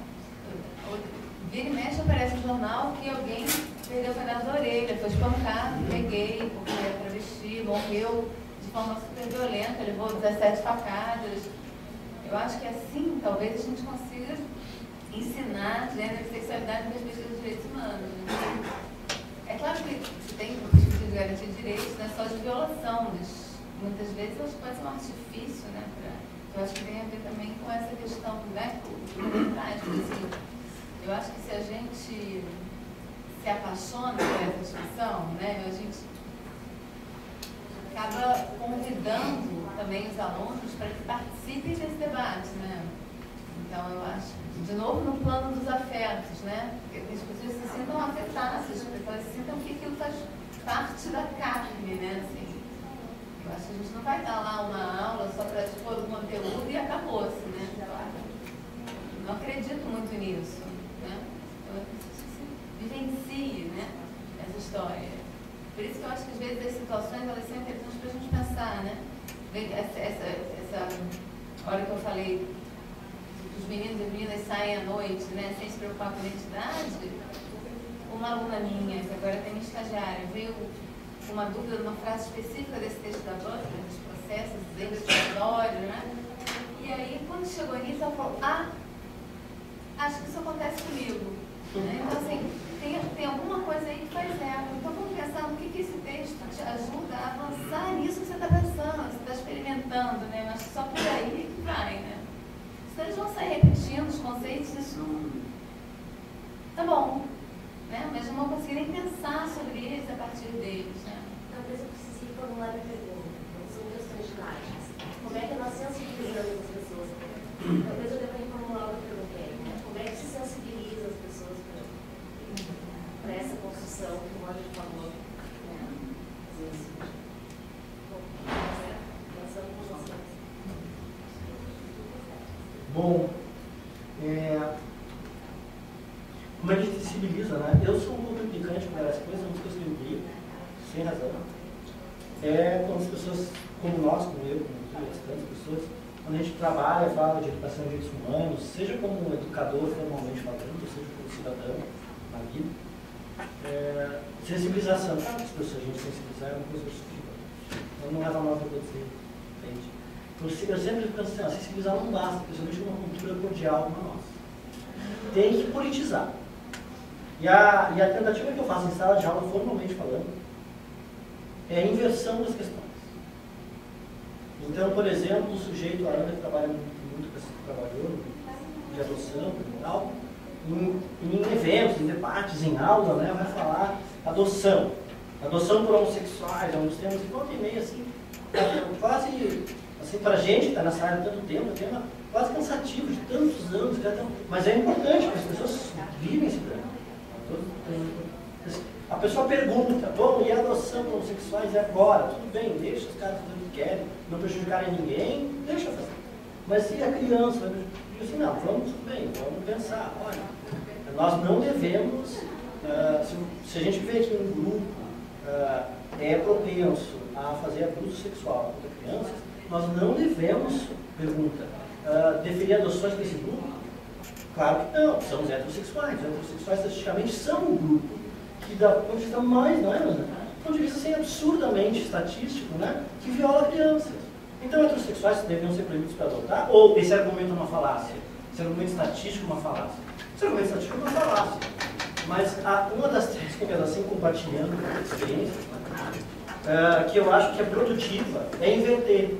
Vira e mexe aparece no jornal que alguém perdeu o pedaço da orelha, foi espancado, peguei, porque era travesti, morreu de forma super violenta, levou 17 facadas. Eu acho que assim, talvez a gente consiga ensinar gênero e sexualidade nas pesquisas dos direitos humanos. Né? É claro que se tem discussão de garantia de direitos, não é só de violação, mas muitas vezes acho que pode ser um artifício, né? Pra, eu acho que tem a ver também com essa questão né, por trás, assim, eu acho que se a gente se apaixona por essa discussão, né, a gente acaba convidando também os alunos para que participem desse debate, né? Então, eu acho, de novo, no plano dos afetos, né? Que as pessoas se sintam afetadas, as pessoas se sintam que aquilo faz parte da carne, né? Assim, eu acho que a gente não vai dar lá uma aula só para expor o conteúdo e acabou-se, né? Não acredito muito nisso vivencie né, essa história. Por isso que eu acho que às vezes as situações elas são interessantes para a gente pensar, né? Essa, essa, essa hora que eu falei que os meninos e as meninas saem à noite, né, sem se preocupar com a identidade, uma aluna minha, que agora tem estagiária, veio uma dúvida numa frase específica desse texto da Butler, dos processos investigatórios, né? E aí, quando chegou nisso, ela falou, ah, acho que isso acontece comigo. Né? Então, assim, tem, tem alguma coisa aí que faz eco. Então vamos pensar no que, que esse texto te ajuda a avançar nisso que você está pensando, você está experimentando, né? Mas só por aí que vai, né? Senão eles vão sair repetindo os conceitos, isso não. Tá bom. Né? Mas não vão conseguir nem pensar sobre eles a partir deles. Né? Talvez eu precise formular a pergunta. São questões práticas. Como é que nós sensibilizamos as pessoas? Talvez eu deva reformular outra pergunta. Como é que se sensibiliza? para essa construção que o Roger falou. Né? Bom, é, como é que a gente sensibiliza, né? Eu sou um pouco implicante com várias coisas, muitas coisas que eu li, sem razão. É quando as pessoas, como nós, como eu, como outras tantas pessoas, quando a gente trabalha, fala de educação de direitos humanos, seja como educador formalmente falando, seja como cidadão na vida, é, sensibilização. Para as pessoas, a gente sensibilizar é uma coisa suficiente. Então não leva mal para você, entende? Eu sempre penso assim, ó, sensibilizar não basta, principalmente uma cultura cordial como a nossa. Tem que politizar. E a, e a tentativa que eu faço em sala de aula, formalmente falando, é a inversão das questões. Então, por exemplo, o sujeito, a Ana, que trabalha muito, muito com esse trabalhador de adoção tal, em, em eventos, em debates, em aula, né, vai falar adoção. Adoção por homossexuais, é um dos temas que volta e meia, assim, é quase, assim, para a gente que está nessa área há tanto tempo, é um tema quase cansativo, de tantos anos, mas é importante, porque as pessoas vivem esse drama. A pessoa pergunta, bom, e a adoção por homossexuais é agora? Tudo bem, deixa os caras fazerem o que querem, não prejudicarem ninguém, deixa fazer. Mas se a criança, diz assim, não, vamos, tudo bem, vamos pensar, olha, nós não devemos, uh, se, se, a gente vê que um grupo uh, é propenso a fazer abuso sexual contra crianças, nós não devemos, pergunta, uh, deferir adoções desse grupo? Claro que não, são os heterossexuais. Os heterossexuais, estatisticamente, são um grupo que, da ponto de vista mais, não é, Ana? Do ponto de vista assim, absurdamente estatístico, né, que viola crianças. Então, heterossexuais deveriam ser proibidos para adotar? Ou esse argumento é uma falácia? Esse argumento estatístico é uma falácia? Esse argumento estatístico é uma falácia. Mas uma das técnicas, assim, compartilhando experiências, uh, que eu acho que é produtiva, é inverter.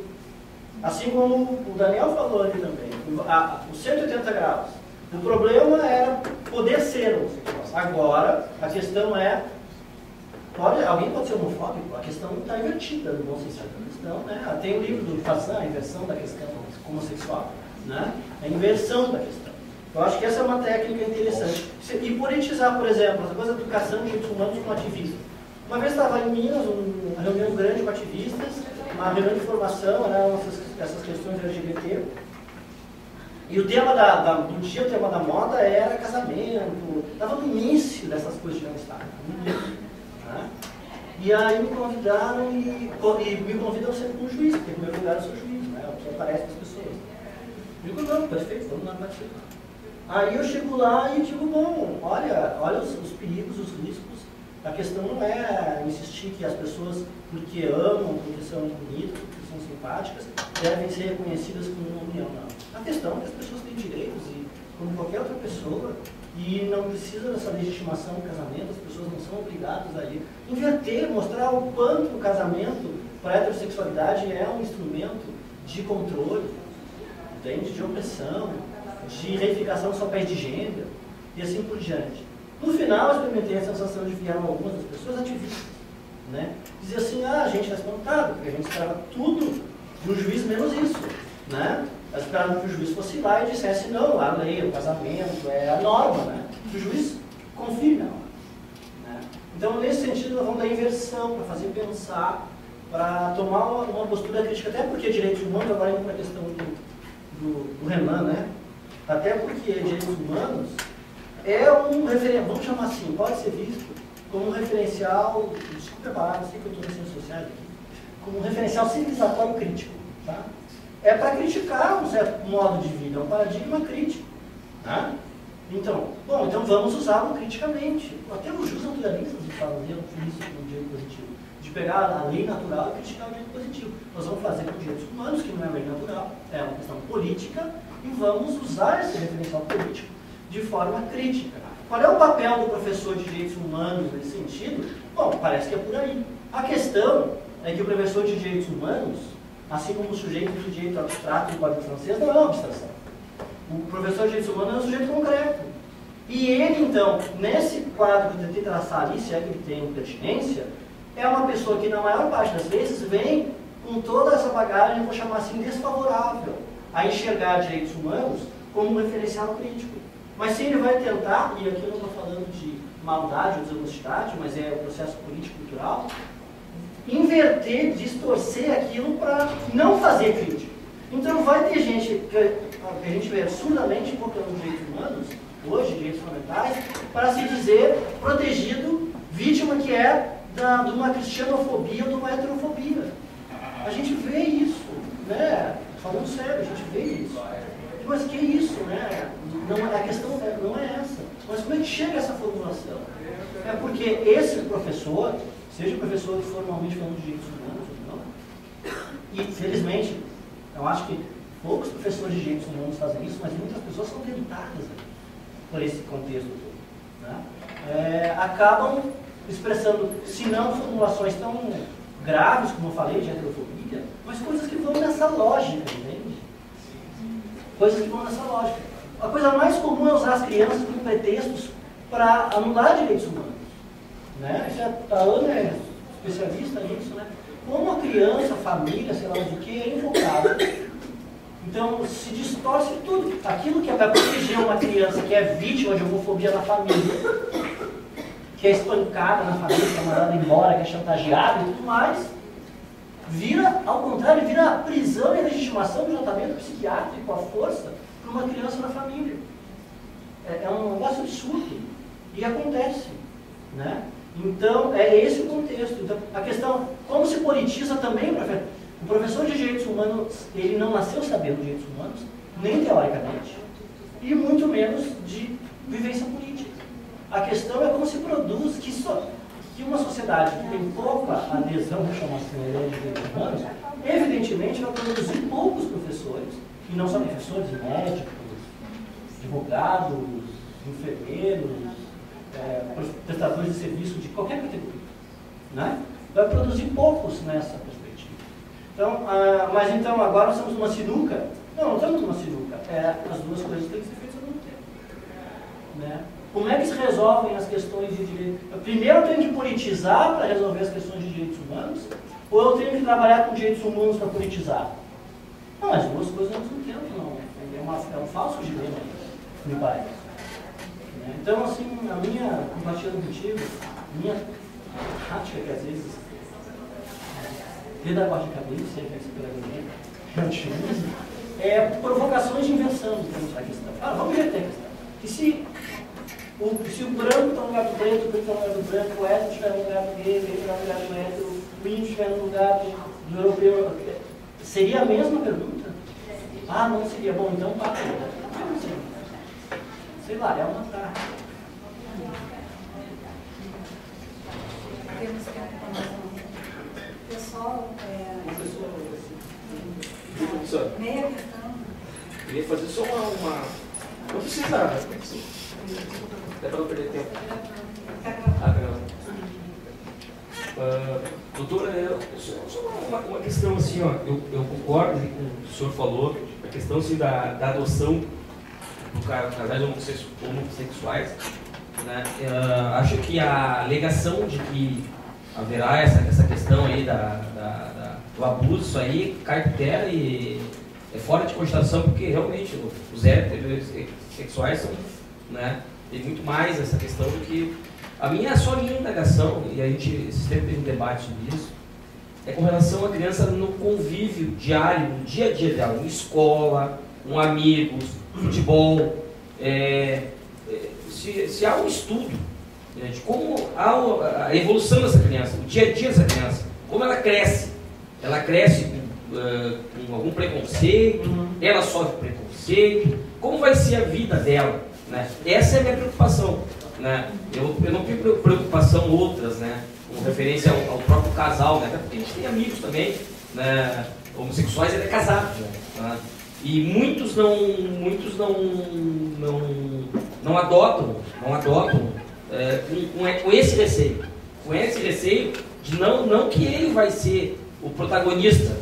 Assim como o Daniel falou ali também, a, os 180 graus. O problema era poder ser homossexual. Agora, a questão é Pode, alguém pode ser homofóbico, a questão está invertida no bom sentido. A questão, né? Tem o livro do Fazan, a inversão da questão homossexual. Né? A inversão da questão. Eu acho que essa é uma técnica interessante. E politizar, por exemplo, essa coisa da educação de direitos humanos com ativistas. Uma vez estava em Minas, uma reunião grande com ativistas, uma reunião de formação, eram essas, essas questões LGBT. E o tema da, da, do dia, o tema da moda era casamento, estava no início dessas coisas de bem-estar. Né? E aí me convidaram e, e me convidam sempre como juiz, porque em primeiro lugar eu sou juiz, né? o que aparece para as pessoas. Eu digo, não, perfeito, vamos lá participar. Aí eu chego lá e digo, bom, olha, olha os, os perigos, os riscos. A questão não é insistir que as pessoas, porque amam, porque são bonitas, porque são simpáticas, devem ser reconhecidas como uma união, não. A questão é que as pessoas têm direitos e, como qualquer outra pessoa, e não precisa dessa legitimação do casamento, as pessoas não são obrigadas a ir. Inverter, mostrar o quanto o casamento para a heterossexualidade é um instrumento de controle, entende? de opressão, de reificação dos papéis de gênero e assim por diante. No final, eu experimentei a sensação de vieram algumas das pessoas ativistas. Né? Dizer assim, ah, a gente está espantado, porque a gente esperava tudo do juiz menos isso. Né? Nós esperávamos que o juiz fosse lá e dissesse, não, a lei, o casamento, é a norma, né? Que o juiz confie na norma. Né? Então, nesse sentido, nós vamos dar inversão para fazer pensar, para tomar uma, uma, postura crítica, até porque direitos humanos, agora indo para a questão do, do, do Renan, né? Até porque direitos humanos é um referencial, vamos chamar assim, pode ser visto como um referencial, desculpe a palavra, sei que eu estou ciências sociais aqui, como um referencial civilizatório crítico. Tá? é para criticar um certo modo de vida, é um paradigma crítico. Né? Então, bom, então vamos usá-lo criticamente. Até os justos naturalistas faziam isso com o direito positivo. De pegar a lei natural e criticar o direito positivo. Nós vamos fazer com direitos humanos, que não é lei natural, é uma questão política, e vamos usar esse referencial político de forma crítica. Qual é o papel do professor de direitos humanos nesse sentido? Bom, parece que é por aí. A questão é que o professor de direitos humanos Assim como o sujeito do direito abstrato do Código Francês não é uma abstração. O professor de direitos humanos é um sujeito concreto. E ele, então, nesse quadro que eu traçar ali, se é que ele tem pertinência, é uma pessoa que, na maior parte das vezes, vem com toda essa bagagem, vou chamar assim, desfavorável a enxergar direitos humanos como um referencial crítico. Mas se ele vai tentar, e aqui eu não estou falando de maldade ou desonestidade, mas é o processo político-cultural, inverter, distorcer aquilo para não fazer crítica. Então vai ter gente que a gente vê absurdamente invocando direitos humanos, hoje, direitos fundamentais, para se dizer protegido, vítima que é da, de uma cristianofobia ou de uma heterofobia. A gente vê isso, né? Falando sério, a gente vê isso. Mas que isso, né? Não, a questão não é essa. Mas como é que chega essa formulação? É porque esse professor, seja o professor formalmente falando de direitos humanos ou não. E, felizmente, eu acho que poucos professores de direitos humanos fazem isso, mas muitas pessoas são tentadas por esse contexto todo. Né? É, acabam expressando, se não formulações tão graves, como eu falei, de heterofobia, mas coisas que vão nessa lógica, entende? Coisas que vão nessa lógica. A coisa mais comum é usar as crianças como pretextos para anular direitos humanos. Né? A Ana é especialista nisso, né? Como a criança, a família, sei lá o que, é invocada. Então se distorce tudo. Aquilo que é para proteger uma criança que é vítima de homofobia na família, que é espancada na família, que é mandada embora, que é chantageada e tudo mais, vira, ao contrário, vira a prisão e a legitimação do tratamento psiquiátrico à força para uma criança na família. É, é um negócio absurdo. E acontece. Né? Então, é esse o contexto. Então, a questão, como se politiza também, o professor de direitos humanos, ele não nasceu sabendo direitos humanos, nem teoricamente, e muito menos de vivência política. A questão é como se produz, que, só, que uma sociedade que tem pouca adesão, vamos chamar assim, ideia de direitos humanos, evidentemente vai produzir poucos professores, e não só professores, médicos, advogados, enfermeiros, é, prestadores de serviço de qualquer categoria. Né? Vai produzir poucos nessa perspectiva. Então, ah, mas então agora nós estamos numa sinuca? Não, não estamos numa sinuca. É, as duas coisas têm que ser feitas ao mesmo tempo. Né? Como é que se resolvem as questões de direito? Primeiro eu tenho que politizar para resolver as questões de direitos humanos, ou eu tenho que trabalhar com direitos humanos para politizar? Não, as duas coisas ao mesmo tempo não. É, uma, é um falso dilema, me parece. Então, assim, a minha, compartilhando contigo, minha prática que às vezes pedagogicamente, é que essa pedagogia que a gente usa, é provocações de invenção da questão. Ah, vamos ver a questão. E se o, se o branco está no lugar do preto, o preto está no lugar do branco, o hétero estiver no lugar do gay, o gay estiver no lugar do hétero, o índio estiver no lugar do europeu, seria a mesma pergunta? Ah, não seria. Bom, então pá, não sei. Lá, é uma tática. Temos que Pessoal, é... Meia questão. Queria fazer só uma. uma... Não precisa. Até para não perder tempo. Ah, Uh, doutora, eu, só, uma, uma, questão assim, ó, eu, eu concordo com o que o senhor falou, a questão assim, da, da adoção do casais homossexuais. Né? Uh, acho que a alegação de que haverá essa, essa questão aí da, da, da do abuso, aí cai por terra e é fora de cogitação, porque realmente os heterossexuais são, né, tem muito mais essa questão do que a minha, só a minha indagação, e a gente sempre tem um debate sobre isso, é com relação à criança no convívio diário, no dia a dia dela, em escola, com amigos, futebol. É, é se, se, há um estudo né, de como há a evolução dessa criança, o dia a dia dessa criança, como ela cresce. Ela cresce com, uh, com algum preconceito, uhum. ela sofre preconceito, como vai ser a vida dela. Né? Essa é a minha preocupação. Né? Eu, eu não tenho preocupação outras, né? com referência ao, ao, próprio casal, né? até porque a gente tem amigos também, né? homossexuais, ele é casado. Né? E muitos não, muitos não, não, não adotam, não adotam é, com, com, esse receio, com esse receio de não, não que ele vai ser o protagonista,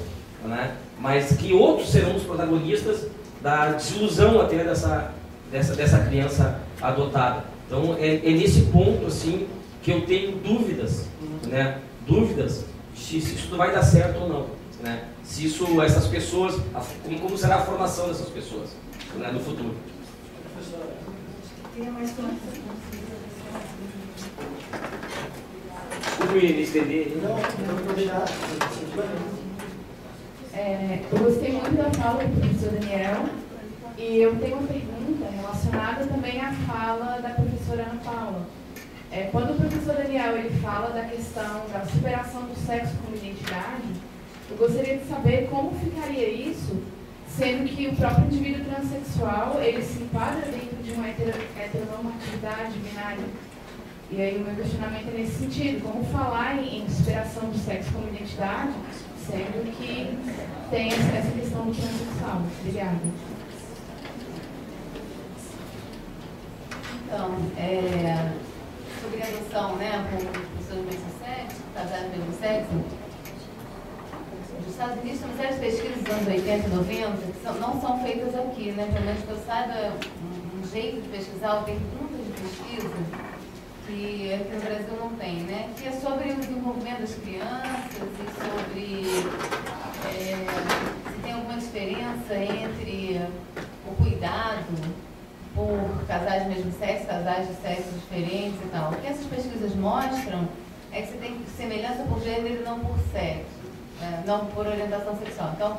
né? mas que outros serão os protagonistas da desilusão até dessa, dessa, dessa criança adotada. Então é, é nesse ponto assim que eu tenho dúvidas, né? Dúvidas se, se isso vai dar certo ou não, né? Se isso, essas pessoas, a, como, como será a formação dessas pessoas né, no futuro. Tem mais Desculpe me estender. Não, não vou deixar. É, eu gostei muito da fala do professor Daniel e eu tenho uma pergunta relacionada também à fala da professora Ana Paula. É, quando o professor Daniel ele fala da questão da superação do sexo como identidade, eu gostaria de saber como ficaria isso, sendo que o próprio indivíduo transexual ele se enquadra dentro de uma heteronormatividade binária. E aí o meu questionamento é nesse sentido, como falar em, em superação do sexo como identidade, sendo que tem essa questão do transexual. Obrigada. Então, é, sobre a adoção, né, por pessoas do mesmo sexo, casados do mesmo sexo, nos Estados Unidos tem séries pesquisas dos anos 80 e 90 que são, não são feitas aqui, né, pelo menos que eu saiba, um, um jeito de pesquisar, tem perguntas de pesquisa que aqui no Brasil não tem, né, que é sobre o desenvolvimento das crianças e sobre é, se tem alguma diferença entre o cuidado por casais do mesmo sexo, casais de sexos diferentes e tal. O que essas pesquisas mostram é que você tem semelhança por gênero e não por sexo, né? não por orientação sexual. Então,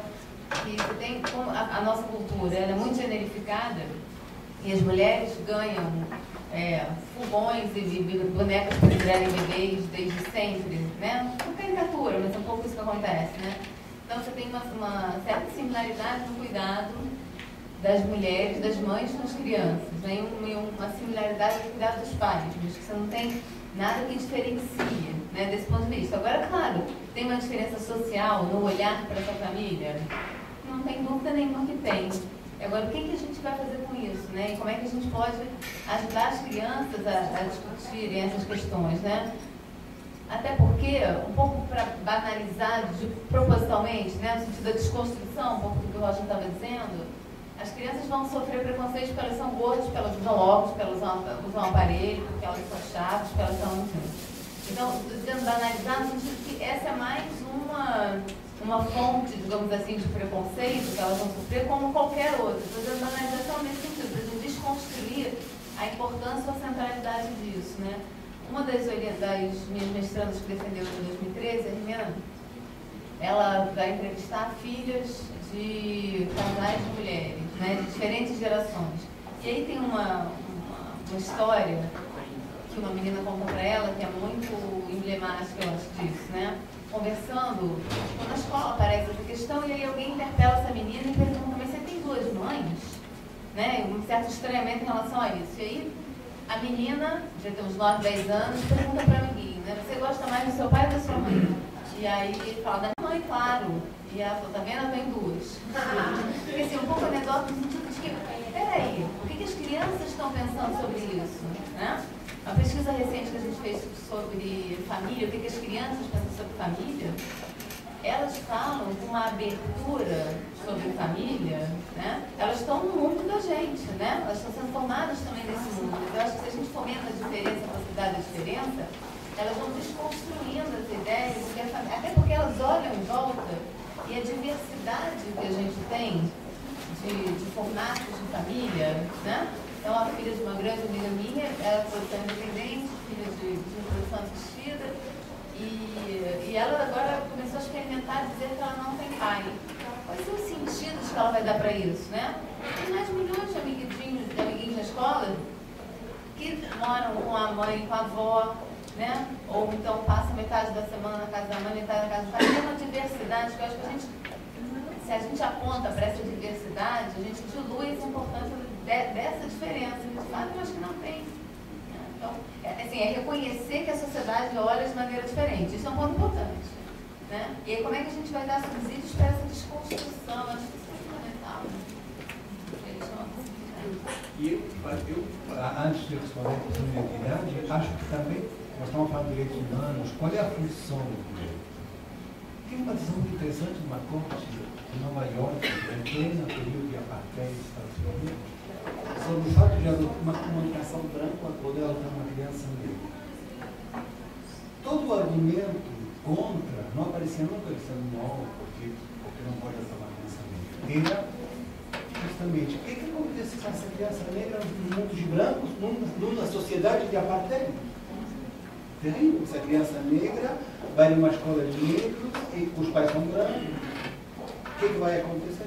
que você tem a, a, nossa cultura é muito generificada e as mulheres ganham é, fogões e, bonecas para livrarem bebês desde sempre, né? Não caricatura, mas é um pouco isso que acontece, né? Então você tem uma, uma certa similaridade no cuidado das mulheres, das mães com as crianças, né? uma similaridade no cuidado dos pais, mas que você não tem nada que diferencie né, desse ponto de vista. Agora, claro, tem uma diferença social no olhar para essa família? Não tem dúvida nenhuma que tem. Agora, o que, que a gente vai fazer com isso, né? E como é que a gente pode ajudar as crianças a, a discutirem essas questões, né? Até porque, um pouco para banalizar de, propositalmente, né, no sentido da desconstrução, um pouco do que o Roger estava dizendo, as crianças vão sofrer preconceito porque elas são gordas, porque elas usam óculos, porque elas usam, usam aparelho, porque elas são chatas, porque elas são. Então, dizendo banalizar no sentido que essa é mais uma, uma fonte, digamos assim, de preconceito que elas vão sofrer como qualquer outra. Estou dizendo banalização nesse sentido, de desconstruir a importância ou a centralidade disso, né? Uma das, das minhas mestrandas que defendeu em 2013, a Rimena, ela vai entrevistar filhas de casais de mulheres, né, de diferentes gerações. E aí tem uma, uma, uma história que uma menina conta para ela, que é muito emblemática, eu acho disso, né? Conversando, quando na escola aparece essa questão, e aí alguém interpela essa menina e pergunta, mas você tem duas mães? Né? Um certo estranhamento em relação a isso. E aí a menina, já tem uns 9, 10 anos, pergunta para o amiguinho, né? Você gosta mais do seu pai ou da sua mãe? E aí fala, da minha mãe, claro. E ela falou, tá vendo? Eu tenho duas. Porque assim, um pouco anedótico no sentido de que, peraí, o que, que as crianças estão pensando sobre isso? Né? Uma pesquisa recente que a gente fez sobre família, o que, que as crianças pensam sobre família, elas falam com uma abertura sobre família, né? elas estão no mundo da gente, né? elas estão sendo formadas também nesse mundo. Então, eu acho que se a gente fomenta a diferença, a possibilidade da diferença, elas vão desconstruindo as ideias, porque até porque elas olham em volta e a diversidade que a gente tem de, de formatos de família, né? Então, a filha de uma grande amiga minha, ela é produção independente, filha de, de produção assistida, e, e ela agora começou a experimentar dizer que ela não tem pai. Quais são os sentidos que ela vai dar para isso, né? Tem mais milhões de amiguinhos, de amiguinhos na escola que moram com a mãe, com a avó, né? Ou então passa metade da semana na casa da mãe, metade na casa do pai. Tem uma diversidade que eu acho que a gente, se a gente aponta para essa diversidade, a gente dilui essa importância de, dessa diferença. A gente fala, eu acho que não tem. Então, é, assim, é reconhecer que a sociedade olha de maneira diferente. Isso é um ponto importante. Né? E aí, como é que a gente vai dar subsídios para essa desconstrução? Acho que isso é fundamental. E eu, eu, antes de responder a questão de identidade, acho que também nós estamos falando de direitos humanos, qual é a função do direito? Tem uma visão interessante de uma corte de Nova York, em pleno período de apartheid dos Estados Unidos, sobre o fato de uma comunicação branca poder adotar uma criança negra. Todo o argumento contra não aparecia nunca dizendo não, porque, porque não pode adotar uma criança negra. Era justamente o que, que acontece com essa criança negra no mundo de brancos, numa sociedade de apartheid? Terrível. Essa criança negra vai numa escola de negros e os pais são brancos. O que, que vai acontecer?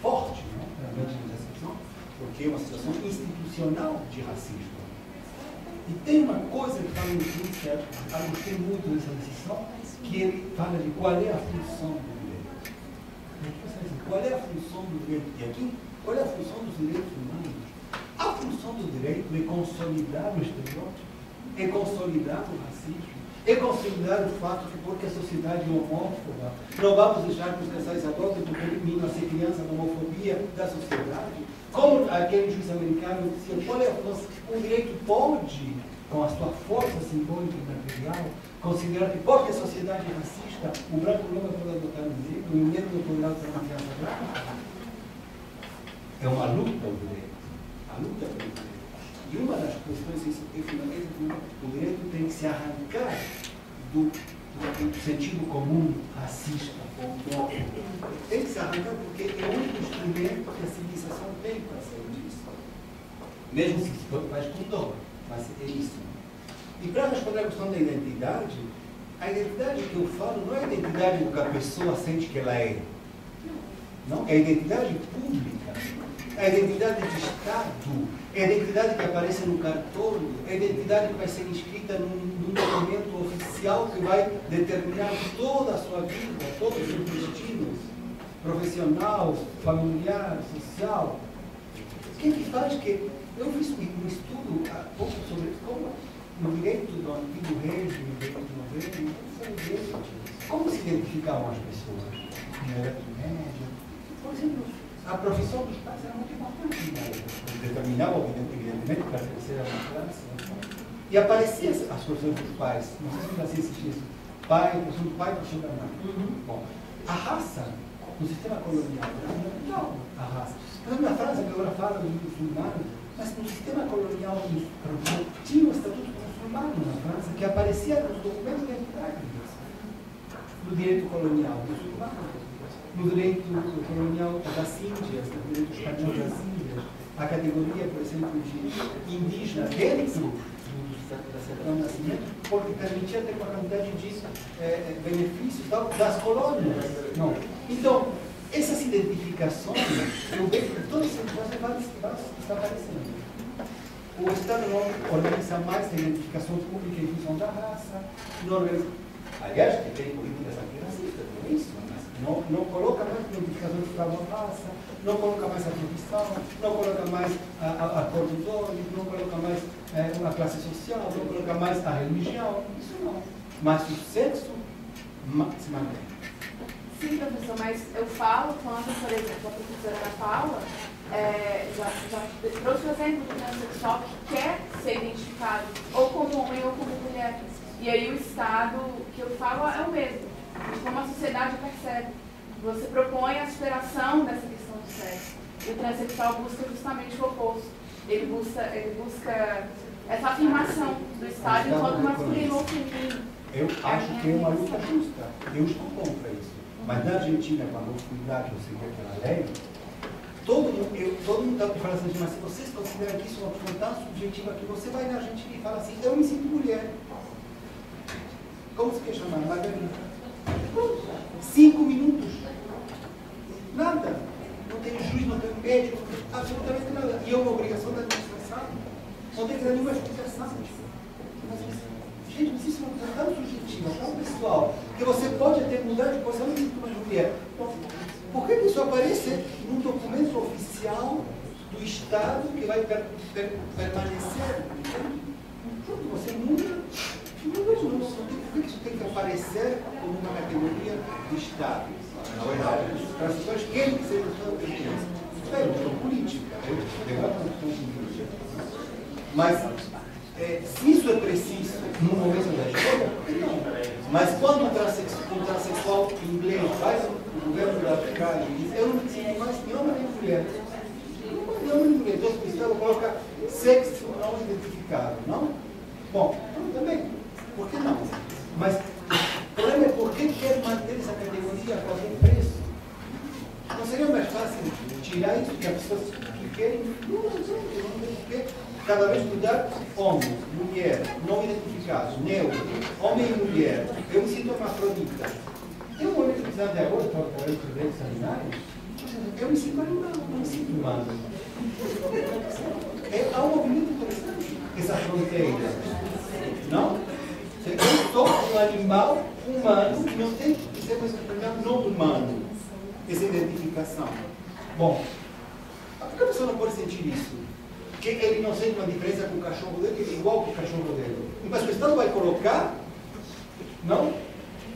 Forte, não? realmente de exceção, porque é uma situação institucional de racismo. E tem uma coisa que fala no que eu gostei muito dessa decisão, que ele fala de qual é a função do direito. Qual é a função do direito? E aqui, qual é a função dos direitos humanos? A função do direito é consolidar o estereótipo é consolidar o racismo, é consolidar o fato que porque a sociedade é homófoba, não vamos deixar que os casais adotem porque a ser criança da homofobia da sociedade. Como aquele juiz americano dizia, é o direito pode, com a sua força simbólica e material, considerar que porque a sociedade é racista, o branco nunca pode adotar um negro, o negro não pode adotar uma criança branca. É uma luta o direito. A luta pelo direito. E uma das questões é fundamental que o direito tem que se arrancar do, do, do sentido comum racista, Tem que se arrancar porque é o único instrumento que a civilização tem para sair disso. Mesmo se faz com dor, mas é isso. E para responder a questão da identidade, a identidade que eu falo não é a identidade do que a pessoa sente que ela é. Não, é a identidade pública, é a identidade de Estado é a identidade que aparece no cartório, é a identidade que vai ser inscrita num, num documento oficial que vai determinar toda a sua vida, todos os seus destinos, profissional, familiar, social. O que, é que faz que. Eu fiz um estudo há pouco sobre como no direito do antigo regime, no direito do governo, como se identificavam as pessoas? Na Idade Média. Por exemplo, a profissão dos pais era muito importante na época. Determinava, evidentemente, para crescer a classe. E apareciam as profissões dos pais. Não sei se ainda existe isso. Pai, profissão do pai, profissão da mãe. Uhum. Bom, a raça, no sistema colonial, era fundamental a raça. Na França, que agora fala dos muçulmanos, mas no sistema colonial tinha o estatuto muçulmano na França, que aparecia nos documentos de identidade no direito colonial muçulmano no direito colonial das Índias, no direito espanhol das Índias, a categoria, por exemplo, de indígena dentro da certidão de nascimento, porque permitia ter uma quantidade de é, benefícios das colônias. Não. Então, essas identificações, eu vejo que todas essas coisas vão desaparecendo. O Estado não organiza mais a identificação pública em função da raça, não organiza. Aliás, que tem políticas antirracistas, não é isso? Não, não coloca mais identificação de escravo raça, não coloca mais a profissão, não coloca mais a, a, a olhos, não coloca mais é, classe social, não coloca mais a religião, isso não. Mas o sexo se mantém. Sim, professor, mas eu falo quando, por exemplo, a professora Ana Paula é, já, já trouxe o exemplo do transexual que quer ser identificado ou como homem ou como mulher. E aí o Estado que eu falo é o mesmo como a sociedade percebe. Você propõe a superação dessa questão do sexo. E o transexual busca justamente o oposto. Ele busca, ele busca essa afirmação do Estado enquanto masculino ou feminino. Eu acho que é uma luta justa. Eu estou contra isso. Mas na Argentina, eu fui lá, que eu segui aquela lei, todo mundo, eu, todo mundo está me falando assim, mas se vocês consideram que isso é uma tão subjetiva que você vai na Argentina e fala assim, eu me sinto mulher. Como se quer chamar? Margarida. Cinco minutos. Nada. Não tem juiz, não tem médico, absolutamente nada. E é uma obrigação da administração. Não tem que dar nenhuma explicação. Gente, mas isso é uma coisa tão subjetiva, tão pessoal, que você pode até mudar de posição e uma mulher. Por que isso aparece num documento oficial do Estado que vai per, per, permanecer? Pronto, você muda por que isso tem que aparecer como uma categoria de Estado? Na verdade, para as pessoas querem que seja Estado de Isso é questão política, uma questão política. Mas, é, se isso é preciso no momento da história, não. Mas quando o transexual inglês vai o governo da África e diz, eu não preciso mais de homem nem mulher. Não, nem mulher. Então, o Estado coloca sexo não identificado, não? Bom, então, também por que não? Mas o problema é por que quer manter essa categoria a qualquer preço? Não seria mais fácil tirar isso que as pessoas que querem? Não, não sei, não porquê. Cada vez mudar homem, mulher, não identificado, neutro, homem e mulher. Eu me sinto hermafrodita. Tem um momento que de agora, para o de direitos animais, eu me sinto animal, não me sinto humano. É, há um movimento interessante, essa fronteira. Não? Eu sou um animal humano que não tem que ser considerado não humano. Essa identificação. Bom, por que a pessoa não pode sentir isso? Que ele não sente uma diferença com o cachorro dele, ele é igual com o cachorro dele. Mas o Estado vai colocar, não?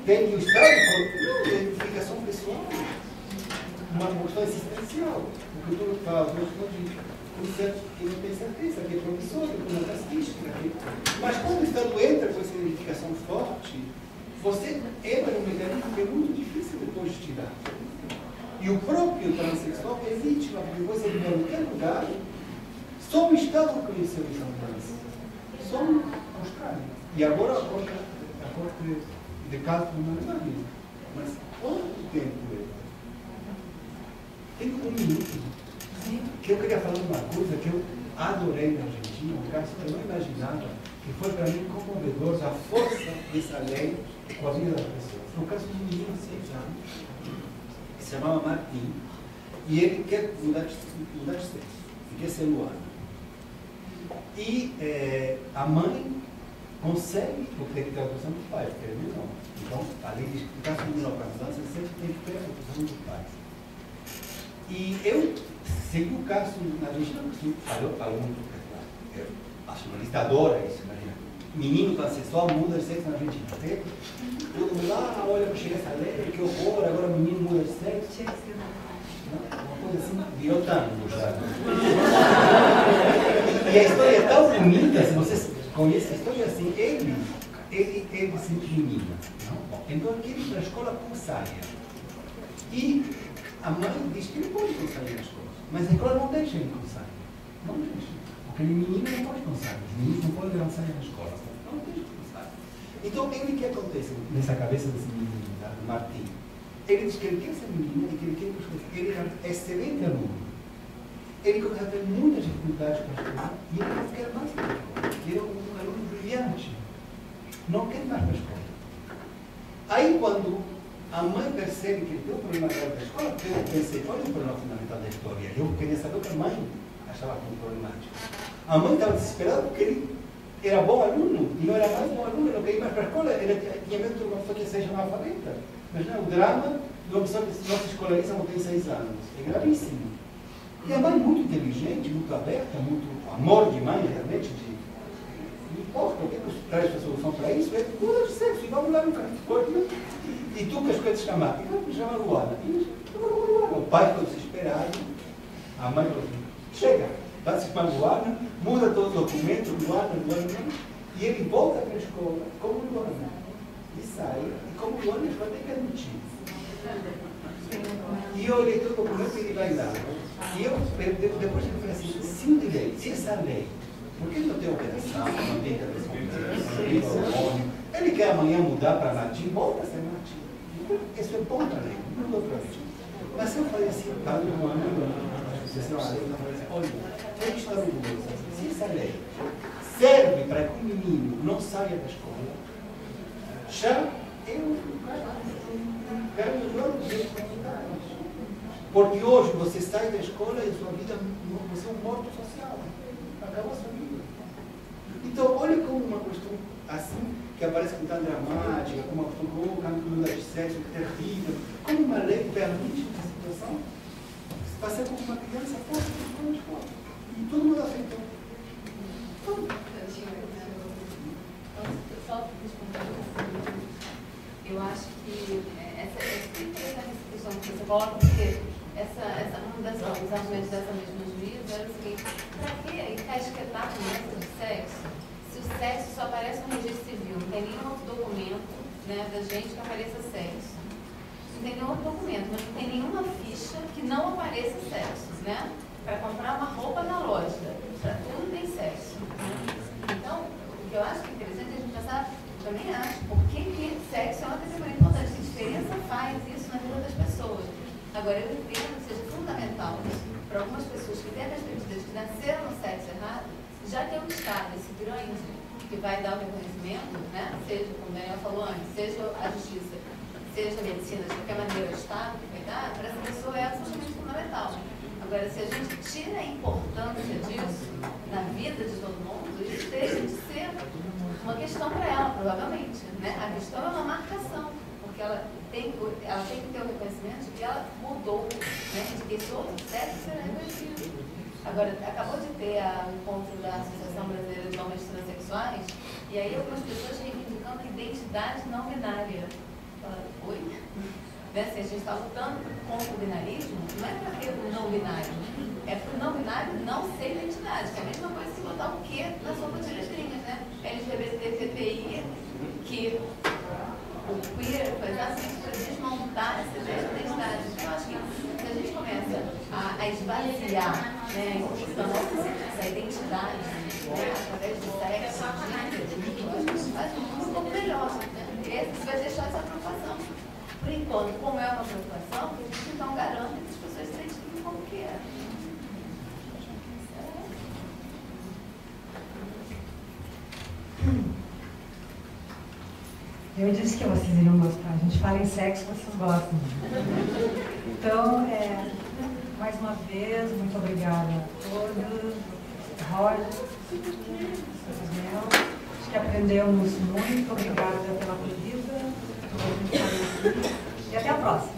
Tem que o Estado não, identificação pessoal. Uma questão existencial. O que tu fala, que não tem certeza, que é promissor, que é estatística. Mas quando o Estado entra com essa identificação forte, você entra num mecanismo que é muito difícil depois de tirar. E o próprio transexual é vítima, porque você, em qualquer lugar, só o Estado reconheceu essa mudança. Só a Austrália. E agora a Corte, a corte de Cálculo na Alemanha. Mas quanto tempo é? Tem um minuto que eu queria falar uma coisa que eu adorei na Argentina, um caso que eu não imaginava, que foi para mim comovedor a força dessa lei com a vida das pessoas. Foi um caso de um menino de seis anos, que se chamava Martim, e ele quer mudar de, mudar de sexo, e quer ser luano. E é, a mãe consegue, porque tem que ter a autorização do pai, porque ele não. Então, além de ficar com uma você sempre tem que ter a autorização do pai. E eu segui o caso na Argentina, porque falou, falou muito, eu acho uma lista adora isso, imagina. Menino transexual muda de sexo na Argentina. Okay? Todo mundo lá, ah, olha, chega essa lei, que horror, agora o menino muda de sexo. Uma coisa assim, virou tango já. E a história é tão bonita, se vocês conhecem a história assim, ele, ele, ele se menina. Não? Então ele quer ir para a escola com saia. E a mãe diz que ele pode com saia na escola, mas a escola não deixa ele com saia. Não deixa. Porque ele menino não pode com saia. Os meninos não podem saia na escola. Não deixa com saia. Então, o que acontece nessa cabeça desse menino, Martim? Ele diz que ele quer ser menino e que ele quer que ele é excelente aluno ele começa a ter muitas dificuldades para estudar e ele não quer mais para a escola. Ele é um aluno brilhante. Não quer mais para a escola. Aí, quando a mãe percebe que ele tem um problema grave da escola, porque eu pensei, olha o problema fundamental da história. Eu queria saber o que a mãe achava como problemático. A mãe estava desesperada porque ele era bom aluno e não era mais bom aluno, não queria ir mais para a escola. Ele tinha medo de uma pessoa que seja analfabeta. Não, o drama de uma pessoa que não se não tem seis anos. É gravíssimo. E a mãe muito inteligente, muito aberta, muito amor de mãe, realmente, de, não importa o que os traz a solução para isso, é muda de e vamos lá no canto E tu que as coisas chamar, e vamos chamar Luana. E Luana. O pai ficou desesperado, a mãe falou assim, chega, vai se chamar Luana, muda todos os documentos, Luana, Luana, e ele volta para a escola como Luana. E sai, e como Luana, ele vai ter que admitir. E eu olhei todo o documento e ele vai lá. E eu, depois eu falei assim, se de lei, se essa lei, por que não tem operação, não tem telefone, ele quer amanhã mudar para latim, volta a ser latim. Isso é bom para a lei, não mudou para mim. Mas eu falei assim, para o amigo, olha, ele está orgulhoso. Se essa lei serve para que o menino não saia da escola, já eu quero melhor do que porque hoje você sai da escola e sua vida, você é um morto social. Acabou a sua vida. Então, olha como uma questão assim, que aparece com tão dramática, como como o de sexo, que é terrível, como uma lei permite essa situação, você como uma criança pode ir na escola. E todo mundo aceitou. Eu acho que essa, essa, essa questão que você coloca, porque essa, essa, um das, dos argumentos dessa mesma juíza era o seguinte, para que encasquetar com essa de sexo, o sexo só aparece no registro civil, não tem nenhum outro documento né, da gente que apareça sexo. Não tem nenhum outro documento, mas não tem nenhuma ficha que não apareça sexo, né? Para comprar uma roupa na loja, para tudo tem sexo. Né? Então, o que eu acho que é interessante é a gente pensar, também acho, porque que sexo é uma categoria importante, que diferença faz isso na vida das pessoas. Agora, eu entendo que seja fundamental para algumas pessoas que têm a perspectiva de que nasceram no sexo errado, já ter um Estado, esse grande, que vai dar o reconhecimento, né? seja, como o Daniel falou antes, seja a justiça, seja a medicina, de qualquer maneira o Estado que vai dar, para essa pessoa é absolutamente fundamental. Agora, se a gente tira a importância disso na vida de todo mundo, isso deixa de ser uma questão para ela, provavelmente. Né? A questão é uma marcação, porque ela tem, ela tem que ter o reconhecimento de que ela mudou, né, de que esse outro sexo será reconhecido. Agora, acabou de ter o encontro da Associação Brasileira de Homens Transsexuais, e aí algumas pessoas reivindicando identidade não binária. Oi? Né? Se a gente está lutando contra o binarismo, não é para ter o não binário, é para o não binário não ser identidade, que é a mesma coisa que botar o quê na sopa de letrinhas, né? LGBT, TPI, que o queer foi exatamente para desmontar essa ideia de identidade. Eu acho que se a gente começa a, a esvaziar né, então, essa identidade né, através do sexo, gênero, a gente faz um mundo um pouco melhor. Né? Esse vai deixar essa preocupação. Por enquanto, como é uma preocupação, a gente então garante que as pessoas se identifiquem como que é. Eu disse que vocês iriam gostar. A gente fala em sexo, vocês gostam. Então, é, mais uma vez, muito obrigada a todos. Roger, Acho que aprendemos muito. Obrigada pela visita. E até a próxima.